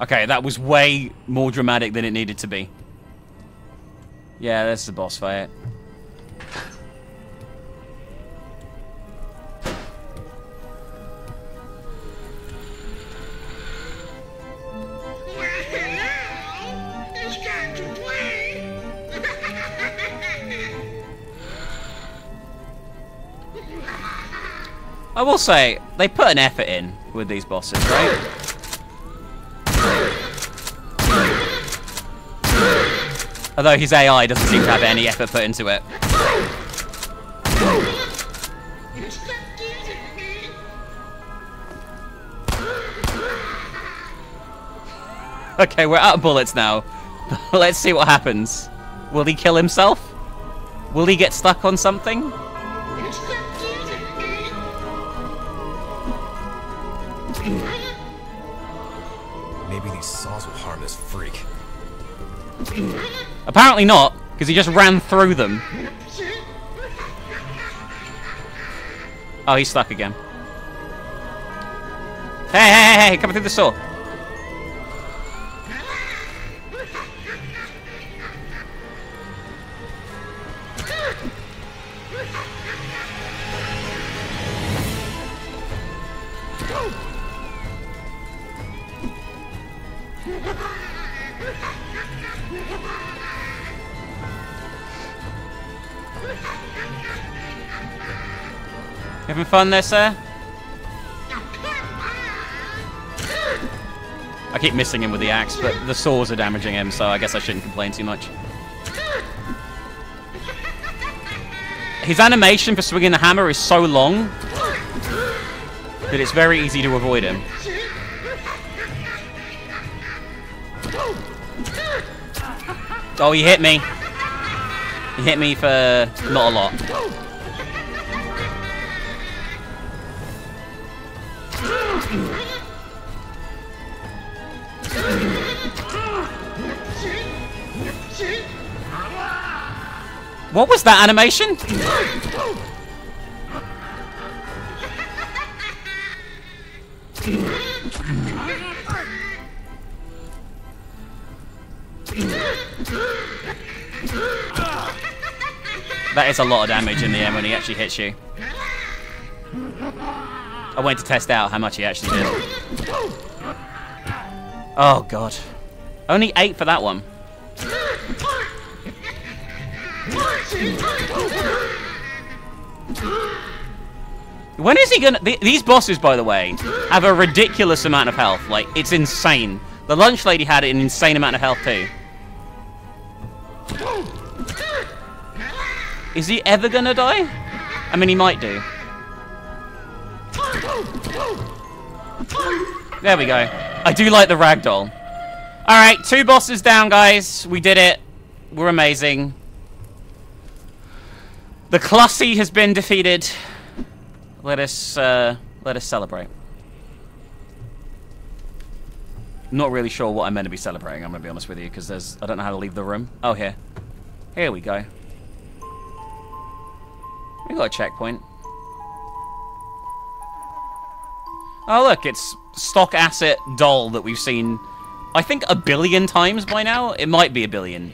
Okay, that was way more dramatic than it needed to be. Yeah, that's the boss fight. It's time to play. I will say, they put an effort in with these bosses, right? Although his AI doesn't seem to have any effort put into it. Okay, we're out of bullets now. Let's see what happens. Will he kill himself? Will he get stuck on something? Maybe these saws will harm this freak. Apparently not, because he just ran through them. Oh, he's stuck again. Hey, hey, hey, hey, coming through the saw. Fun there, sir? I keep missing him with the axe, but the saws are damaging him, so I guess I shouldn't complain too much. His animation for swinging the hammer is so long that it's very easy to avoid him. Oh, he hit me. He hit me for not a lot. What was that animation? That is a lot of damage in the end when he actually hits you. I went to test out how much he actually did. Oh god. Only eight for that one. When is he gonna... Th these bosses, by the way, have a ridiculous amount of health. Like, it's insane. The lunch lady had an insane amount of health, too. Is he ever gonna die? I mean, he might do. There we go. I do like the ragdoll. Alright, two bosses down, guys. We did it. We're amazing. The Clussy has been defeated. Let us, uh, let us celebrate. Not really sure what I'm meant to be celebrating, I'm gonna be honest with you, because there's, I don't know how to leave the room. Oh, here. Here we go. We got a checkpoint. Oh, look, it's stock asset doll that we've seen, I think, a billion times by now. It might be a billion.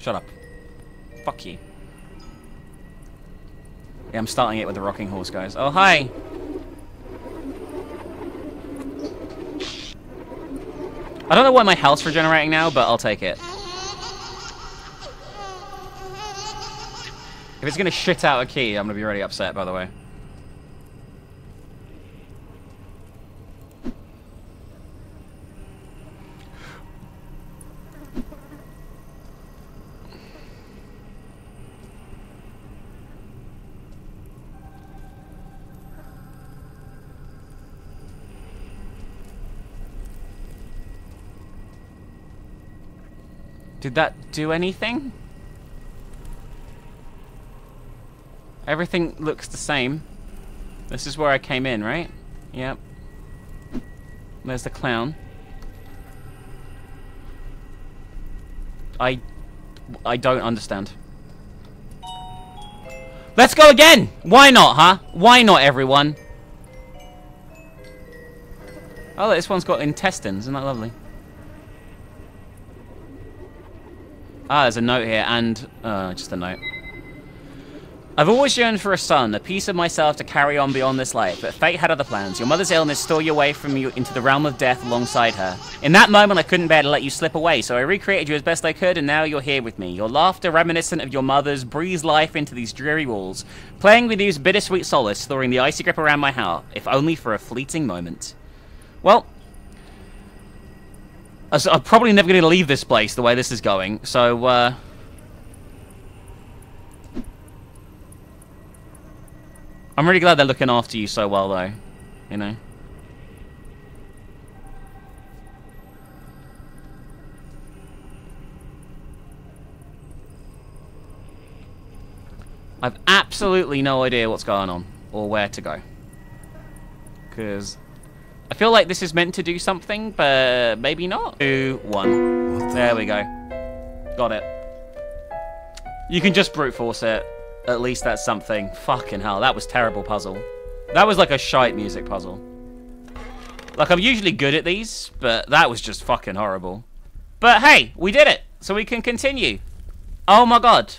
Shut up. Fuck you. Yeah, I'm starting it with the rocking horse, guys. Oh, hi! I don't know why my health's regenerating now, but I'll take it. If it's gonna shit out a key, I'm gonna be really upset, by the way. Did that do anything? Everything looks the same. This is where I came in, right? Yep. There's the clown. I... I don't understand. Let's go again! Why not, huh? Why not, everyone? Oh, this one's got intestines. Isn't that lovely? Ah, there's a note here, and... Uh, just a note. I've always yearned for a son, a piece of myself to carry on beyond this life, but fate had other plans. Your mother's illness stole you away from you into the realm of death alongside her. In that moment, I couldn't bear to let you slip away, so I recreated you as best I could, and now you're here with me. Your laughter, reminiscent of your mother's, breathes life into these dreary walls. Playing with you's bittersweet solace, storing the icy grip around my heart, if only for a fleeting moment. Well, I'm probably never going to leave this place the way this is going, so, uh... I'm really glad they're looking after you so well, though. You know? I've absolutely no idea what's going on, or where to go. Because I feel like this is meant to do something, but maybe not. Two, one. There we go. Got it. You can just brute force it. At least that's something. Fucking hell, that was terrible puzzle. That was like a shite music puzzle. Like, I'm usually good at these, but that was just fucking horrible. But hey, we did it, so we can continue. Oh my god.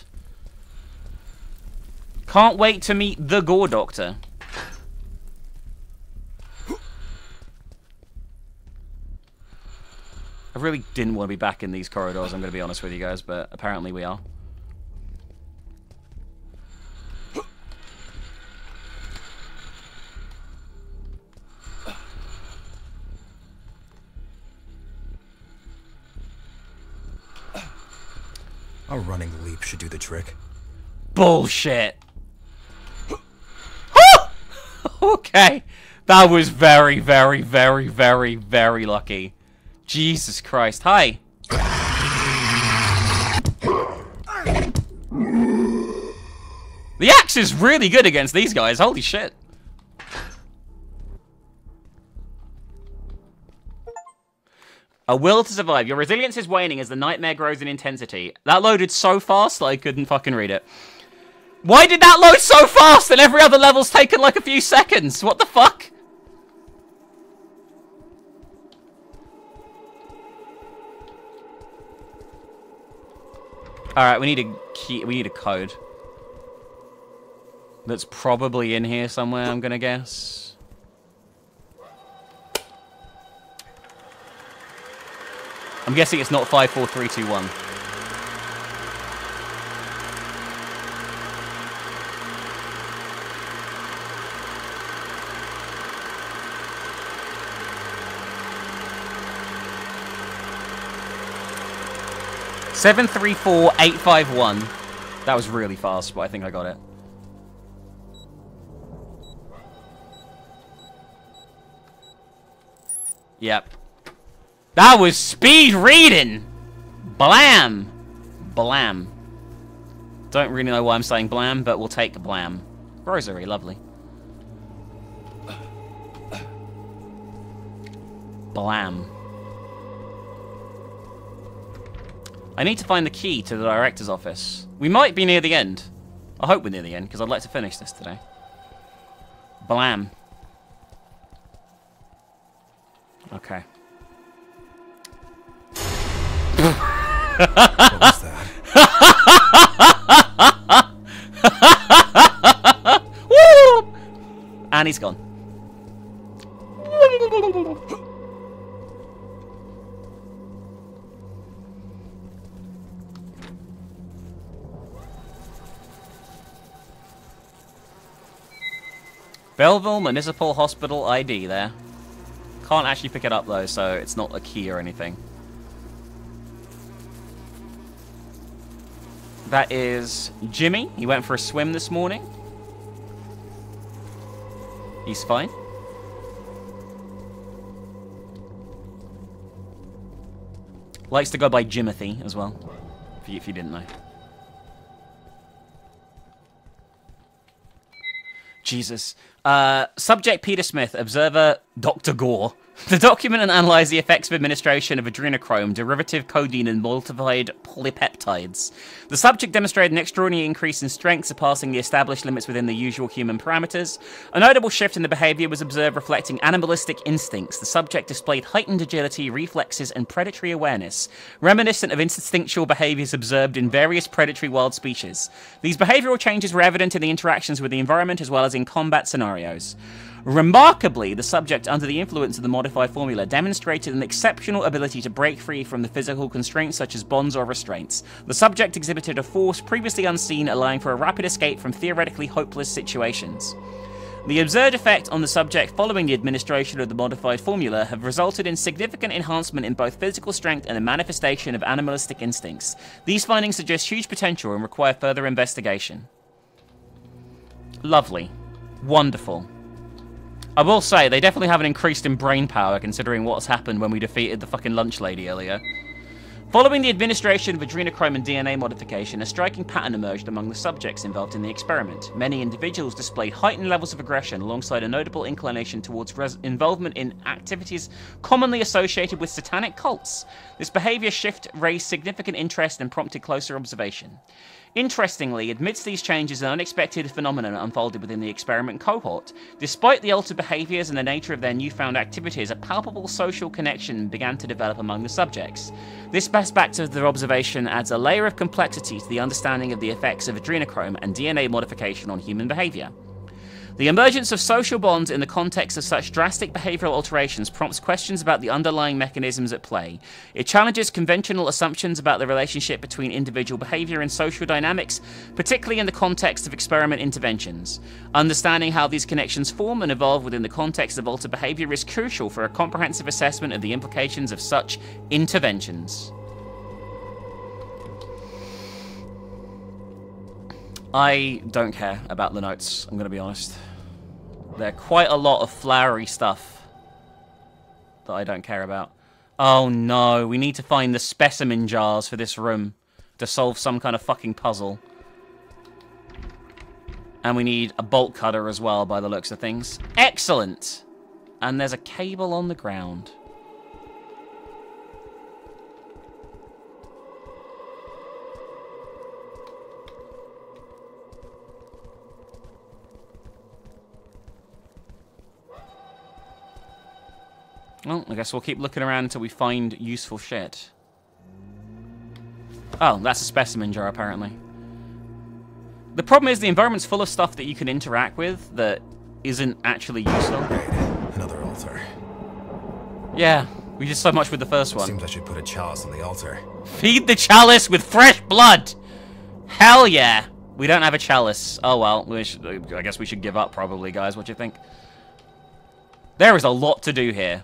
Can't wait to meet the Gore Doctor. I really didn't want to be back in these corridors, I'm going to be honest with you guys, but apparently we are. A running leap should do the trick. Bullshit. okay. That was very, very, very, very, very lucky. Jesus Christ. Hi. The axe is really good against these guys. Holy shit. A will to survive. Your resilience is waning as the nightmare grows in intensity. That loaded so fast that I couldn't fucking read it. Why did that load so fast and every other level's taken like a few seconds? What the fuck? Alright, we need a key we need a code. That's probably in here somewhere, I'm gonna guess. I'm guessing it's not 54321. Seven three four eight five one. That was really fast, but I think I got it. Yep. That was speed reading! Blam! Blam. Don't really know why I'm saying blam, but we'll take blam. Rosary, lovely. Blam. I need to find the key to the director's office. We might be near the end. I hope we're near the end, because I'd like to finish this today. Blam. Okay. What was that? Woo! And he's gone. Belleville Municipal Hospital ID there. Can't actually pick it up though, so it's not a key or anything. That is Jimmy. He went for a swim this morning. He's fine. Likes to go by Jimothy as well, if you, if you didn't know. Jesus. Uh, subject Peter Smith, observer Dr. Gore. The document and analyze the effects of administration of adrenochrome, derivative codeine, and multiplied polypeptides. The subject demonstrated an extraordinary increase in strength, surpassing the established limits within the usual human parameters. A notable shift in the behavior was observed reflecting animalistic instincts. The subject displayed heightened agility, reflexes, and predatory awareness, reminiscent of instinctual behaviors observed in various predatory wild species. These behavioral changes were evident in the interactions with the environment as well as in combat scenarios. Remarkably, the subject, under the influence of the modified formula, demonstrated an exceptional ability to break free from the physical constraints such as bonds or restraints. The subject exhibited a force previously unseen, allowing for a rapid escape from theoretically hopeless situations. The observed effect on the subject following the administration of the modified formula have resulted in significant enhancement in both physical strength and the manifestation of animalistic instincts. These findings suggest huge potential and require further investigation. Lovely. Wonderful. I will say, they definitely have an increased in brain power considering what's happened when we defeated the fucking lunch lady earlier. Following the administration of adrenochrome and DNA modification, a striking pattern emerged among the subjects involved in the experiment. Many individuals displayed heightened levels of aggression alongside a notable inclination towards involvement in activities commonly associated with satanic cults. This behavior shift raised significant interest and prompted closer observation. Interestingly, amidst these changes, an unexpected phenomenon unfolded within the experiment cohort. Despite the altered behaviors and the nature of their newfound activities, a palpable social connection began to develop among the subjects. This aspect of their observation adds a layer of complexity to the understanding of the effects of adrenochrome and DNA modification on human behavior. The emergence of social bonds in the context of such drastic behavioral alterations prompts questions about the underlying mechanisms at play. It challenges conventional assumptions about the relationship between individual behavior and social dynamics, particularly in the context of experiment interventions. Understanding how these connections form and evolve within the context of altered behavior is crucial for a comprehensive assessment of the implications of such interventions. I don't care about the notes, I'm going to be honest. They're quite a lot of flowery stuff that I don't care about. Oh no, we need to find the specimen jars for this room to solve some kind of fucking puzzle. And we need a bolt cutter as well, by the looks of things. Excellent! And there's a cable on the ground. Well, I guess we'll keep looking around until we find useful shit. Oh, that's a specimen jar, apparently. The problem is the environment's full of stuff that you can interact with that isn't actually useful. Great. Another altar. Yeah, we did so much with the first one. Seems I should put a chalice on the altar. Feed the chalice with fresh blood! Hell yeah! We don't have a chalice. Oh well, we should, I guess we should give up probably, guys. What do you think? There is a lot to do here.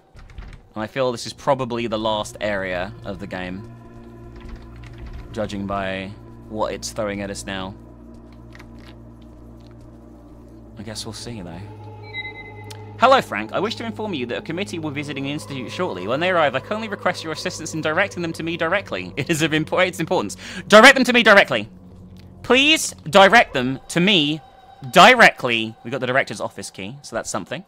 And I feel this is probably the last area of the game. Judging by what it's throwing at us now. I guess we'll see, though. Hello, Frank. I wish to inform you that a committee will be visiting the Institute shortly. When they arrive, I kindly request your assistance in directing them to me directly. It is of its importance. Direct them to me directly. Please direct them to me directly. We got the director's office key, so that's something.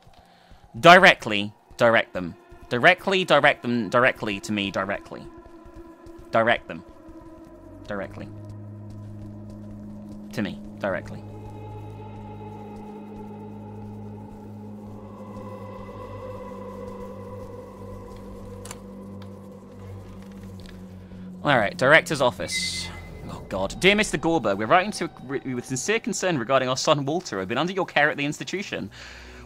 Directly direct them. Directly direct them directly to me directly. Direct them. Directly. To me directly. Alright, director's office. Oh god. Dear Mr. Gorberg, we're writing to you with sincere concern regarding our son Walter. I've been under your care at the institution.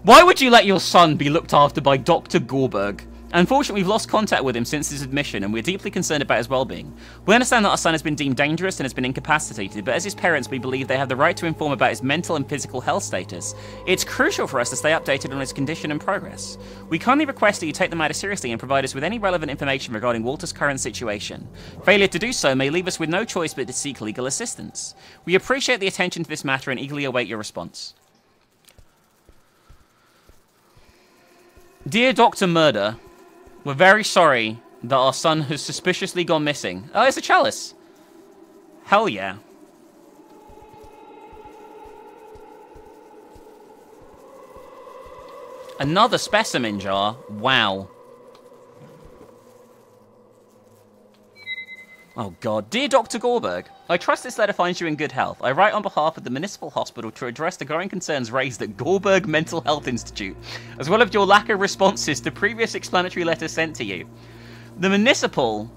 Why would you let your son be looked after by Dr. Gorberg? Unfortunately, we've lost contact with him since his admission, and we're deeply concerned about his well-being. We understand that our son has been deemed dangerous and has been incapacitated, but as his parents, we believe they have the right to inform about his mental and physical health status. It's crucial for us to stay updated on his condition and progress. We kindly request that you take the matter seriously and provide us with any relevant information regarding Walter's current situation. Failure to do so may leave us with no choice but to seek legal assistance. We appreciate the attention to this matter and eagerly await your response. Dear Dr. Murder, we're very sorry that our son has suspiciously gone missing. Oh, it's a chalice. Hell yeah. Another specimen jar. Wow. Oh god. Dear Dr. Gorberg, I trust this letter finds you in good health. I write on behalf of the Municipal Hospital to address the growing concerns raised at Gorberg Mental Health Institute, as well as your lack of responses to previous explanatory letters sent to you. The Municipal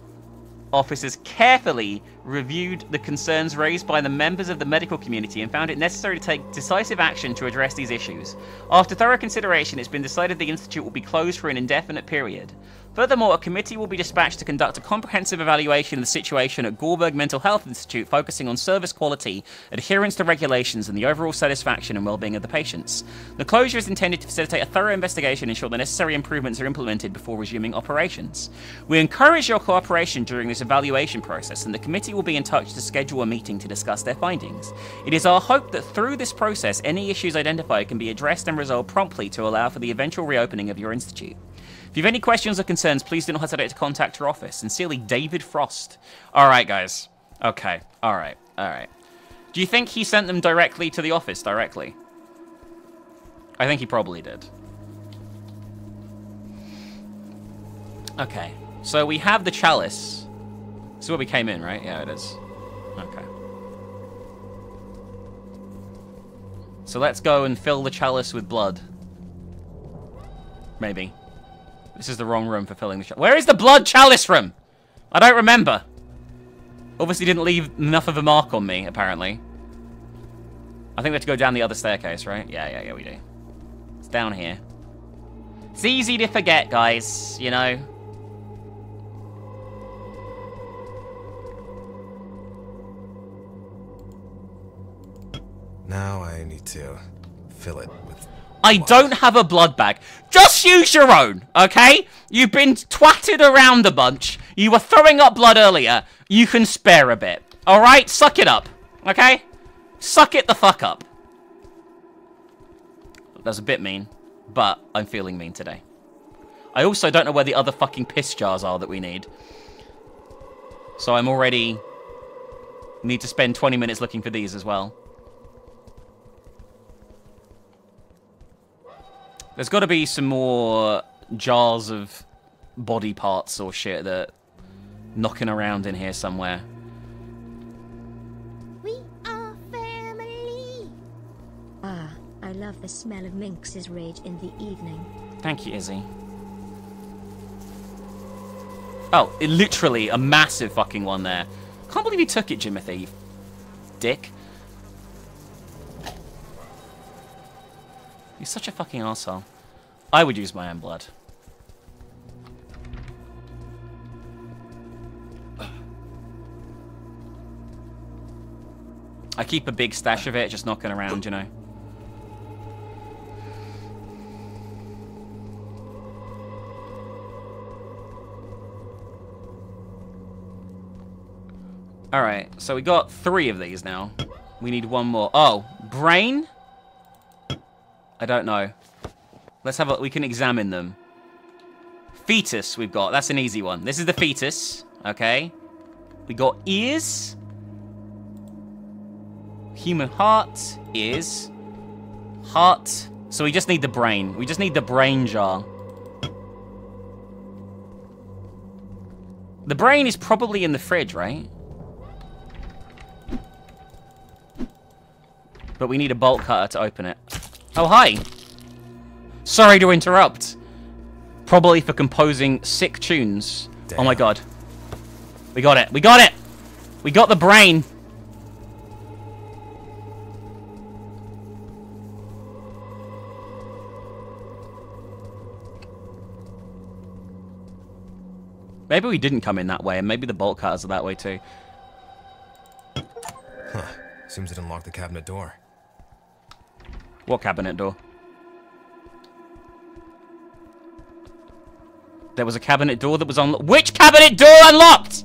officers carefully reviewed the concerns raised by the members of the medical community and found it necessary to take decisive action to address these issues. After thorough consideration, it's been decided the Institute will be closed for an indefinite period. Furthermore, a committee will be dispatched to conduct a comprehensive evaluation of the situation at Gorberg Mental Health Institute, focusing on service quality, adherence to regulations, and the overall satisfaction and well-being of the patients. The closure is intended to facilitate a thorough investigation and ensure the necessary improvements are implemented before resuming operations. We encourage your cooperation during this evaluation process, and the committee will be in touch to schedule a meeting to discuss their findings. It is our hope that through this process, any issues identified can be addressed and resolved promptly to allow for the eventual reopening of your institute. If you have any questions or concerns, please do not hesitate to contact our office. Sincerely, David Frost. All right, guys. Okay. All right. All right. Do you think he sent them directly to the office directly? I think he probably did. Okay. So we have the chalice. This is where we came in, right? Yeah, it is. Okay. So let's go and fill the chalice with blood. Maybe. This is the wrong room for filling the chalice. Where is the blood chalice room? I don't remember. Obviously didn't leave enough of a mark on me, apparently. I think we have to go down the other staircase, right? Yeah, yeah, yeah, we do. It's down here. It's easy to forget, guys, you know. Now I need to fill it with. I don't have a blood bag. Just use your own, okay? You've been twatted around a bunch. You were throwing up blood earlier. You can spare a bit. Alright? Suck it up. Okay? Suck it the fuck up. That's a bit mean, but I'm feeling mean today. I also don't know where the other fucking piss jars are that we need. So I'm already... Need to spend 20 minutes looking for these as well. There's got to be some more jars of body parts or shit that knocking around in here somewhere. We are family. Ah, I love the smell of Minx's rage in the evening. Thank you, Izzy. Oh, it, literally a massive fucking one there. Can't believe you took it, Jimothy. Dick. You're such a fucking asshole. I would use my own blood. I keep a big stash of it, just knocking around, you know. Alright, so we got three of these now. We need one more. Oh, brain? I don't know. Let's have a... We can examine them. Fetus we've got. That's an easy one. This is the fetus. Okay. We got ears. Human heart. Ears. Heart. So we just need the brain. We just need the brain jar. The brain is probably in the fridge, right? But we need a bolt cutter to open it. Oh, hi. Sorry to interrupt. Probably for composing sick tunes. Oh my god. We got it. We got it! We got the brain. Maybe we didn't come in that way, and maybe the bolt cutters are that way too. Huh. Seems it unlocked the cabinet door. What cabinet door? There was a cabinet door that was unlocked. Which cabinet door unlocked?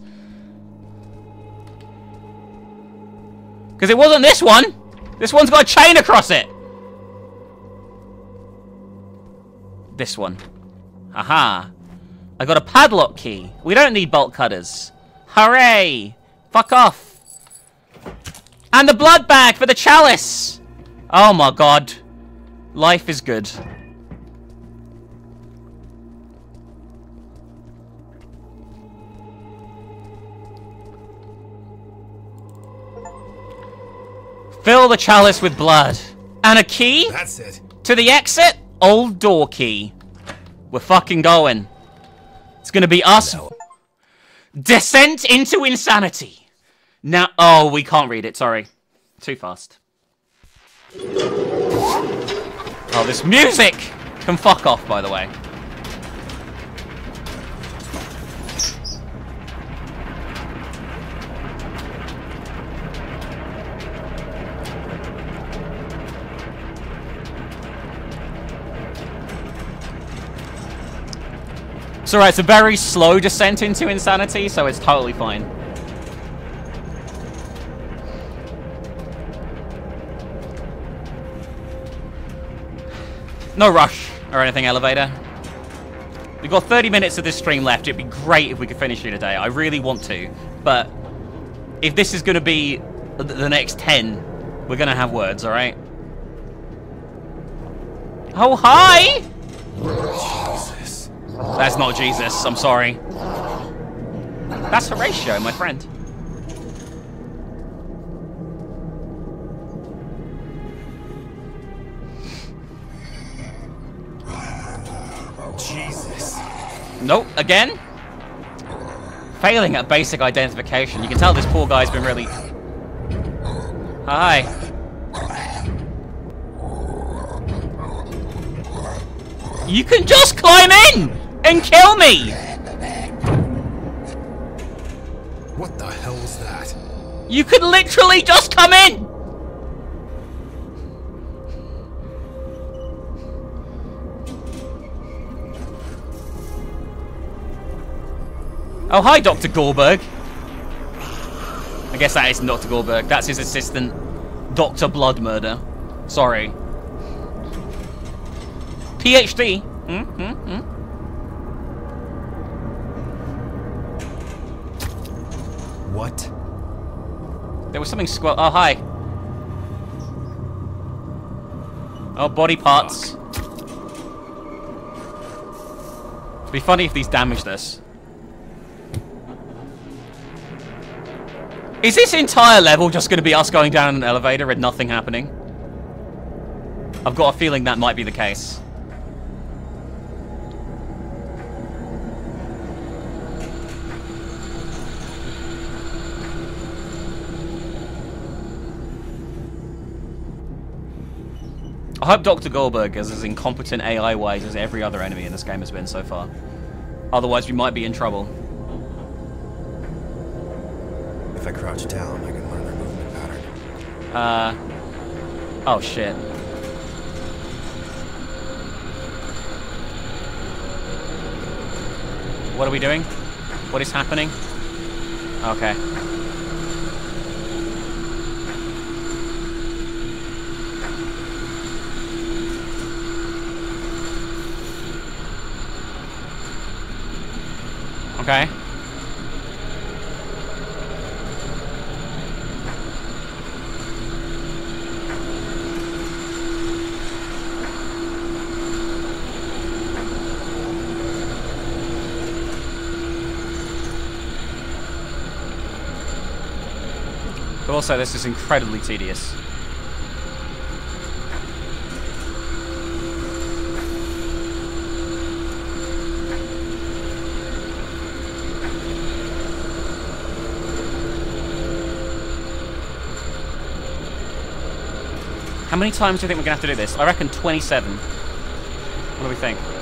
Because it wasn't this one. This one's got a chain across it. This one. Aha. I got a padlock key. We don't need bolt cutters. Hooray! Fuck off. And the blood bag for the chalice. Oh my god. Life is good. Fill the chalice with blood. And a key? That's it. To the exit? Old door key. We're fucking going. It's gonna be us. No. Descent into insanity. Now, oh, we can't read it. Sorry, too fast. Oh, this music can fuck off. By the way. It's alright, it's a very slow descent into insanity, so it's totally fine. No rush or anything, elevator. We've got 30 minutes of this stream left. It'd be great if we could finish it today. I really want to. But if this is going to be the next 10, we're going to have words, alright? Oh, hi! Jesus. That's not Jesus. I'm sorry. That's Horatio, my friend. Jesus. Nope, again? Failing at basic identification. You can tell this poor guy's been really... Hi. You can just climb in and kill me! What the hell was that? You could literally just come in! Oh, hi, Dr. Goldberg. I guess that isn't Dr. Goldberg. That's his assistant, Dr. Blood Murder. Sorry. PhD. Hmm, hmm, hmm. What? There was something squel- Oh, hi. Oh, body parts. It'd be funny if these damaged us. Is this entire level just going to be us going down an elevator and nothing happening? I've got a feeling that might be the case. I hope Dr. Goldberg is as incompetent AI-wise as every other enemy in this game has been so far. Otherwise, we might be in trouble. If I crouch down, I can learn their movement pattern. Uh. Oh shit. What are we doing? What is happening? Okay. Okay. But also, this is incredibly tedious. How many times do you think we're going to have to do this? I reckon 27. What do we think?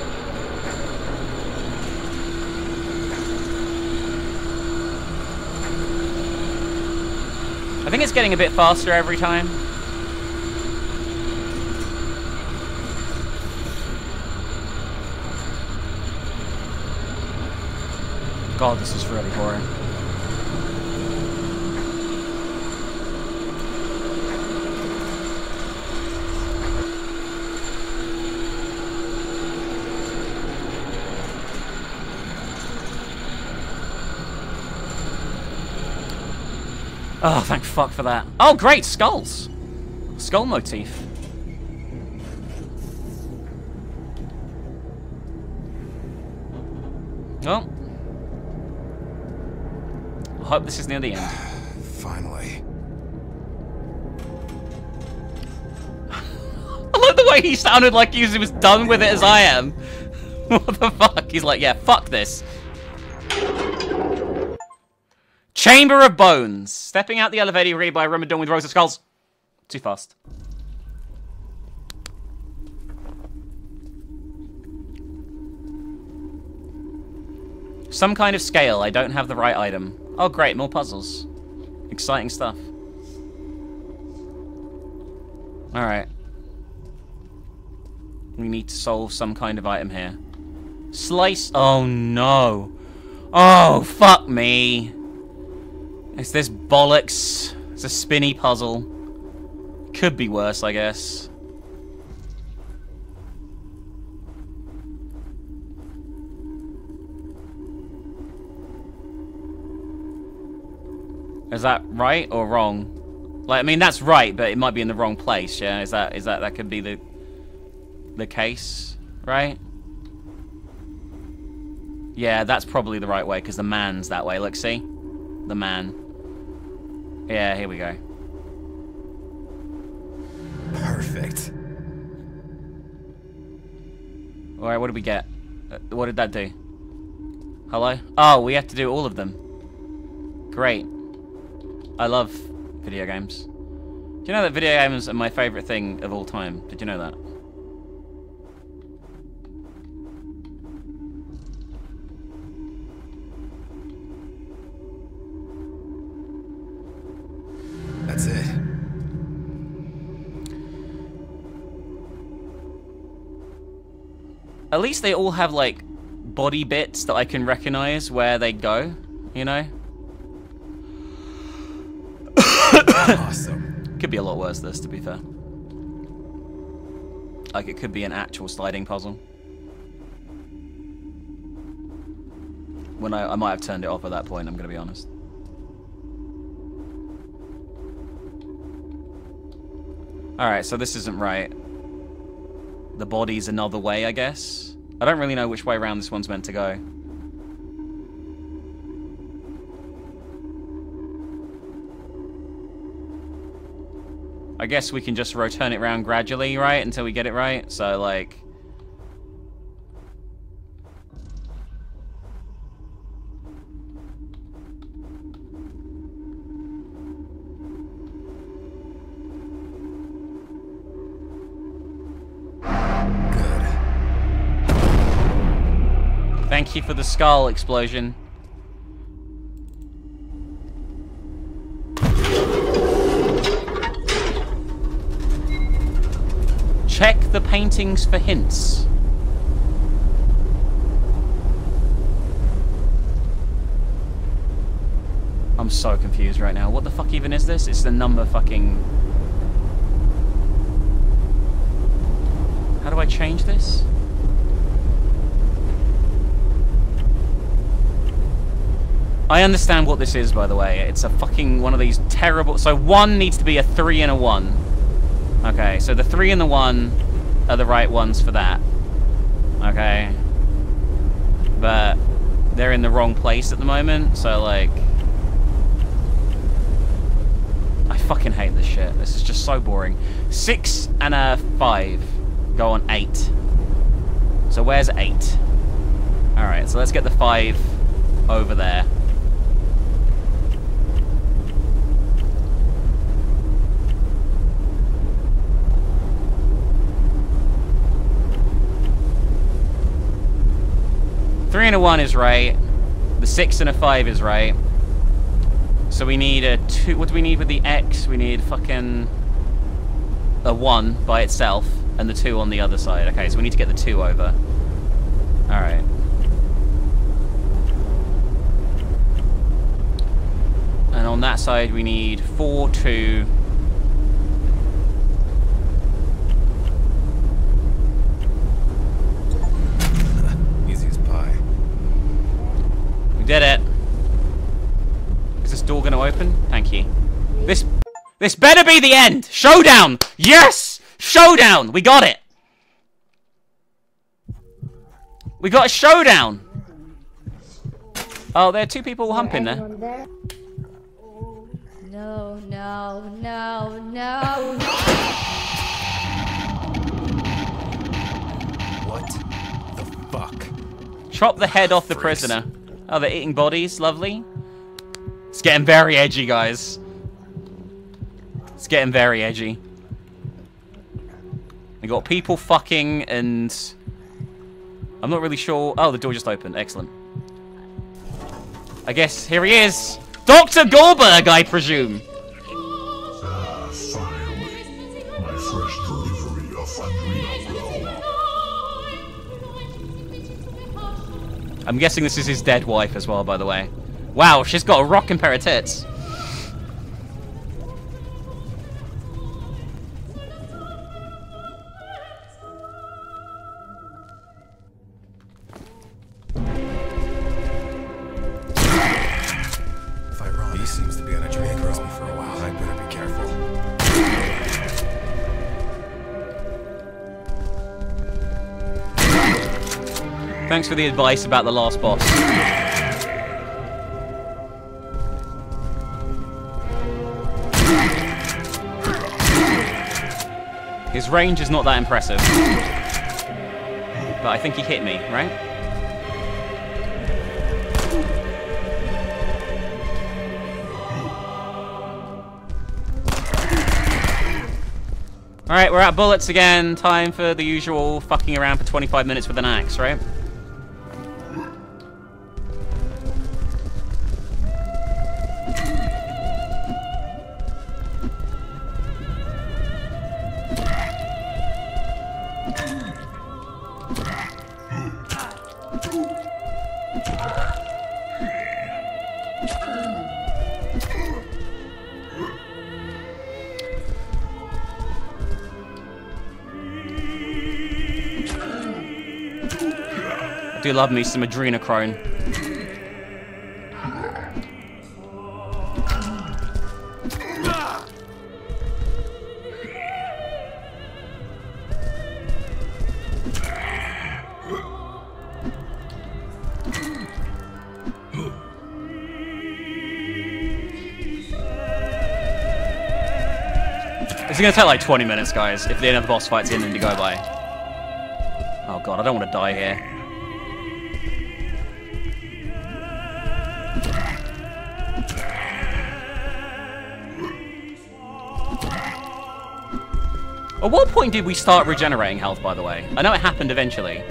I think it's getting a bit faster every time. God, this is really boring. Oh, thank fuck for that. Oh, great, skulls. Skull motif. Well. I hope this is near the end. Finally. I like the way he sounded like he was done with it as I am. what the fuck? He's like, yeah, fuck this. Chamber of Bones. Stepping out the elevator, read by a room adorned with rows of skulls. Too fast. Some kind of scale. I don't have the right item. Oh, great. More puzzles. Exciting stuff. Alright. We need to solve some kind of item here. Slice. Oh, no. Oh, fuck me. It's this bollocks. It's a spinny puzzle. Could be worse, I guess. Is that right or wrong? Like, I mean, that's right, but it might be in the wrong place. Yeah, is that is that that could be the the case, right? Yeah, that's probably the right way because the man's that way. Look, see, the man. Yeah, here we go. Perfect. All right, what did we get? Uh, what did that do? Hello? Oh, we have to do all of them. Great. I love video games. Do you know that video games are my favorite thing of all time? Did you know that? That's it. At least they all have like body bits that I can recognize where they go, you know? awesome. Could be a lot worse this to be fair. Like it could be an actual sliding puzzle. When I, I might have turned it off at that point, I'm gonna be honest. Alright, so this isn't right. The body's another way, I guess. I don't really know which way around this one's meant to go. I guess we can just return it around gradually, right? Until we get it right. So, like... Thank you for the skull explosion. Check the paintings for hints. I'm so confused right now. What the fuck even is this? It's the number fucking... How do I change this? I understand what this is, by the way. It's a fucking one of these terrible... So one needs to be a three and a one. Okay, so the three and the one are the right ones for that. Okay. But they're in the wrong place at the moment, so like... I fucking hate this shit. This is just so boring. Six and a five go on eight. So where's eight? Alright, so let's get the five over there. Three and a one is right. The six and a five is right. So we need a two. What do we need with the X? We need fucking a one by itself and the two on the other side. Okay, so we need to get the two over. All right. And on that side, we need four, two. Easy as pie. We did it. Is this door going to open? Thank you. This, this better be the end. Showdown. Yes, showdown. We got it. We got a showdown. Oh, there are two people humping there. Anyone there? No, no, no, no. What the fuck? Chop the head off the Freaks. prisoner. Oh, they're eating bodies. Lovely. It's getting very edgy, guys. It's getting very edgy. We got people fucking and... I'm not really sure... Oh, the door just opened. Excellent. I guess here he is. Dr. Goldberg, I presume. I'm guessing this is his dead wife as well, by the way. Wow, she's got a rocking pair of tits. Thanks for the advice about the last boss. His range is not that impressive. But I think he hit me, right? Alright, we're at bullets again. Time for the usual fucking around for 25 minutes with an axe, right? Do love me some adrenochrome. This is gonna take like 20 minutes, guys, if the end of the boss fight's in to go by. Oh god, I don't want to die here. At what point did we start regenerating health, by the way? I know it happened eventually.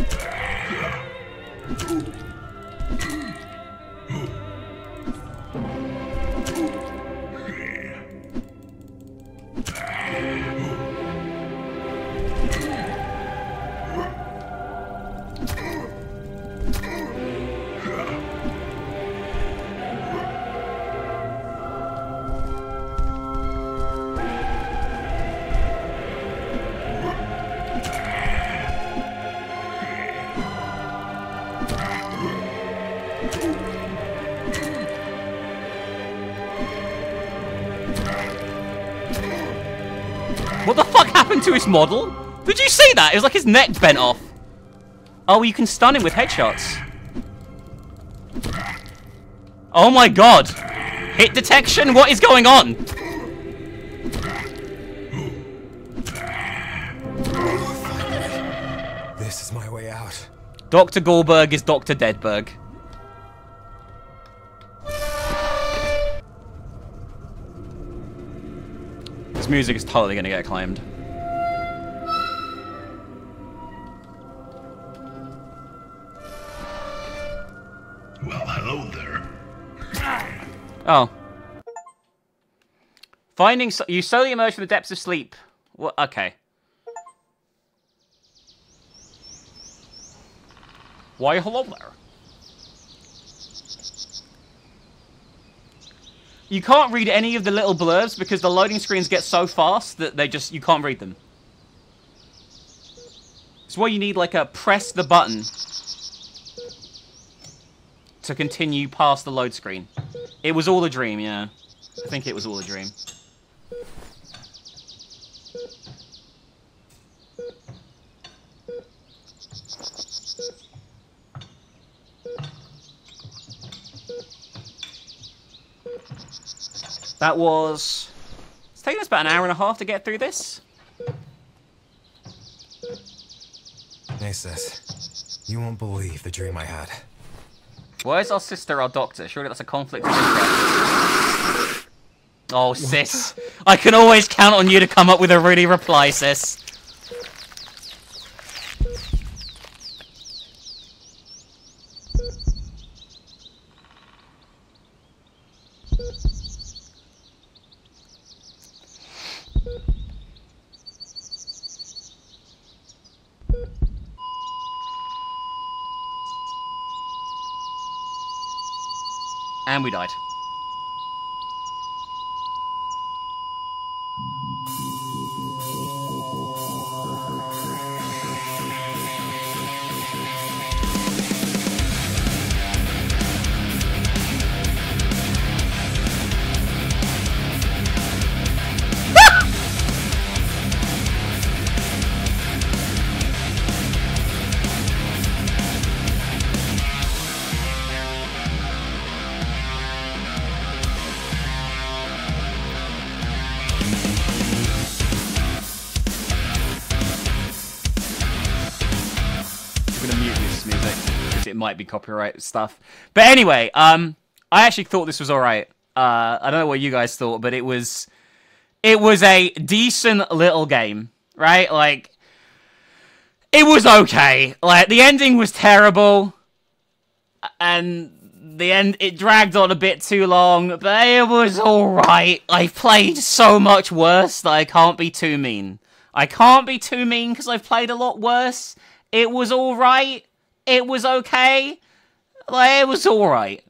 Happened to his model? Did you see that? It was like his neck bent off. Oh, you can stun him with headshots. Oh my god. Hit detection? What is going on? This is my way out. Dr. Goldberg is Dr. Deadberg. This music is totally gonna get claimed. Oh. Finding so you slowly emerge from the depths of sleep. What? Okay. Why, hello there. You can't read any of the little blurbs because the loading screens get so fast that they just you can't read them. It's why you need like a press the button to continue past the load screen. It was all a dream, yeah. I think it was all a dream. That was... It's taken us about an hour and a half to get through this. Nasus, you won't believe the dream I had. Where's our sister, our doctor? Surely that's a conflict of interest. Oh, sis. I can always count on you to come up with a really reply, sis. And we died. Copyright stuff. But anyway, um, I actually thought this was all right. Uh, I don't know what you guys thought, but it was it was a decent little game, right? Like it was okay. Like the ending was terrible, and the end it dragged on a bit too long, but it was all right. I've played so much worse that I can't be too mean. I can't be too mean because I've played a lot worse. It was all right. It was okay. Like it was all right.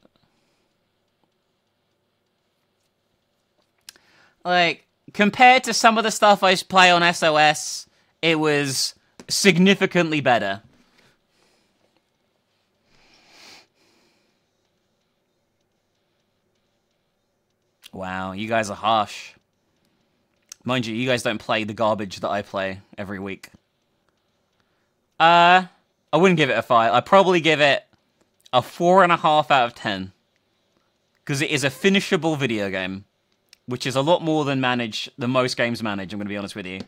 Like compared to some of the stuff I play on SOS, it was significantly better. Wow, you guys are harsh. Mind you, you guys don't play the garbage that I play every week. Uh, I wouldn't give it a five. I'd probably give it a four and a half out of ten. Because it is a finishable video game. Which is a lot more than manage than most games manage, I'm going to be honest with you.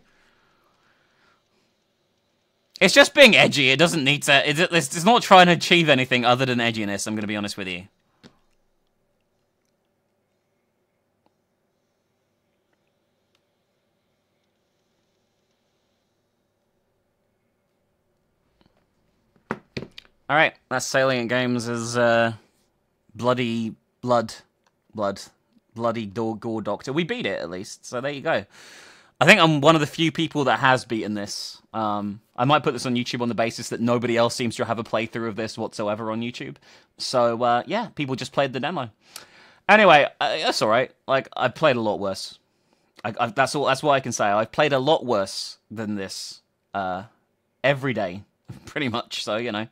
It's just being edgy. It doesn't need to... It's, it's not trying to achieve anything other than edginess, I'm going to be honest with you. All right, that's Salient Games is uh, bloody blood, blood, bloody gore, gore doctor. We beat it at least, so there you go. I think I'm one of the few people that has beaten this. Um, I might put this on YouTube on the basis that nobody else seems to have a playthrough of this whatsoever on YouTube. So uh, yeah, people just played the demo. Anyway, uh, that's all right. Like I've played a lot worse. I, I, that's all. That's what I can say. I've played a lot worse than this uh, every day, pretty much. So you know.